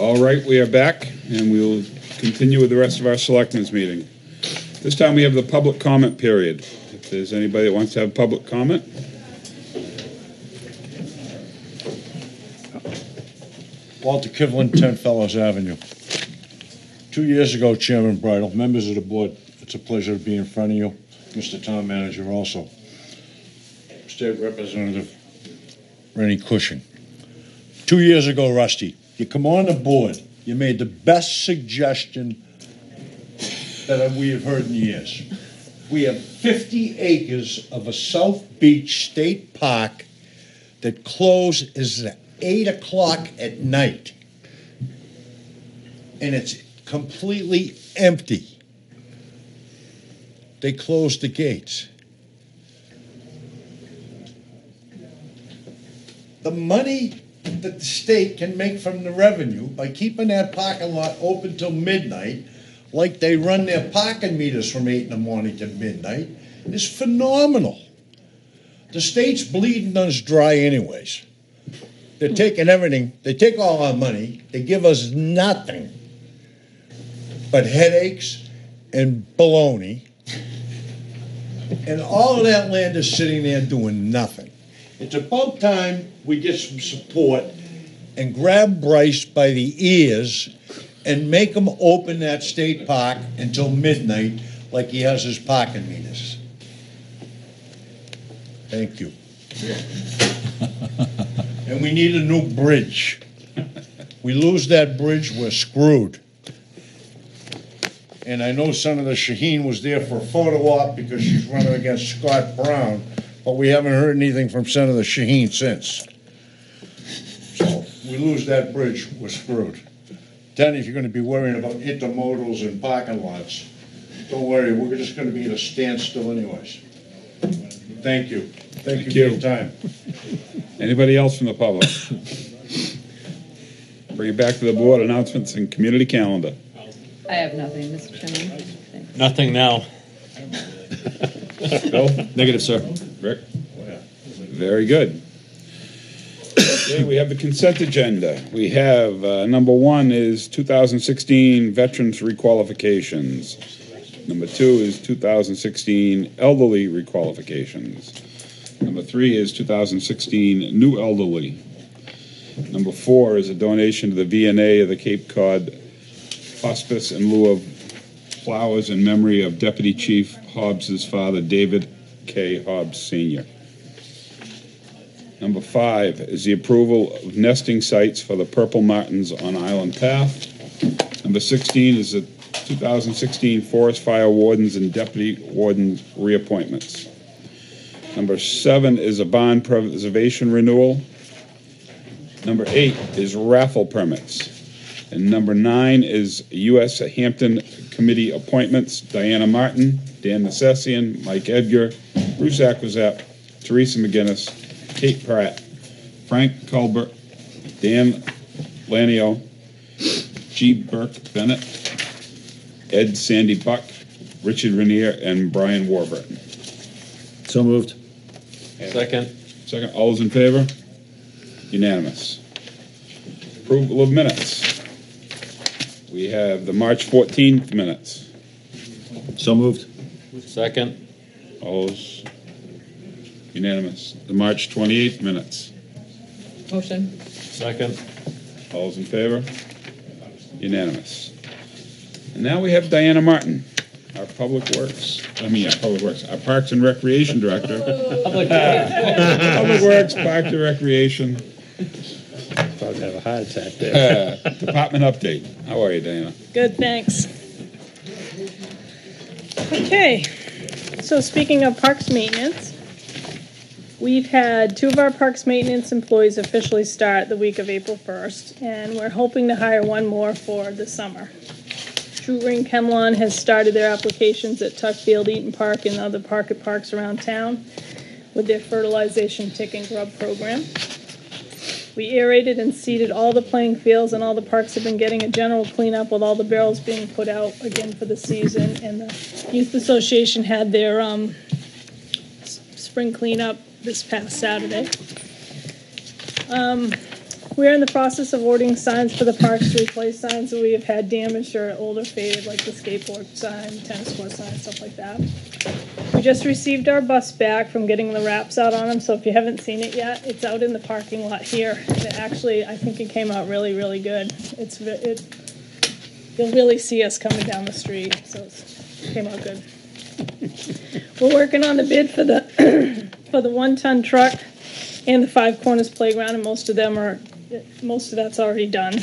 All right, we are back, and we will continue with the rest of our selectmen's meeting. This time we have the public comment period. If there's anybody that wants to have public comment, Walter Kivlin, 10 Fellows Avenue. Two years ago, Chairman Bridle, members of the board, it's a pleasure to be in front of you. Mr. Town Manager also. State Representative Renny Cushing. Two years ago, Rusty, you come on the board, you made the best suggestion that we have heard in years. We have 50 acres of a South Beach State Park that closes at 8 o'clock at night. And it's completely empty. They closed the gates. The money that the state can make from the revenue by keeping that parking lot open till midnight, like they run their parking meters from eight in the morning to midnight, is phenomenal. The state's bleeding us dry anyways. They're taking everything, they take all our money, they give us nothing but headaches and baloney. And all of that land is sitting there doing nothing. It's about time we get some support and grab Bryce by the ears and make him open that state park until midnight like he has his parking meters. Thank you. [laughs] And we need a new bridge. We lose that bridge, we're screwed. And I know Senator Shaheen was there for a photo op because she's running against Scott Brown, but we haven't heard anything from Senator Shaheen since. So, we lose that bridge, we're screwed. Then if you're gonna be worrying about intermodals and parking lots, don't worry, we're just gonna be at a standstill anyways. Thank you. Thank you for your time. anybody else from the public? Bring it back to the board, announcements and community calendar. I have nothing, Mr. Chairman. Thanks. Nothing now. Bill? Negative, sir. Rick? Yeah. Very good. Okay, we have the consent agenda. We have, uh, number one is 2016 Veterans Requalifications. Number two is 2016 Elderly Requalifications. Number three is 2016 New Elderly. Number four is a donation to the VNA of the Cape Cod Hospice in lieu of flowers in memory of Deputy Chief Hobbs's father, David K. Hobbs Sr. Number five is the approval of nesting sites for the Purple Martins on Island Path. Number 16 is the 2016 Forest Fire Wardens and Deputy Wardens reappointments. Number seven is a bond preservation renewal. Number eight is raffle permits. And number nine is U.S. Hampton Committee appointments, Diana Martin, Dan Nessessian, Mike Edgar, Bruce Acquazat, Teresa McGinnis, Kate Pratt, Frank Culbert, Dan Lanio, G. Burke Bennett, Ed Sandy Buck, Richard Renier, and Brian Warburton. So moved. Second. Second, all those in favor? Unanimous. Approval of minutes. We have the March 14th minutes. So moved. Second. All those unanimous. The March 28th minutes. Motion. Second. All those in favor? Unanimous. And now we have Diana Martin, our Public Works, I mean, our Public Works, our Parks and Recreation Director. [laughs] Public Public Works, Parks and Recreation, About to have a heart attack there. uh, Department update. How are you, Diana? Good, thanks. Okay, so speaking of parks maintenance, we've had two of our parks maintenance employees officially start the week of April 1st, and we're hoping to hire one more for the summer. TruGreen ChemLawn has started their applications at Tuckfield, Eaton Park, and other pocket parks around town with their fertilization tick and grub program. We aerated and seeded all the playing fields, and all the parks have been getting a general cleanup with all the barrels being put out again for the season. And the Youth Association had their um, spring cleanup this past Saturday. Um, We are in the process of ordering signs for the parks to replace signs that we have had damaged or older faded, like the skateboard sign, tennis court sign, stuff like that. We just received our bus back from getting the wraps out on them, so if you haven't seen it yet, it's out in the parking lot here. It actually, I think it came out really, really good. It's, it, you'll really see us coming down the street, so it came out good. We're working on the bid for the, [clears throat] for the one-ton truck and the Five Corners Playground, and most of them are, most of that's already done.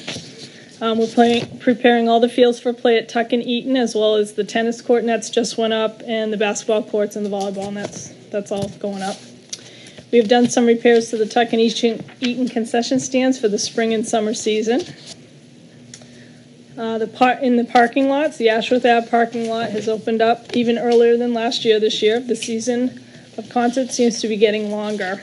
Um, we're playing, preparing all the fields for play at Tuck and Eaton, as well as the tennis court nets just went up, and the basketball courts and the volleyball nets. That's all going up. We have done some repairs to the Tuck and Eaton concession stands for the spring and summer season. Uh, the par- in the parking lots, the Ashworth Ave parking lot has opened up even earlier than last year. This year, the season of concerts seems to be getting longer.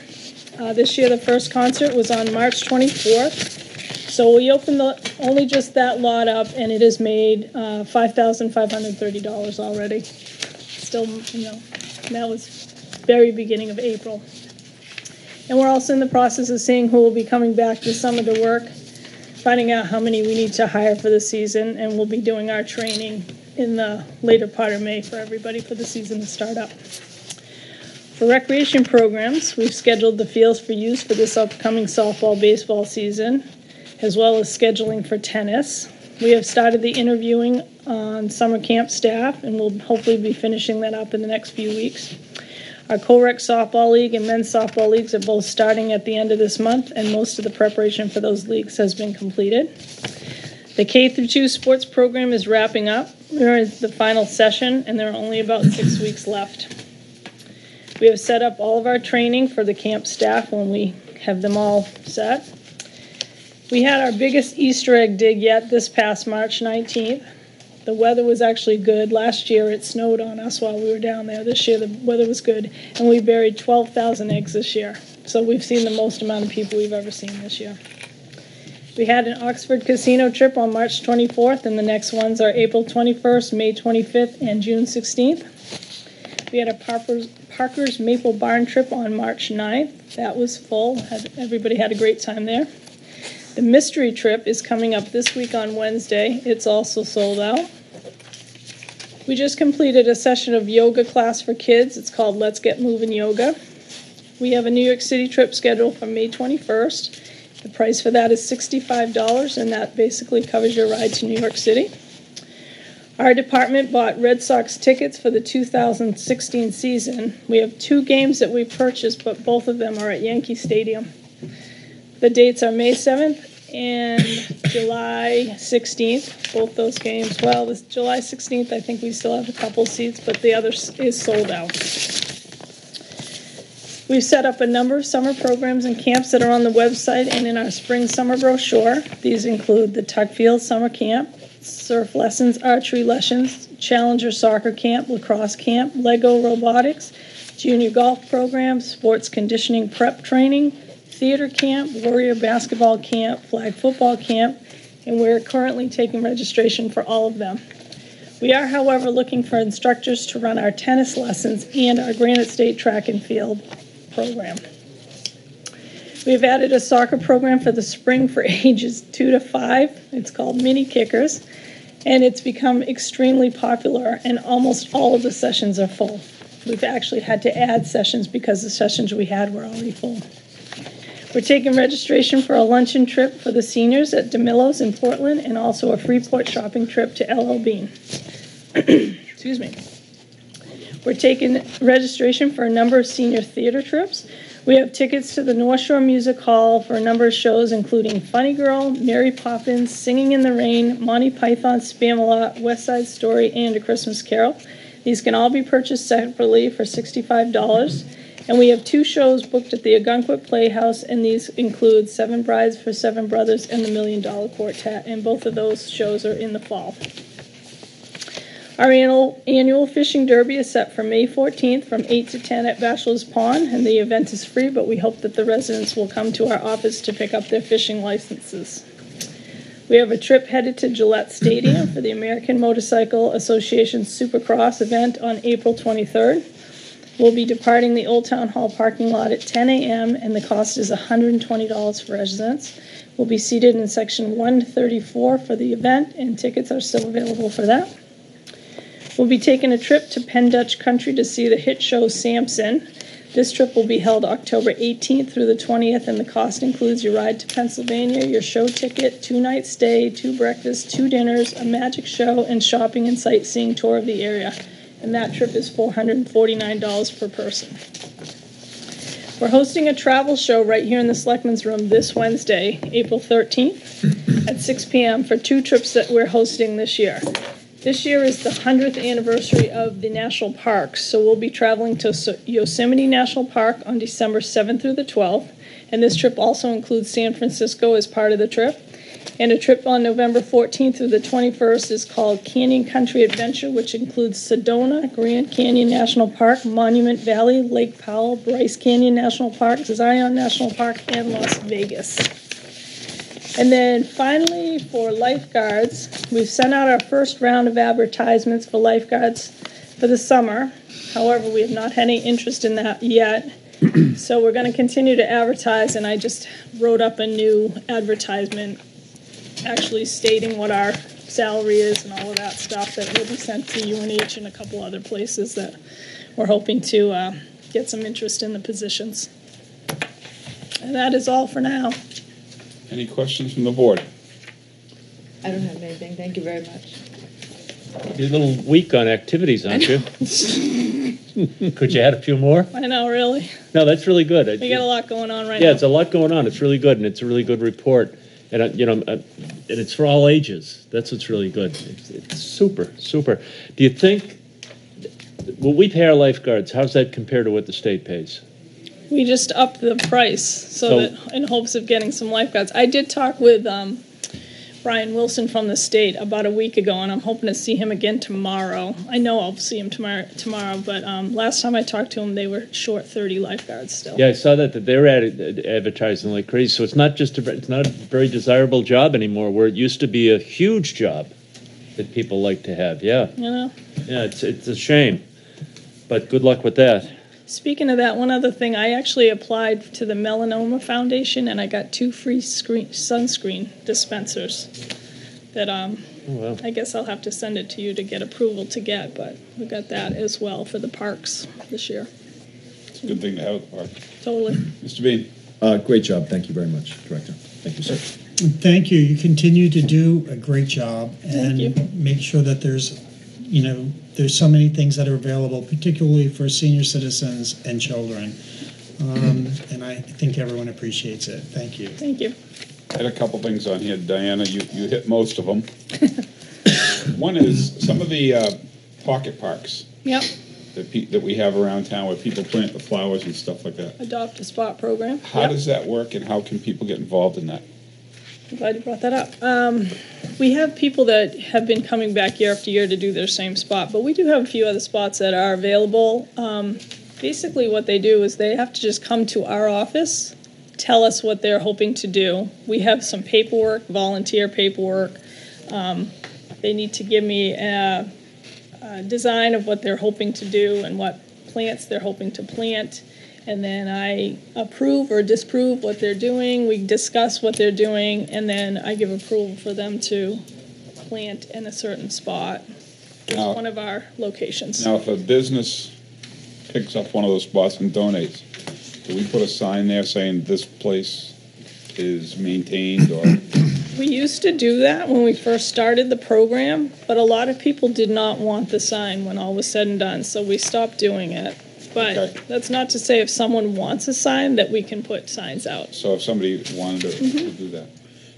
Uh, this year, the first concert was on March 24th. So we opened the, only just that lot up, and it has made uh, $5,530 already. Still, you know, that was very beginning of April. And we're also in the process of seeing who will be coming back this summer to work, finding out how many we need to hire for the season, and we'll be doing our training in the later part of May for everybody for the season to start up. For recreation programs, we've scheduled the fields for use for this upcoming softball, baseball season, as well as scheduling for tennis. We have started the interviewing on summer camp staff, and we'll hopefully be finishing that up in the next few weeks. Our co-rec softball league and men's softball leagues are both starting at the end of this month, and most of the preparation for those leagues has been completed. The K through 2 sports program is wrapping up. We're in the final session, and there are only about six weeks left. We have set up all of our training for the camp staff when we have them all set. We had our biggest Easter egg dig yet this past March 19th. The weather was actually good. Last year it snowed on us while we were down there. This year the weather was good, and we buried 12,000 eggs this year. So we've seen the most amount of people we've ever seen this year. We had an Oxford casino trip on March 24th, and the next ones are April 21st, May 25th, and June 16th. We had a Parker's, Parker's Maple Barn trip on March 9th. That was full. Had, everybody had a great time there. The mystery trip is coming up this week on Wednesday. It's also sold out. We just completed a session of yoga class for kids. It's called Let's Get Moving Yoga. We have a New York City trip scheduled for May 21st. The price for that is $65, and that basically covers your ride to New York City. Our department bought Red Sox tickets for the 2016 season. We have two games that we purchased, but both of them are at Yankee Stadium. The dates are May 7th and July 16th, both those games. Well, this July 16th, I think we still have a couple seats, but the other is sold out. We've set up a number of summer programs and camps that are on the website and in our spring summer brochure. These include the Tuckfield Summer Camp, surf lessons, archery lessons, Challenger Soccer Camp, lacrosse camp, Lego robotics, junior golf program, sports conditioning prep training, theater camp, warrior basketball camp, flag football camp, and we're currently taking registration for all of them. We are, however, looking for instructors to run our tennis lessons and our Granite State track and field program. We've added a soccer program for the spring for [laughs] ages two to five. It's called Mini Kickers, and it's become extremely popular, and almost all of the sessions are full. We've actually had to add sessions because the sessions we had were already full. We're taking registration for a luncheon trip for the seniors at DiMillo's in Portland and also a Freeport shopping trip to LL Bean. [coughs] Excuse me. We're taking registration for a number of senior theater trips. We have tickets to the North Shore Music Hall for a number of shows, including Funny Girl, Mary Poppins, Singing in the Rain, Monty Python, Spamalot, West Side Story, and A Christmas Carol. These can all be purchased separately for $65. And we have two shows booked at the Ogunquit Playhouse, and these include Seven Brides for Seven Brothers and the Million Dollar Quartet, and both of those shows are in the fall. Our annual, annual fishing derby is set for May 14th from 8 to 10 at Bachelor's Pond, and the event is free, but we hope that the residents will come to our office to pick up their fishing licenses. We have a trip headed to Gillette Stadium for the American Motorcycle Association Supercross event on April 23rd. We'll be departing the Old Town Hall parking lot at 10 a.m. and the cost is $120 for residents. We'll be seated in section 134 for the event, and tickets are still available for that. We'll be taking a trip to Penn Dutch Country to see the hit show Samson. This trip will be held October 18th through the 20th, and the cost includes your ride to Pennsylvania, your show ticket, two night stay, two breakfasts, two dinners, a magic show, and shopping and sightseeing tour of the area. And that trip is $449 per person. We're hosting a travel show right here in the Selectmen's Room this Wednesday, April 13th, at 6 p.m. for two trips that we're hosting this year. This year is the 100th anniversary of the national parks, so we'll be traveling to Yosemite National Park on December 7th through the 12th. And this trip also includes San Francisco as part of the trip. And a trip on November 14th through the 21st is called Canyon Country Adventure, which includes Sedona, Grand Canyon National Park, Monument Valley, Lake Powell, Bryce Canyon National Park, Zion National Park, and Las Vegas. And then finally, for lifeguards, we've sent out our first round of advertisements for lifeguards for the summer. However, we have not had any interest in that yet. [clears throat] So we're gonna continue to advertise, and I just wrote up a new advertisement actually stating what our salary is and all of that stuff that will be sent to UNH and a couple other places that we're hoping to uh, get some interest in the positions. And that is all for now. Any questions from the board? I don't have anything. Thank you very much. You're a little weak on activities, aren't you? [laughs] [laughs] Could you add a few more? I know, really. No, that's really good. We got a lot going on right Yeah, now. it's a lot going on. It's really good, and it's a really good report. And, uh, you know, uh, and it's for all ages. That's what's really good. It's, it's super, super. Do you think, well, we pay our lifeguards, how's that compare to what the state pays? We just upped the price so, So- that in hopes of getting some lifeguards. I did talk with um, Brian Wilson from the state about a week ago, and I'm hoping to see him again tomorrow. I know I'll see him tomorrow, tomorrow but um, last time I talked to him, they were short 30 lifeguards still. Yeah, I saw that, that they're ad- advertising like crazy. So it's not just, a, it's not a very desirable job anymore, where it used to be a huge job that people like to have. Yeah, You know. yeah, it's, it's a shame. But good luck with that. Speaking of that, one other thing, I actually applied to the Melanoma Foundation, and I got two free screen, sunscreen dispensers. That um, Oh, wow. I guess I'll have to send it to you to get approval to get, but we got that as well for the parks this year. It's a good thing to have at the park. Totally. Mr. Bean? Uh, great job. Thank you very much, Director. Thank you, sir. Thank you. You continue to do a great job and Thank you. make sure that there's, you know, there's so many things that are available, particularly for senior citizens and children. Um, [clears throat] and I think everyone appreciates it. Thank you. Thank you. I had a couple things on here, Diana, you, you hit most of them. [laughs] One is some of the uh, pocket parks Yep. that pe, that we have around town where people plant the flowers and stuff like that. Adopt a spot program. How Yep. does that work and how can people get involved in that? I'm glad you brought that up. Um, we have people that have been coming back year after year to do their same spot, but we do have a few other spots that are available. Um, basically, what they do is they have to just come to our office, tell us what they're hoping to do. We have some paperwork, volunteer paperwork. Um, they need to give me a, a design of what they're hoping to do and what plants they're hoping to plant. And then I approve or disapprove what they're doing. We discuss what they're doing, and then I give approval for them to plant in a certain spot. Now- one of our locations. Now, if a business picks up one of those spots and donates, do we put a sign there saying this place is maintained or? We used to do that when we first started the program, but a lot of people did not want the sign when all was said and done, so we stopped doing it. But Okay. that's not to say if someone wants a sign that we can put signs out. So if somebody wanted to, to Mm-hmm. do that.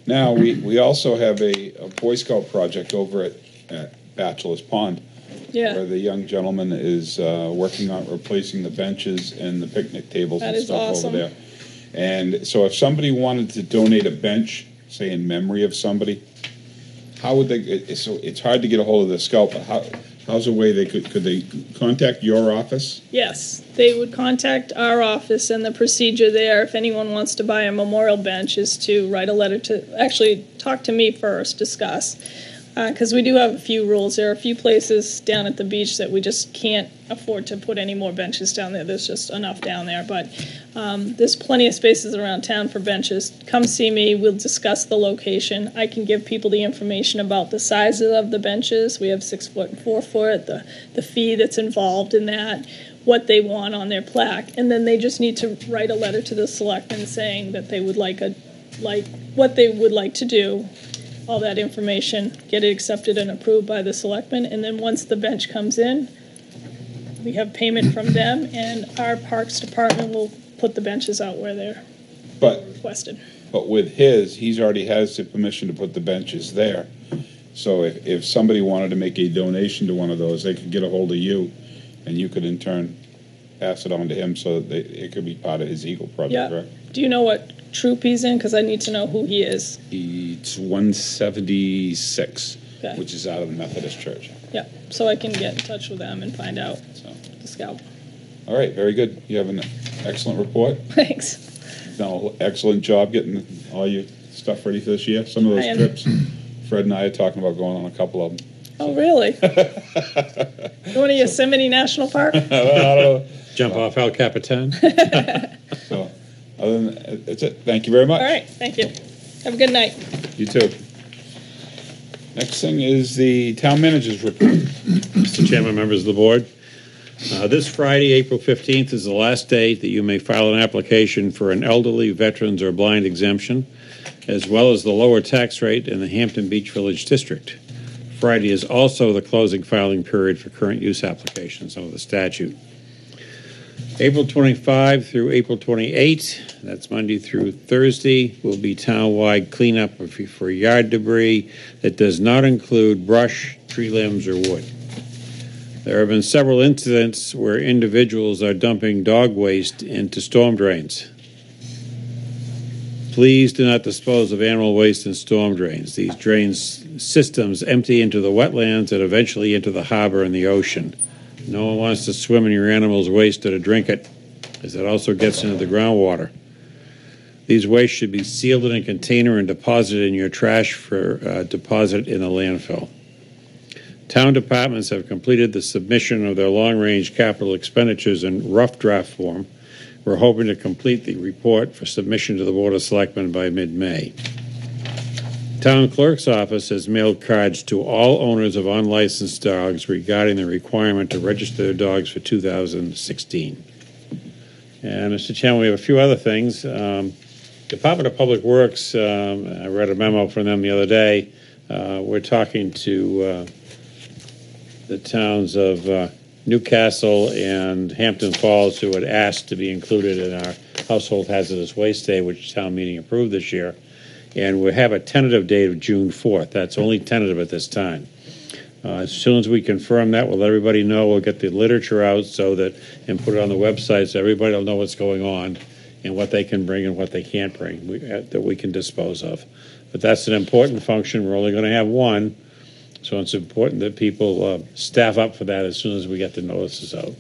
Now, we, we also have a, a Boy Scout project over at, at Bachelor's Pond. Yeah. Where the young gentleman is, uh, working on replacing the benches and the picnic tables That and is stuff over awesome. there. And so if somebody wanted to donate a bench, say in memory of somebody, how would they, it, it's, so it's hard to get a hold of the scout, but how, how's a way they could, could they contact your office? Yes, they would contact our office, and the procedure there, if anyone wants to buy a memorial bench, is to write a letter to, actually, talk to me first, discuss. Because we do have a few rules. There are a few places down at the beach that we just can't afford to put any more benches down there. There's just enough down there. But um, there's plenty of spaces around town for benches. Come see me. We'll discuss the location. I can give people the information about the sizes of the benches. We have six foot and four foot, the, the fee that's involved in that, what they want on their plaque. And then they just need to write a letter to the selectmen saying that they would like a like what they would like to do all that information, get it accepted and approved by the selectmen, and then once the bench comes in, we have payment from them, and our Parks Department will put the benches out where they're But, requested. but with his, he's already has the permission to put the benches there. So if, if somebody wanted to make a donation to one of those, they could get a hold of you, and you could in turn pass it on to him so that they- it could be part of his Eagle project, Yeah. correct? Do you know what troop he's in? Because I need to know who he is. It's one seventy-six, Okay. which is out of the Methodist Church. Yeah, so I can get in touch with them and find out So, the scout. All right, very good. You have an excellent report. [laughs] Thanks. You've Done an excellent job getting all your stuff ready for this year. Some of I those am. trips, [clears throat] Fred and I are talking about going on a couple of them. Oh, really? [laughs] Going to Yosemite National Park? [laughs] Jump off El Capitan. So, other than, that, that's it. Thank you very much. All right, thank you. Have a good night. You too. Next thing is the town manager's report. Mr. Chairman, members of the board, uh, this Friday, April 15th, is the last day that you may file an application for an elderly, veterans, or blind exemption, as well as the lower tax rate in the Hampton Beach Village District. Friday is also the closing filing period for current use applications under the statute. April 25 through April 28, that's Monday through Thursday, will be townwide cleanup for yard debris that does not include brush, tree limbs, or wood. There have been several incidents where individuals are dumping dog waste into storm drains. Please do not dispose of animal waste in storm drains. These drains systems empty into the wetlands and eventually into the harbor and the ocean. No one wants to swim in your animal's waste or to drink it, as it also gets into the groundwater. These wastes should be sealed in a container and deposited in your trash for uh, deposit in a landfill. Town departments have completed the submission of their long-range capital expenditures in rough draft form. We're hoping to complete the report for submission to the Board of Selectmen by mid-May. Town Clerk's Office has mailed cards to all owners of unlicensed dogs regarding the requirement to register their dogs for 2016. And, Mr. Chairman, we have a few other things. Um, Department of Public Works, um, I read a memo from them the other day. Uh, We're talking to uh, the towns of uh, Newcastle and Hampton Falls who had asked to be included in our Household Hazardous Waste Day, which town meeting approved this year. And we have a tentative date of June 4th. That's only tentative at this time. Uh, As soon as we confirm that, we'll let everybody know. We'll get the literature out so that, and put it on the website so everybody will know what's going on and what they can bring and what they can't bring, we- uh, that we can dispose of. But that's an important function. We're only going to have one. So it's important that people uh, staff up for that as soon as we get the notices out.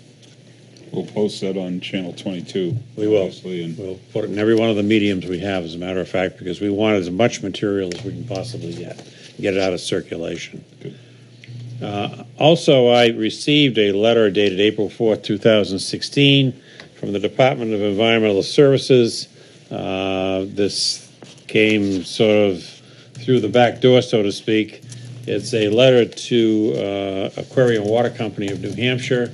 We'll post that on Channel 22. We will. obviously, and We'll put it in every one of the mediums we have, as a matter of fact, because we want as much material as we can possibly get, get it out of circulation. Uh, Also, I received a letter dated April 4th, 2016, from the Department of Environmental Services. Uh, This came sort of through the back door, so to speak. It's a letter to uh, Aquarion Water Company of New Hampshire,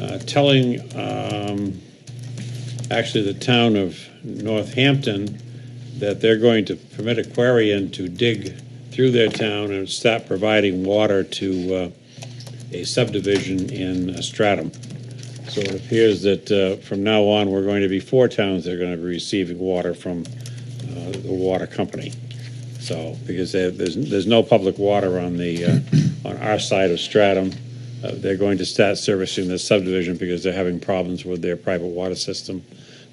uh, telling um, actually the town of Northampton that they're going to permit a Aquarion to dig through their town and stop providing water to uh, a subdivision in Stratham. So it appears that uh, from now on, we're going to be four towns that are going to be receiving water from uh, the water company. So, because there's, there's no public water on the, uh, on our side of Stratham. Uh, They're going to start servicing this subdivision because they're having problems with their private water system,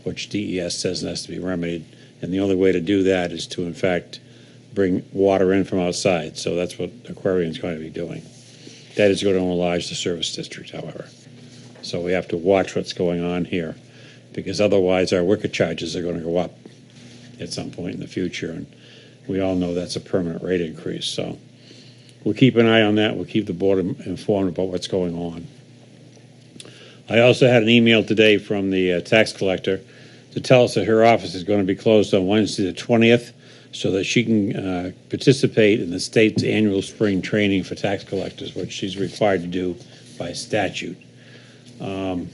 which DES says has to be remedied. And the only way to do that is to, in fact, bring water in from outside. So that's what Aquarion's going to be doing. That is going to enlarge the service district, however. So we have to watch what's going on here, because otherwise our wicket charges are going to go up at some point in the future, and we all know that's a permanent rate increase. So we'll keep an eye on that. We'll keep the board informed about what's going on. I also had an email today from the uh, tax collector to tell us that her office is going to be closed on Wednesday, the 20th, so that she can uh, participate in the state's annual spring training for tax collectors, which she's required to do by statute. Um,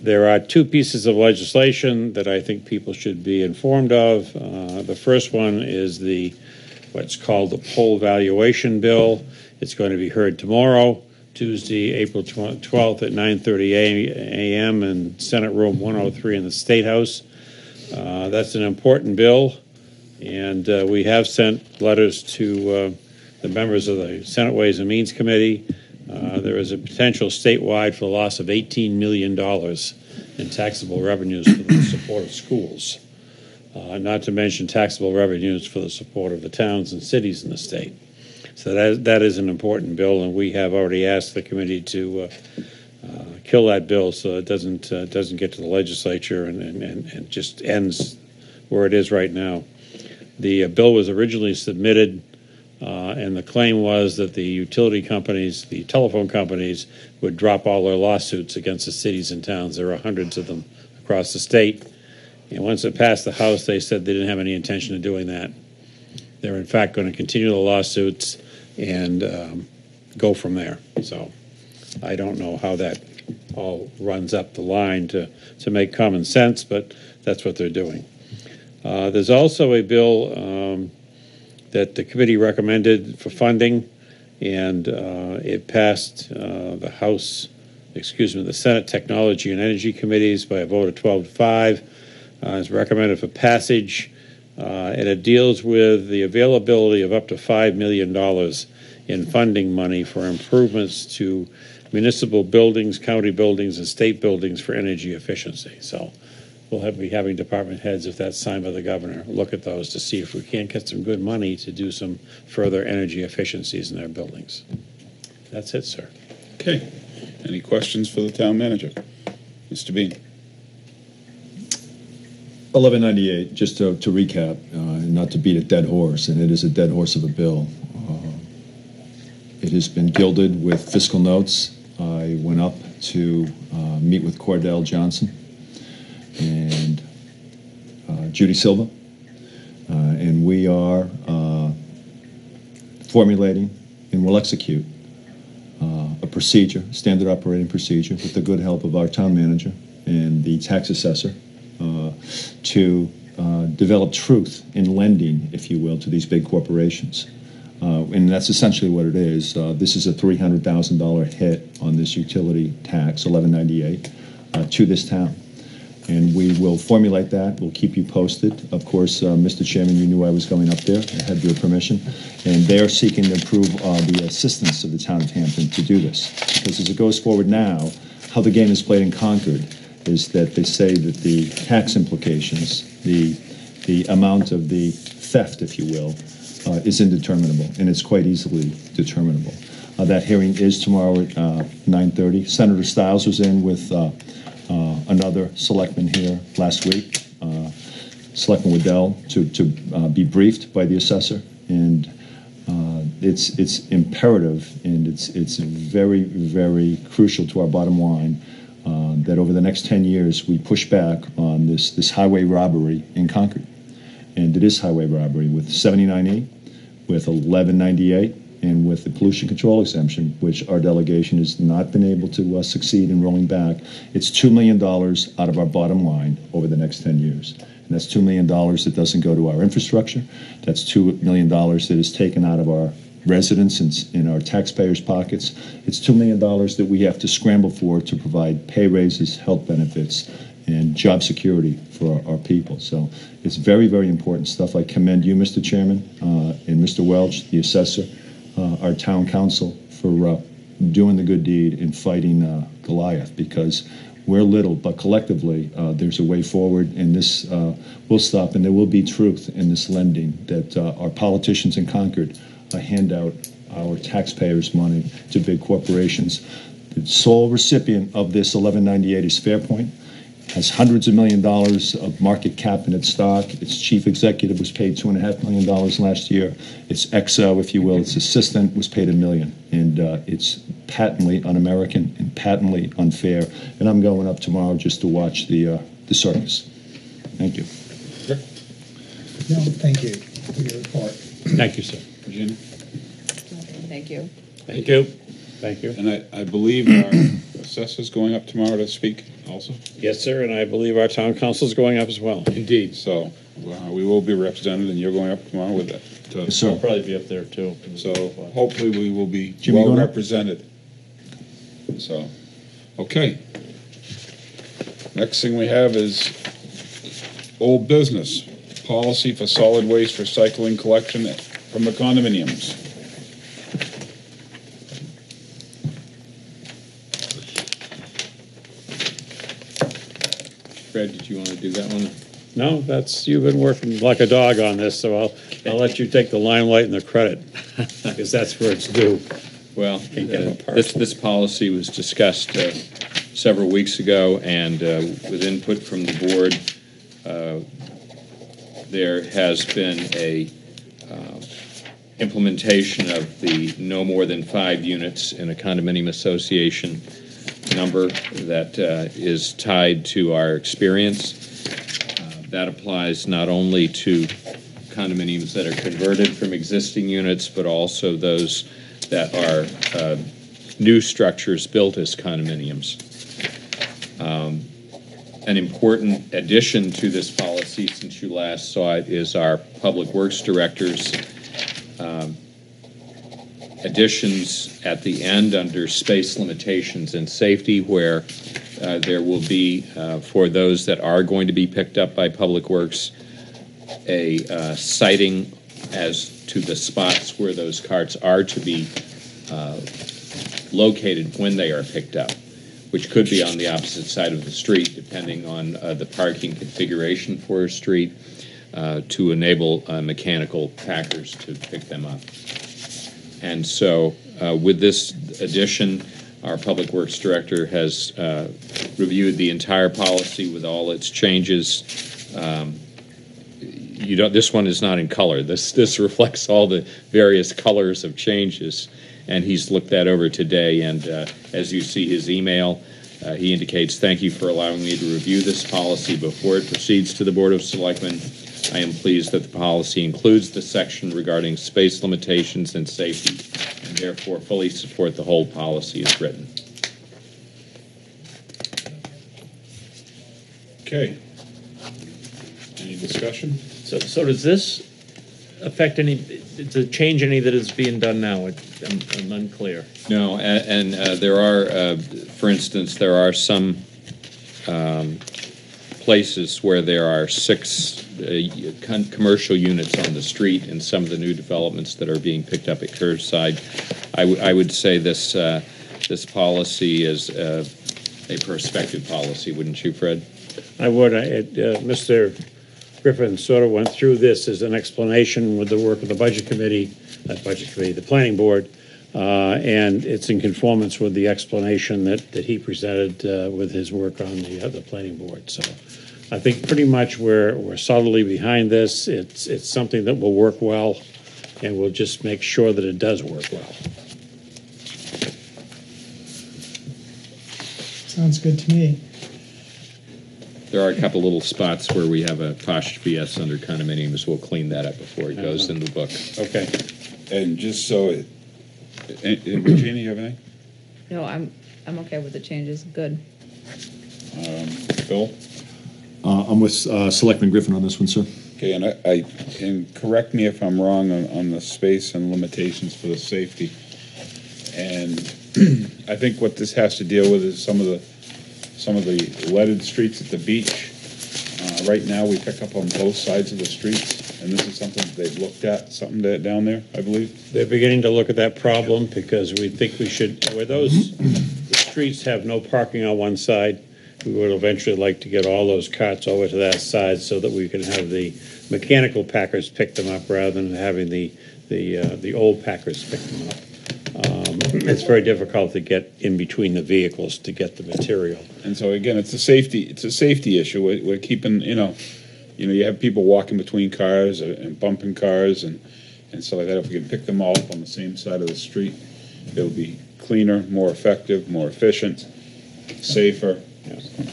there are two pieces of legislation that I think people should be informed of. Uh, the first one is the what's called the pole valuation bill. It's going to be heard tomorrow, Tuesday, April 12th at 9:30 a.m. in Senate Room 103 in the State House. Uh, that's an important bill, and uh, we have sent letters to uh, the members of the Senate Ways and Means Committee. Uh, there is a potential statewide for the loss of $18 million in taxable revenues for the support of schools, uh, not to mention taxable revenues for the support of the towns and cities in the state. So that, that is an important bill, and we have already asked the committee to uh, uh, kill that bill so it doesn't uh, doesn't get to the legislature and, and, and, and just ends where it is right now. The uh, bill was originally submitted, uh, and the claim was that the utility companies, the telephone companies, would drop all their lawsuits against the cities and towns. There are hundreds of them across the state. And once it passed the House, they said they didn't have any intention of doing that. They're in fact going to continue the lawsuits and um, go from there. So I don't know how that all runs up the line to, to make common sense, but that's what they're doing. Uh, there's also a bill um, that the committee recommended for funding, and uh, it passed uh, the House, excuse me, the Senate Technology and Energy Committees by a vote of 12 to 5. Uh, it's recommended for passage, uh, and it deals with the availability of up to $5 million in funding money for improvements to municipal buildings, county buildings, and state buildings for energy efficiency. So we'll have, be having department heads, if that's signed by the governor, look at those to see if we can't get some good money to do some further energy efficiencies in their buildings. That's it, sir. Okay. Any questions for the town manager? Mr. Bean? 1198, just to, to recap, uh, not to beat a dead horse, and it is a dead horse of a bill. Uh, It has been gilded with fiscal notes. I went up to uh, meet with Cordell Johnson and uh, Judy Silva, uh, and we are uh, formulating and will execute a procedure, standard operating procedure, with the good help of our town manager and the tax assessor, to uh, develop truth in lending, if you will, to these big corporations. Uh, and that's essentially what it is. Uh, this is a $300,000 hit on this utility tax, 1198, uh, to this town. And we will formulate that. We'll keep you posted. Of course, uh, Mr. Chairman, you knew I was going up there. I had your permission. And they are seeking to improve uh, the assistance of the town of Hampton to do this. Because as it goes forward now, how the game is played in Concord is that they say that the tax implications, the, the amount of the theft, if you will, uh, is indeterminable, and it's quite easily determinable. Uh, that hearing is tomorrow at uh, 9:30. Senator Stiles was in with uh, uh, another selectman here last week, uh, Selectman Waddell, to, to be briefed by the assessor, and it's it's imperative and it's it's very very crucial to our bottom line uh, that over the next 10 years we push back on this this highway robbery in Concord and it is highway robbery with 79E, with 1198, and with the pollution control exemption, which our delegation has not been able to uh, succeed in rolling back. It's $2 million out of our bottom line over the next 10 years. And that's $2 million that doesn't go to our infrastructure. That's $2 million that is taken out of our residents and in our taxpayers' pockets. It's $2 million that we have to scramble for to provide pay raises, health benefits, and job security for our, our people. So it's very, very important stuff. I commend you, Mr. Chairman, uh, and Mr. Welch, the assessor, uh, our town counsel, for uh, doing the good deed in fighting uh, Goliath because we're little, but collectively uh, there's a way forward, and this uh, will stop, and there will be truth in this lending that uh, our politicians in Concord hand out our taxpayers' money to big corporations. The sole recipient of this 1198 is Fairpoint has hundreds of million dollars of market cap in its stock. Its chief executive was paid two and a half million dollars last year. Its exo, if you will, its assistant was paid a million. And uh, it's patently un-American and patently unfair. And I'm going up tomorrow just to watch the, uh, the circus. Thank you. No, thank you for your report. Thank you, sir. Virginia? Thank you. Thank you. Thank you. And I, I believe our [clears throat] assessor's going up tomorrow to speak also? Yes, sir, and I believe our town counsel is going up as well. Indeed. So uh, we will be represented, and you're going up tomorrow with that. to- Yes, sir. I'll probably be up there too. So hopefully we will be Jimmy well going up? represented. So, okay. Next thing we have is old business, policy for solid waste recycling collection from the condominiums. Fred, did you want to do that one? No, that's, you've been working like a dog on this, so I'll, I'll let you take the limelight and the credit, [laughs] because that's where it's due. Well, Can't get 'em uh, apart. this, this policy was discussed uh, several weeks ago, and uh, with input from the board, uh, there has been a implementation of the no more than five units in a condominium association number that uh, is tied to our experience. Uh, That applies not only to condominiums that are converted from existing units, but also those that are uh, new structures built as condominiums. Um, An important addition to this policy since you last saw it is our Public Works Director's um, additions at the end under space limitations and safety, where uh, there will be, uh, for those that are going to be picked up by Public Works, a uh, sighting as to the spots where those carts are to be uh, located when they are picked up, which could be on the opposite side of the street, depending on uh, the parking configuration for a street, uh, to enable uh, mechanical packers to pick them up. And so, uh, with this addition, our Public Works Director has uh, reviewed the entire policy with all its changes. Um, you don't, this one is not in color. This, this [laughs] reflects all the various colors of changes. And he's looked that over today. And uh, as you see his email, uh, he indicates, thank you for allowing me to review this policy before it proceeds to the Board of Selectmen. I am pleased that the policy includes the section regarding space limitations and safety, and therefore fully support the whole policy as written. Okay. Any discussion? So, so does this affect any, does it change any that is being done now? It- I'm, I'm unclear. No, a- and uh, there are, uh, for instance, there are some um, places where there are six uh, con- commercial units on the street and some of the new developments that are being picked up at curbside. I would- say this, uh, this policy is uh, a prospective policy, wouldn't you, Fred? I would, I, uh, Mr. Griffin sort of went through this as an explanation with the work of the Budget Committee, not Budget Committee, the Planning Board, uh, and it's in conformance with the explanation that, that he presented uh, with his work on the, uh, the Planning Board. So I think pretty much we're, we're solidly behind this. It's, it's something that will work well, and we'll just make sure that it does work well. Sounds good to me. There are a couple little spots where we have a apostrophe S under condominiums. We'll clean that up before it goes in the book. Okay. And just so, it- eh, you have anything? No, I'm, I'm okay with the changes. Good. Um, Bill? Uh, I'm with uh, Selectman Griffin on this one, sir. Okay, and I, I, and correct me if I'm wrong on, on the space and limitations for the safety. And [clears throat] I think what this has to deal with is some of the, some of the leaded streets at the beach. Uh, right now, we pick up on both sides of the streets, and this is something that they've looked at, something that, down there, I believe. They're beginning to look at that problem because we think we should, where those, the streets have no parking on one side, we would eventually like to get all those carts over to that side so that we can have the mechanical packers pick them up rather than having the, the, uh, the old packers pick them up. um, it's very difficult to get in between the vehicles to get the material. And so again, it's a safety, it's a safety issue. We're, we're keeping, you know, you know, you have people walking between cars and bumping cars and, and stuff like that. If we can pick them all up on the same side of the street, it'll be cleaner, more effective, more efficient, safer.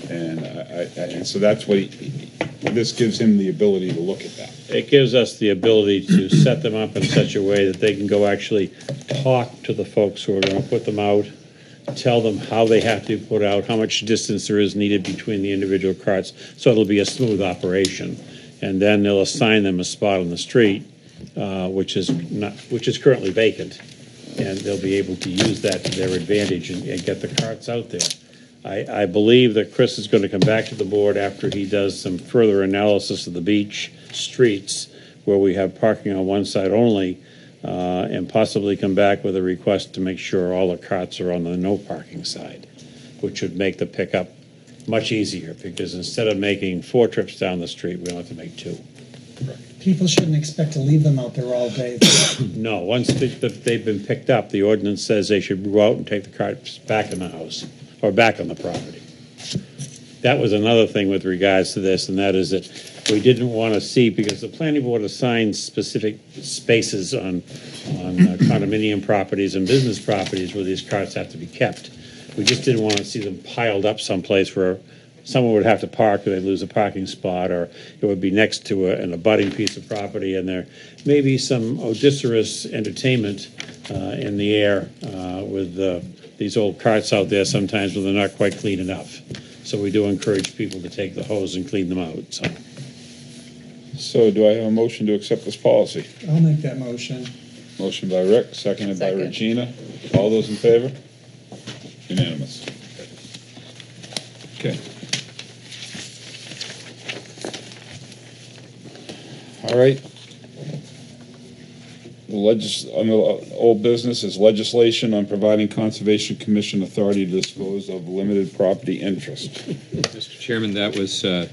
And I, I, and so that's what he, this gives him the ability to look at that. It gives us the ability to set them up in such a way that they can go actually talk to the folks who are gonna put them out, tell them how they have to put out, how much distance there is needed between the individual carts, so it'll be a smooth operation. And then they'll assign them a spot on the street, uh, which is not, which is currently vacant. And they'll be able to use that to their advantage and, and get the carts out there. I, I believe that Chris is gonna come back to the board after he does some further analysis of the beach streets where we have parking on one side only, uh, and possibly come back with a request to make sure all the carts are on the no parking side, which would make the pickup much easier, because instead of making four trips down the street, we don't have to make two. People shouldn't expect to leave them out there all day. [coughs] No, once they- they've been picked up, the ordinance says they should go out and take the carts back in the house, or back on the property. That was another thing with regards to this, and that is that we didn't want to see, because the planning board assigns specific spaces on, on uh, condominium properties and business properties where these carts have to be kept. We just didn't want to see them piled up someplace where someone would have to park or they'd lose a parking spot, or it would be next to a- an abutting piece of property, and there may be some odoriferous entertainment uh, in the air uh, with uh, these old carts out there sometimes when they're not quite clean enough. So we do encourage people to take the hose and clean them out, so. So do I have a motion to accept this policy? I'll make that motion. Motion by Rick, seconded by Second. Regina. All those in favor? Unanimous. Okay. All right. The legis, on the old business is legislation on providing Conservation Commission authority to dispose of limited property interest. Mr. Chairman, that was uh,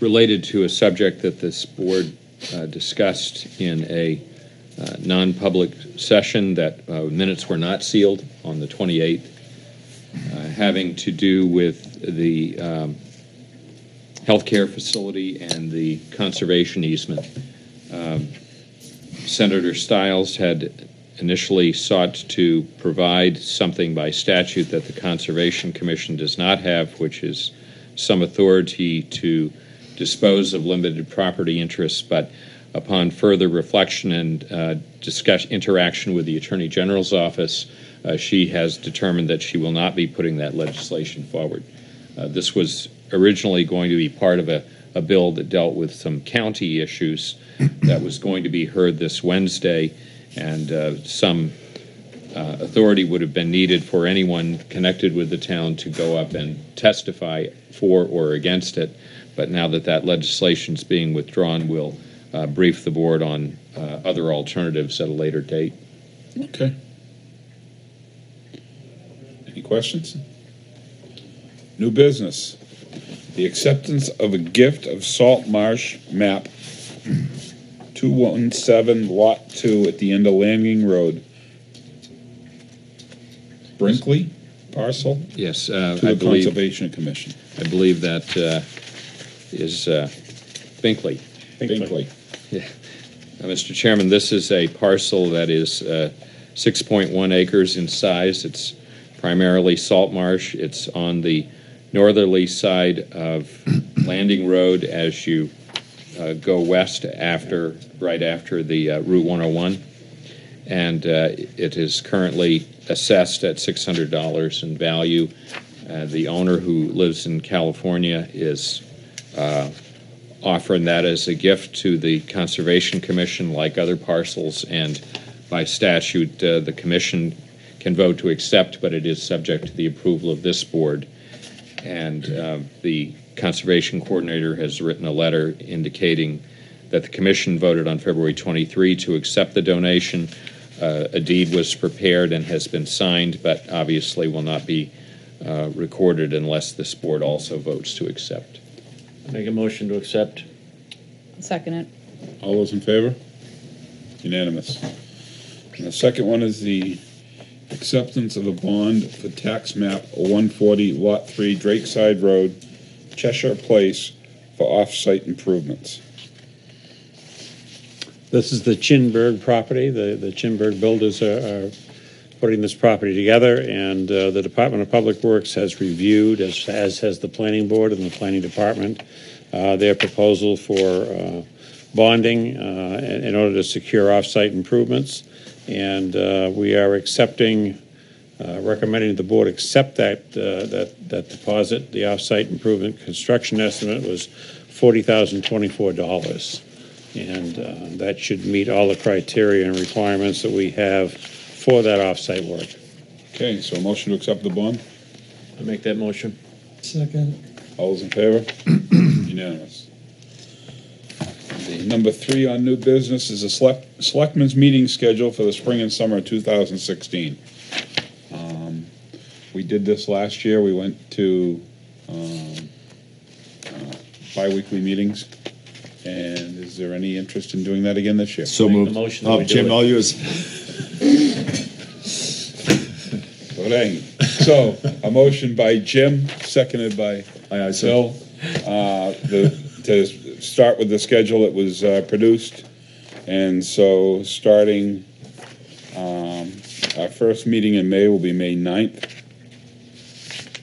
related to a subject that this board uh, discussed in a uh, non-public session that uh, minutes were not sealed on the 28th, uh, having to do with the um, healthcare facility and the conservation easement. Um, Senator Stiles had initially sought to provide something by statute that the Conservation Commission does not have, which is some authority to dispose of limited property interests, but upon further reflection and uh, discussion, interaction with the Attorney General's office, uh, she has determined that she will not be putting that legislation forward. Uh, this was originally going to be part of a, a bill that dealt with some county issues that was going to be heard this Wednesday, and uh, some uh, authority would have been needed for anyone connected with the town to go up and testify for or against it. But now that that legislation is being withdrawn, we'll uh, brief the board on uh, other alternatives at a later date. Okay. Any questions? New business. The acceptance of a gift of Salt Marsh map 217 Lot 2 at the end of Landing Road. Brinkley parcel Yes, uh, to I the believe, Conservation Commission. I believe that uh, is uh, Binkley. Binkley. Yeah. Uh, Mr. Chairman, this is a parcel that is uh, 6.1 acres in size. It's primarily salt marsh. It's on the northerly side of [coughs] Landing Road as you uh, go west after, right after the uh, Route 101. And uh, it is currently assessed at $600 in value. Uh, The owner who lives in California is offering that as a gift to the Conservation Commission, like other parcels, and by statute, uh, the commission can vote to accept, but it is subject to the approval of this board. And uh, the Conservation Coordinator has written a letter indicating that the commission voted on February 23 to accept the donation. Uh, A deed was prepared and has been signed, but obviously will not be uh, recorded unless this board also votes to accept. Make a motion to accept. Second it. All those in favor? Unanimous. And the second one is the acceptance of a bond for tax map one forty lot three Drakeside Road, Cheshire Place for off-site improvements. This is the Chinburg property. The, the Chinburg builders are, are putting this property together, and uh, the Department of Public Works has reviewed, as, as has the Planning Board and the Planning Department, uh, their proposal for uh, bonding uh, in, in order to secure off-site improvements. And uh, we are accepting, recommending the board accept that, that, that deposit. The off-site improvement construction estimate was forty thousand twenty-four dollars. And uh, that should meet all the criteria and requirements that we have for that off-site work. Okay, so a motion to accept the bond? I make that motion. Second. All those in favor? [clears throat] Unanimous. The number three on new business is a select, selectmen's meeting schedule for the spring and summer of two thousand sixteen. Um, We did this last year, we went to, um, uh, bi-weekly meetings. And is there any interest in doing that again this year? So Make the moved. motion that we do Jim, it. all yours. Okay, so, a motion by Jim, seconded by Phil. Uh, the, to start with the schedule that was uh, produced. And so, starting, um, our first meeting in May will be May 9th.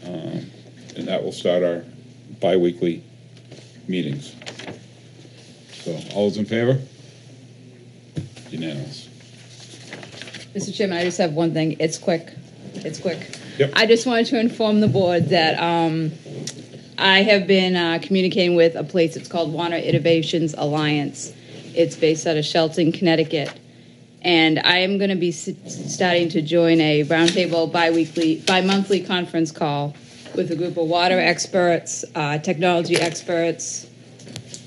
Um, And that will start our bi-weekly meetings. So, all those in favor? Unanimous. Mr. Chairman, I just have one thing. It's quick. It's quick. Yep. I just wanted to inform the board that um, I have been uh, communicating with a place. It's called Water Innovations Alliance. It's based out of Shelton, Connecticut. And I am going to be s- starting to join a roundtable biweekly, bi-monthly conference call with a group of water experts, uh, technology experts,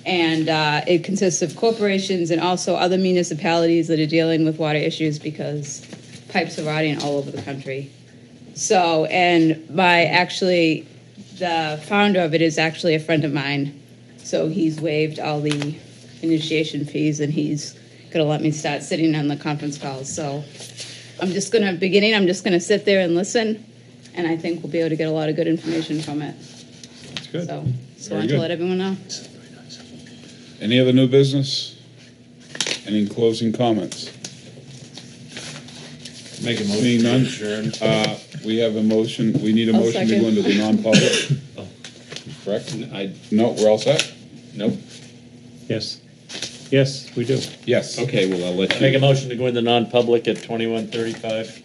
and uh, it consists of corporations and also other municipalities that are dealing with water issues because pipes are rotting all over the country. So, and my actually, the founder of it is actually a friend of mine. So he's waived all the initiation fees and he's going to let me start sitting on the conference calls. So I'm just going to, beginning, I'm just going to sit there and listen. And I think we'll be able to get a lot of good information from it. That's good. So, so I wanted to let everyone know. Any other new business? Any closing comments? Make a Seeing none, adjourn. uh, we have a motion, we need a I'll motion to go second. into the non-public. Correct? I, No, we're all set? nope. Yes. Yes, we do. Yes. Okay, well, I'll let you. Make a motion to go into the non-public at twenty-one thirty-five.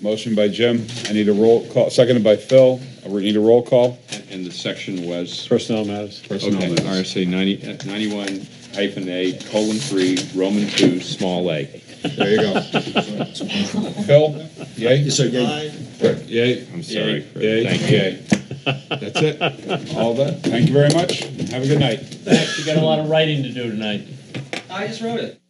Motion by Jim, I need a roll call, seconded by Phil, Uh, we need a roll call. And the section was? Personnel matters. Personnel Okay, matters. RSA ninety, uh, ninety-one hyphen A, colon three, Roman two, small a. There you go. Phil, yay? Yes, sir, yay. Rick, Yay? I'm sorry. for- Yay, Thank you. yay. That's it, all that, thank you very much, have a good night. Thanks, you got a lot of writing to do tonight. I just wrote it.